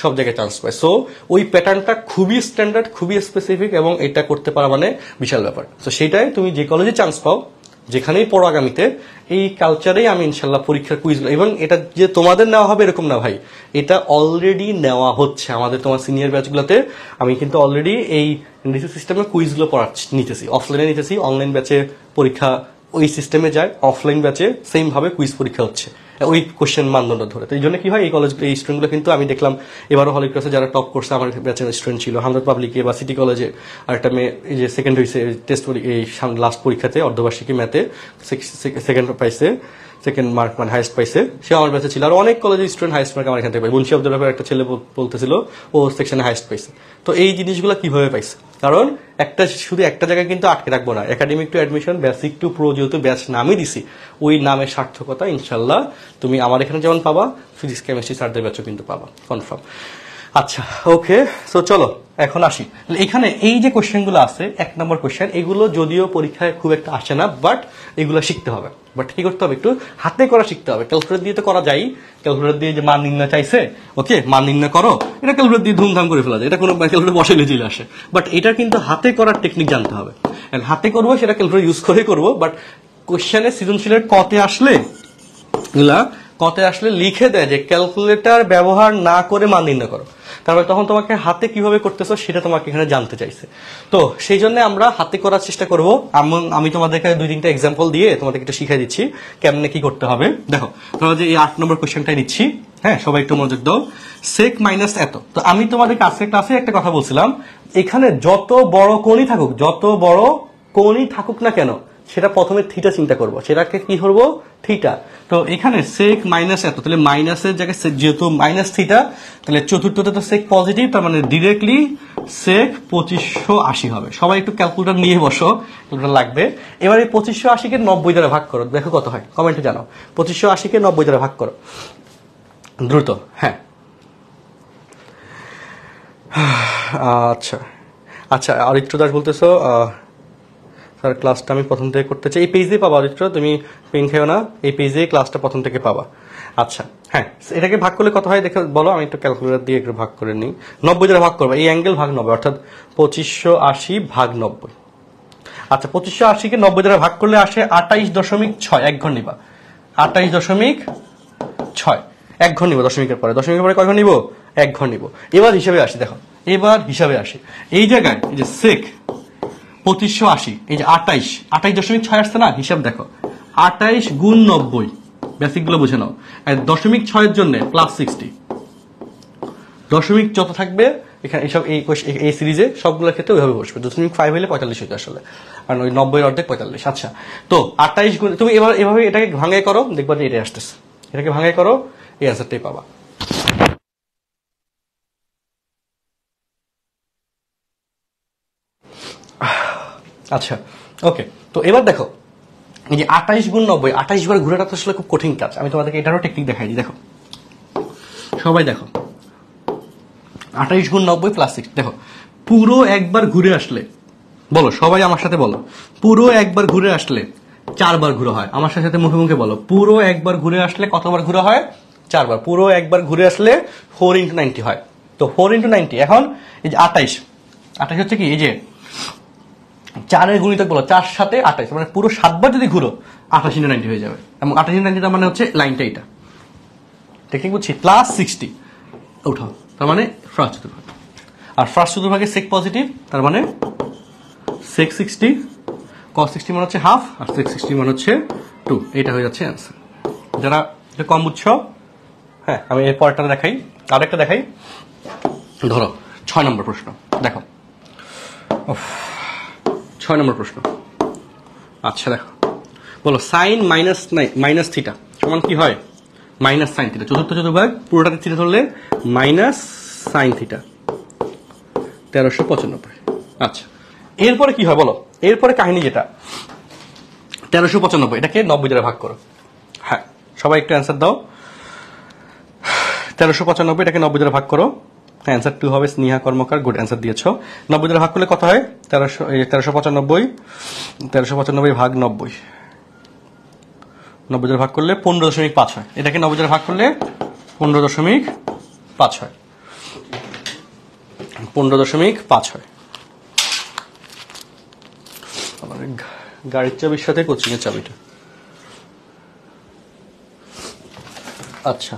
সব জায়গায় চান্স পায়। সো ওই প্যাটার্নটা খুবই স্ট্যান্ডার্ড খুবই স্পেসিফিক এবং এটা করতে পারা মানে বিশাল ব্যাপার। তো সেটাই তুমি যে কলেজে চান্স পাও যেখানেই পড়ো আগামীতে, এই কালচারেই আমি ইনশাল্লাহ পরীক্ষার কুইজ এবং এটা যে তোমাদের নেওয়া হবে এরকম না ভাই। এটা অলরেডি নেওয়া হচ্ছে আমাদের তোমার সিনিয়র ব্যাচগুলোতে আমি কিন্তু অলরেডি এই এনডিসি সিস্টেমে কুইজগুলো পড়া নিতেছি। অফলাইনে নিতেছি অনলাইন ব্যাচে পরীক্ষা ওই সিস্টেমে যায় অফলাইন ব্যাচে সেম ভাবে কুইজ পরীক্ষা হচ্ছে। ওই কোশ্চেন মানদণ্ড ধরে। তো এই জন্য কি হয়, এই কলেজ এই স্টুডেন্টগুলো কিন্তু আমি দেখলাম, এবারও হলি ক্লাসে যারা টপ করছে আমার ব্যাচের স্টুডেন্ট ছিল হামদাদ পাবলিকে বা সিটি কলেজে আর একটা মেয়ে যে সেকেন্ড হয়েছে টেস্ট এই লাস্ট পরীক্ষাতে, অর্ধবার্ষিকী ম্যাথে সেকেন্ড পাইছে সেকেন্ড মার্ক মানে হাইস্ট পাইছে। সে আমার ব্যাচে ছিল। আর অনেক কলেজের স্টুডেন্ট হাইস্ট মার্ক আমার এখান থেকে পাই মুন্সি আব্দুল একটা ছেলে বল- বলতেছিল, ও সেকশনে হাইস্ট পাইছে। তো এই জিনিসগুলো কীভাবে পাইছে? কারণ একটা শুধু একটা জায়গায় কিন্তু আটকে রাখব না। Academic to admission basic to pro যেহেতু ব্যাচ নামই দিছি, ওই নামের সার্থকতা ইনশাল্লাহ তুমি আমার এখানে যেমন পাবা ফিজিক্স কেমিস্ট্রি স্যারদের ব্যাচও কিন্তু পাবা। কনফার্ম আচ্ছা ওকে সো চলো, এখন আসি। এখানে এই যে কোশ্চেনগুলো আছে, এক নম্বর কোশ্চেন এগুলো যদিও পরীক্ষায় খুব একটা আসে না বাট এগুলো শিখতে হবে। বাট কি করতে হবে একটু? হাতে করা শিখতে হবে। ক্যালকুলেটর দিয়ে তো করা যায় ক্যালকুলেটর দিয়ে যে মান নির্ণয় চাইছে ওকে মান নির্ণয় করো। এটা ক্যালকুলেটর দিয়ে ধুমধাম করে ফেলা যায়। এটা কোনো ক্যালকুলেটর বসাইলে চলে আসে। বাট এটা কিন্তু হাতে করার টেকনিক জানতে হবে। হাতে করব, সেটা ক্যালকুলেটর ইউজ করে করব বাট কোশ্চেনে সৃজনশীলের কতে আসলে এগুলা কতে আসলে লিখে দেয় যে ক্যালকুলেটর ব্যবহার না করে মান নির্ণয় করো। তারপরে তখন তোমাকে হাতে কীভাবে করতেছো সেটা তোমাকে এখানে জানতে চাইছে। তো সেই জন্য আমরা হাতে করার চেষ্টা করব। আমি- তোমাদেরকে দুই তিনটা এক্সাম্পল দিয়ে তোমাদেরকে একটু শিখিয়ে দিচ্ছি কেমনে কি করতে হবে। দেখো, তোমরা যে এই আট নম্বর কোশ্চেনটাই নিচ্ছি হ্যাঁ সবাই একটু মনোযোগ দাও। সেক মাইনাস এত। তো আমি তোমাদেরকে আজকে ক্লাসে একটা কথা বলছিলাম, এখানে যত বড় কোণই থাকুক, যত বড় কোণই থাকুক না কেন সেটা প্রথমে থিটা চিন্তা করব। সেটাকে কি করব? থিটা তো এখানে সেক মাইনাস এত, তাহলে মাইনাসের জায়গায় যেহেতু মাইনাস থিটা তাহলে চতুর্থতে তো সেক পজিটিভ তার মানে ডিরেক্টলি সেক পঁচিশশো আশি হবে। সবাই একটু ক্যালকুলেটর নিয়ে বসো ক্যালকুলেটর লাগবে। এবার এই পঁচিশশো আশিকে নব্বই দ্বারা ভাগ করো, দেখো কত হয় কমেন্টে জানো পঁচিশশো আশিকে নব্বই দ্বারা ভাগ করো। দ্রুত হ্যাঁ। আচ্ছা। আচ্ছা আদিত্য দাস বলতেছো স্যার ক্লাসটা আমি প্রথম থেকে করতে চাই। এই পেজ দিয়ে পাবা আদিত্য তুমি পেন খেও না, এই পেজ দিয়ে ক্লাসটা প্রথম থেকে পাবা। আচ্ছা হ্যাঁ এটাকে ভাগ করলে কত হয় দেখে বলো, আমি একটু ক্যালকুলেটর দিয়ে একটু ভাগ করে নিই। নব্বই দ্বারা ভাগ করব, এই অ্যাঙ্গেল ভাগ নব্বই, অর্থাৎ পঁচিশশো আশি ভাগ নব্বই। আচ্ছা পঁচিশশো আশিকে নব্বই দ্বারা ভাগ করলে আসে আটাইশ দশমিক ছয়, এক ঘর নিবা। আটাইশ দশমিক ছয়, এক ঘর নিব দশমিকের পরে। দশমিকের পরে কয় নিব? এক ঘর নিব। এবার হিসাবে আসি, দেখো, এবার হিসাবে আসি। এই জায়গায় যে সেক পঁচিশশো আশি, এই যে আটাইশ আটাইশ দশমিক ছয় আসছে না? হিসাব দেখো। আটাইশ গুণ নব্বই বেসিকগুলো বুঝে নাও। আর দশমিক ছয়ের জন্য প্লাস সিক্সটি দশমিক যত থাকবে, এখানে এইসব এই এই- সিরিজে সবগুলোর ক্ষেত্রে ওইভাবে বসবে। দশমিক ফাইভ হলে পঁয়তাল্লিশ হইতো আসলে। কারণ ওই নব্বই অর্ধেক পঁয়তাল্লিশ। আচ্ছা তো আটাইশ গুণ, তুমি এবার, এভাবে এটাকে ভাঙাই করো, দেখবা যে এটা আসতেছে। এটাকে ভাঙাই করো, এই অ্যান্সারটাই পাবা। আচ্ছা ওকে তো এবার দেখো, এই যে আঠাইশ গুণ নব্বই, আঠাইশ বার ঘুরাটা তো আসলে খুব কঠিন কাজ। আমি তোমাদেরকে এটারও টেকনিক দেখাই দিই, দেখো। সবাই দেখো, আঠাইশ গুণ নব্বই প্লাস সিক্স দেখো, পুরো একবার ঘুরে আসলে, বলো, সবাই আমার সাথে বলো, পুরো একবার ঘুরে আসলে চারবার ঘুরে হয়। আমার সাথে সাথে মুখে মুখে বলো, পুরো একবার ঘুরে আসলে কতবার ঘুরে হয়? চারবার। পুরো একবার ঘুরে আসলে ফোর ইন্টু নাইনটি হয়। তো ফোর ইন্টু নাইনটি এখন এই যে আঠাইশ আঠাইশ হচ্ছে কি? এই যে চারের গুণিতক বলো, চার সাথে আঠাইশ মানে পুরো সাতবার যদি ঘুরো, আঠাশ ইন্টু নাইনটি হয়ে যাবে। এবং আঠাশ ইন্টু নাইনটি মানে হচ্ছে লাইনটা এটা টেকনিক বুঝছি? প্লাস সিক্সটি উঠাও তার মানে ফার্স্ট চতুর্ভাগ। আর ফার্স্ট চতুর্ভাগে সেক পজিটিভ তার মানে সেক সিক্সটি কস সিক্সটি মানে হচ্ছে হাফ আর সেক সিক্সটি মানে হচ্ছে টু এটা হয়ে যাচ্ছে অ্যান্সার যারা কম বুঝছ? হ্যাঁ আমি এর পরেরটা দেখাই। আরেকটা দেখাই। ধরো, ছয় নম্বর প্রশ্ন। দেখো। ছয় নম্বর প্রশ্ন। আচ্ছা দেখো। বলো সাইন মাইনাস মাইনাস থিটা সমান কি হয়? মাইনাস সাইন থিটা চতুর্থ চতুর্ভাগ, পুরোটাতে থিটা ধরলে মাইনাস সাইন থিটা তেরোশো পঁচানব্বই। আচ্ছা এরপরে কি হয় বলো? এরপরে কাহিনী যেটা, তেরোশো পঁচানব্বই, এটাকে নব্বই দ্বারা ভাগ করো। হ্যাঁ সবাই একটু অ্যান্সার দাও। তেরোশো পঁচানব্বই, এটাকে নব্বই দ্বারা ভাগ করো। অ্যান্সার টু হবে, স্নেহা কর্মকার গুড অ্যান্সার দিয়েছ। নব্বই দ্বারা ভাগ করলে কত হয়? তেরোশো তেরোশো পঁচানব্বই তেরোশো পঁচানব্বই ভাগ নব্বই। নব্বই দ্বারা ভাগ করলে পনেরো দশমিক পাঁচ হয়। এটাকে নব্বই দ্বারা ভাগ করলে পনেরো দশমিক পাঁচ হয়। পনেরো দশমিক পাঁচ হয়। আমার গাড়ির চাবির সাথে কোচিং এর চাবিটা। আচ্ছা।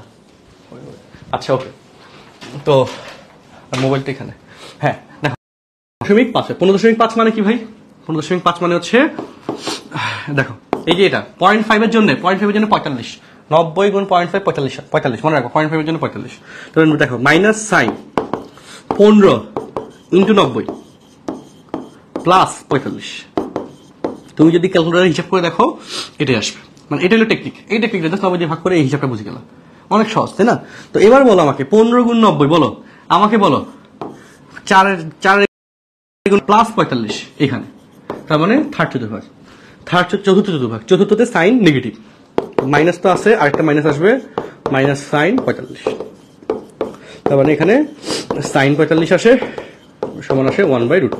আচ্ছা ওকে। তো আর মোবাইলটা এখানে। হ্যাঁ দেখো। দশমিক পাঁচ পনেরো দশমিক পাঁচ মানে কি ভাই? পনেরো দশমিক পাঁচ মানে হচ্ছে, দেখো, এই যে এটা পয়েন্ট ফাইভের জন্য পয়েন্ট ফাইভের জন্য পঁয়তাল্লিশ। নব্বই গুণ পয়েন্ট ফাইভ পঁয়তাল্লিশ পঁয়তাল্লিশ। মনে রাখো পয়েন্ট ফাইভের জন্য পঁয়তাল্লিশ। তাহলে দেখো মাইনাস সাইন পনেরো ইন্টু নব্বই প্লাস পঁয়তাল্লিশ। তুমি যদি ক্যালকুলেটার হিসাব করে দেখো, এটাই আসবে। মানে এটা হলো টেকনিক এই টেকনিকটা জাস্ট নব্বই ভাগ করে এই হিসাবটা বুঝে গেলাম। অনেক সহজ, তাই না? তো এবার বলো আমাকে, পনেরো গুণ নব্বই, বলো। আমাকে বলো, চারের চারের প্লাস পঁয়তাল্লিশ এখানে। তার মানে থার্ড চতুর্ভাগ। থার্ড চতুর্থ চতুর্ভাগ। চতুর্থতে সাইন নেগেটিভ মাইনাস তো আছে, আরেকটা মাইনাস আসবে মাইনাস সাইন পঁয়তাল্লিশ। তার মানে এখানে সাইন পঁয়তাল্লিশ আসে, সমান আসে ওয়ান বাই রুট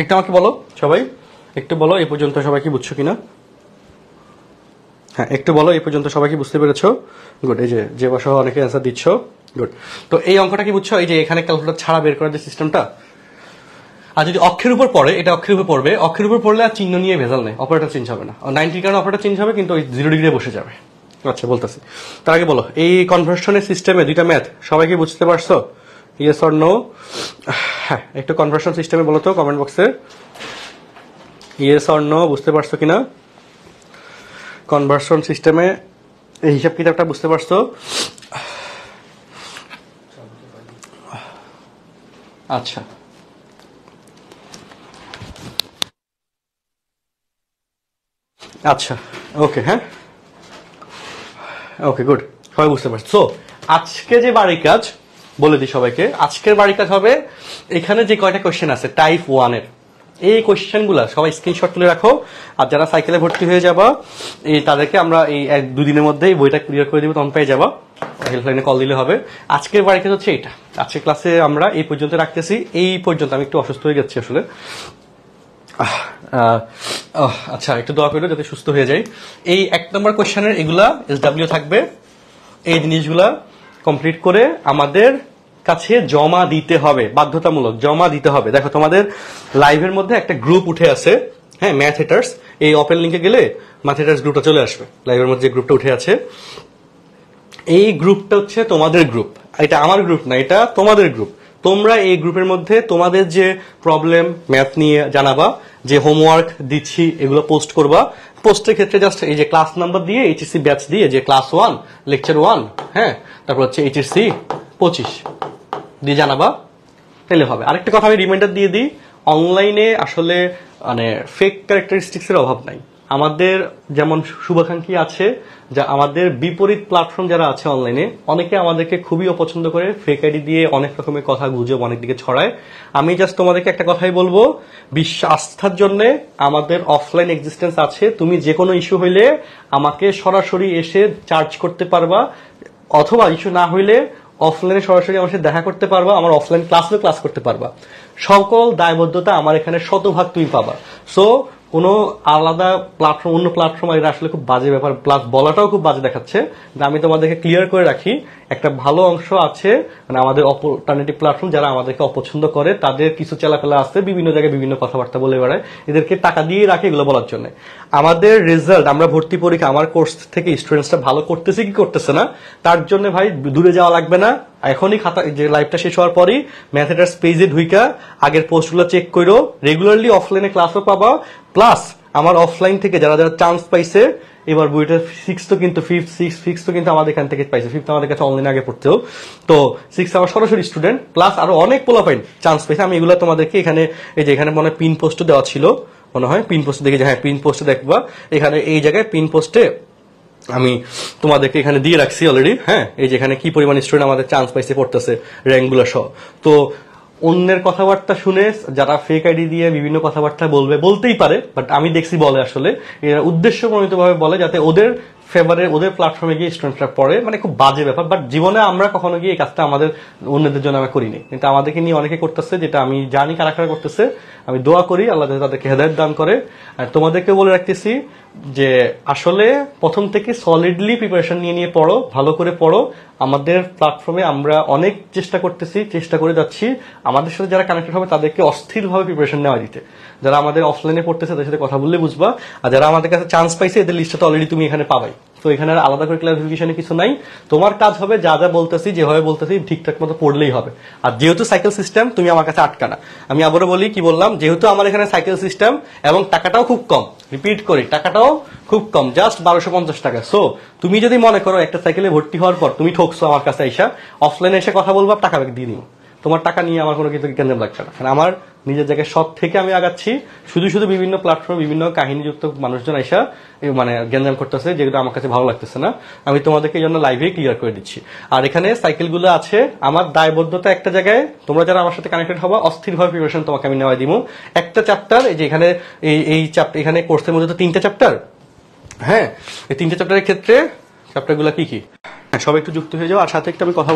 একটু আমাকে বলো, সবাই, একটু বলো এই পর্যন্ত সবাই কি বুঝছ কিনা? হ্যাঁ একটু বলো এই পর্যন্ত সবাই কি বুঝতে পেরেছ? গুড এই যে যে বসহ অনেকে অ্যান্সার দিচ্ছ। গুড তো এই অঙ্কটা কি বুঝছ? এই যে এখানে ক্যালকুলেটর ছাড়া বের করার যে সিস্টেমটা আর যদি অক্ষের উপর পড়ে, এটা অক্ষের উপর পড়বে, অক্ষের উপর পড়লে আর চিহ্ন নিয়ে ভেজাল নেই অপারেটর চেঞ্জ হবে না। নাইনটির কারণে অপারেটর চেঞ্জ হবে? কিন্তু ওই জিরো ডিগ্রি বসে যাবে। আচ্ছা বলতেছি। তার আগে বলো, এই কনভার্সনের সিস্টেমে দুইটা ম্যাথ সবাই কি বুঝতে পারছ? ইয়েস অর নো হ্যাঁ একটু কনভার্সন সিস্টেমে বলো তো কমেন্ট বক্সে ইয়েস অর নো বুঝতে পারছ কিনা? কনভার্সন সিস্টেমে এই হিসাব কিতাবটা বুঝতে পারছ? আচ্ছা। আচ্ছা ওকে হ্যাঁ? Okay, good. সবাই বুঝতে পারছি। সো আজকে যে বাড়ি কাজ, বলে দিই সবাইকে, আজকের বাড়ি কাজ হবে, এখানে যে কয়টা কোয়েশ্চেন আছে টাইপ ওয়ানের এই কোয়েশ্চেনগুলা সবাই স্ক্রিনশট তুলে রাখো, আর যারা সাইকেলে ভর্তি হয়ে যাবা, এই তাদেরকে আমরা এই এক দুদিনের মধ্যেই বইটা ক্লিয়ার করে দিব, তখন পেয়ে যাবা। হেল্পলাইনে কল দিলে হবে। আজকের কাজ হচ্ছে এটা। আজকের ক্লাসে আমরা এই পর্যন্ত রাখতেছি। এই পর্যন্ত আমি একটু অসুস্থ হয়ে যাচ্ছি আসলে। আচ্ছা একটু দোয়া করো যাতে সুস্থ হয়ে যায় এই এক নম্বর কোয়েশ্চেনের এগুলা এস ডাব্লিউ থাকবে। এই জিনিসগুলা কমপ্লিট করে আমাদের কাছে জমা দিতে হবে। বাধ্যতামূলক জমা দিতে হবে। দেখো, তোমাদের লাইভের মধ্যে একটা গ্রুপ উঠে আছে। হ্যাঁ ম্যাথ হেটার্স এই ওপেন লিঙ্কে গেলে ম্যাথ হেটার্স গ্রুপটা চলে আসবে। লাইভের মধ্যে যে গ্রুপটা উঠে আছে। এই গ্রুপটা হচ্ছে তোমাদের গ্রুপ। এটা আমার গ্রুপ না, এটা তোমাদের গ্রুপ। তোমরা এই গ্রুপের মধ্যে তোমাদের যে প্রবলেম ম্যাথ নিয়ে জানাবা, যে হোমওয়ার্ক দিচ্ছি, এগুলো পোস্ট করবা। পোস্টের ক্ষেত্রে জাস্ট এই যে ক্লাস নাম্বার দিয়ে এইচএসসি ব্যাচ দিয়ে, যে ক্লাস ওয়ান লেকচার ওয়ান হ্যাঁ? তারপর হচ্ছে এইচএসসি পঁচিশ দিয়ে জানাবা, তাহলে হবে। আরেকটা কথা আমি রিমাইন্ডার দিয়ে দিই অনলাইনে আসলে মানে ফেক ক্যারেক্টারিস্টিক্সের অভাব নাই। আমাদের যেমন শুভাকাঙ্ক্ষী আছে, যা আমাদের বিপরীত প্ল্যাটফর্ম যারা আছে অনলাইনে অনেকে আমাদেরকে খুবই অপছন্দ করে ফেক আইডি দিয়ে অনেক রকমের কথা গুজব অনেক দিকে ছড়ায়। আমি জাস্ট তোমাদেরকে একটা কথাই বলব বিশ্ব আস্থার জন্য আমাদের অফলাইন এক্সিস্টেন্স আছে। তুমি যে কোনো ইস্যু হইলে আমাকে সরাসরি এসে চার্জ করতে পারবা, অথবা ইস্যু না হইলে অফলাইনে সরাসরি আমার সাথে দেখা করতে পারবা, আমার অফলাইন ক্লাসেও ক্লাস করতে পারবা। সকল দায়বদ্ধতা আমার এখানে শতভাগ তুমি পাবা। সো কোনো আলাদা প্ল্যাটফর্ম অন্য প্ল্যাটফর্ম এটা আসলে খুব বাজে ব্যাপার প্লাস বলাটাও খুব বাজে দেখাচ্ছে। আমি তোমাদেরকে ক্লিয়ার করে রাখি একটা ভালো অংশ আছে মানে আমাদের অল্টারনেটিভ প্ল্যাটফর্ম যারা আমাদেরকে অপছন্দ করে, তাদের কিছু চেলাপেলা আছে, বিভিন্ন জায়গায় বিভিন্ন কথাবার্তা বলে বেড়ায়, এদেরকে টাকা দিয়ে রাখে এগুলো বলার জন্য। আমাদের রেজাল্ট আমরা ভর্তি পরীক্ষা, আমার কোর্স থেকে স্টুডেন্টসটা ভালো করতেছে কি করতেছে না, তার জন্য ভাই দূরে যাওয়া লাগবে না। এখনই খাতা যে লাইভটা শেষ হওয়ার পরই ম্যাথেটার্স পেজে ঢুইকা, আগের পোস্টগুলো চেক করো রেগুলারলি অফলাইনে ক্লাসও পাবা প্লাস আমার অফলাইন থেকে যারা যারা চান্স পাইছে এবার বইটা সিক্স তো কিন্তু ফিফথ সিক্স ফিক্স তো কিন্তু আমাদের এখান থেকে পাইছে। ফিফথ আমাদের কাছে অনলাইন আগে পড়তেও। তো সিক্স আমার সরাসরি স্টুডেন্ট প্লাস আরও অনেক পোলাপাইন চান্স পাইছে আমি এগুলো তোমাদেরকে এখানে, এই যে এখানে মনে হয় পিন পোস্ট দেওয়া ছিল, মনে হয়? পিন পোস্ট দেখে হ্যাঁ পিন পোস্টে দেখবা। এখানে এই জায়গায় পিন পোস্টে আমি তোমাদেরকে এখানে দিয়ে রাখছি অলরেডি হ্যাঁ? এই যে এখানে কি পরিমাণ স্টুডেন্ট আমাদের চান্স পাইছে, পড়তেছে র্যাঙ্কগুলো সহ। তো অন্যের কথাবার্তা শুনে যারা ফেক আইডি দিয়ে বিভিন্ন কথাবার্তা বলবে, বলতেই পারে বাট আমি দেখছি বলে আসলে। এরা উদ্দেশ্য ভাবে বলে যাতে ওদের ফেভারে ওদের প্ল্যাটফর্মে গিয়ে স্টুডেন্টরা পড়ে। মানে খুব বাজে ব্যাপার বাট জীবনে আমরা কখনো গিয়ে এই কাজটা আমাদের অন্যদের জন্য আমরা করিনি। কিন্তু আমাদেরকে নিয়ে অনেকে করতেছে, যেটা আমি জানি কারা কারা করতেছে। আমি দোয়া করি, আল্লাহ তাদেরকে হেদায়ত দান করে। আর তোমাদেরকে বলে রাখতেছি যে আসলে প্রথম থেকে সলিডলি প্রিপারেশন নিয়ে নিয়ে পড়ো, ভালো করে পড়ো। আমাদের প্ল্যাটফর্মে আমরা অনেক চেষ্টা করতেছি, চেষ্টা করে যাচ্ছি। আমাদের সাথে যারা কানেক্টেড হবে, তাদেরকে অস্থিরভাবে প্রিপারেশন নেওয়া দিতে। যারা আমাদের অফলাইনে পড়তেছে, তাদের সাথে কথা বললে বুঝবা। আর যারা আমাদের কাছে চান্স পাইছে, এদের লিস্টটা তো অলরেডি তুমি এখানে পাবাই। তো এখানে আলাদা করে ক্লারিফিকেশনে কিছু নাই। তোমার কাজ হবে যা যা বলতেছি, যেভাবে বলতেছি, ঠিকঠাক মতো পড়লেই হবে। আর যেহেতু সাইকেল সিস্টেম তুমি আমার কাছে আটকানা আমি আবারও বলি, কি বললাম, যেহেতু আমার এখানে সাইকেল সিস্টেম এবং টাকাটাও খুব কম রিপিট করি, টাকাটাও খুব কম জাস্ট বারোশো পঞ্চাশ টাকা। সো তুমি যদি মনে করো একটা সাইকেলে ভর্তি হওয়ার পর তুমি ঠকছো আমার কাছে এসা অফলাইনে এসে কথা বলব টাকা দিয়ে দিব। তোমার টাকা নিয়ে আমার কোনো কিছু কেন্দ্র লাগছে না। কারণ আমার নিজের জায়গায় সব থেকে আমি আগাচ্ছি। শুধু শুধু বিভিন্ন প্ল্যাটফর্ম বিভিন্ন কাহিনীযুক্ত মানুষজন এসা মানে জ্ঞানজাম করতেছে যেগুলো আমার কাছে ভালো লাগতেছে না। আমি তোমাদেরকে এই জন্য লাইভে ক্লিয়ার করে দিচ্ছি। আর এখানে সাইকেলগুলো আছে। আমার দায়বদ্ধতা একটা জায়গায়। তোমরা যারা আমার সাথে কানেক্টেড হবা অস্থিরভাবে প্রিপারেশন তোমাকে আমি নেওয়া দিব একটা চ্যাপ্টার এই যে এখানে এই এই চ্যাপ্টার এখানে কোর্সের মধ্যে তো তিনটা চ্যাপ্টার হ্যাঁ এই তিনটা চ্যাপ্টারের ক্ষেত্রে চ্যাপ্টারগুলো কি কি? হ্যাঁ, সবাই একটু যুক্ত হয়ে যাও আর সাথে একটা আমি কথা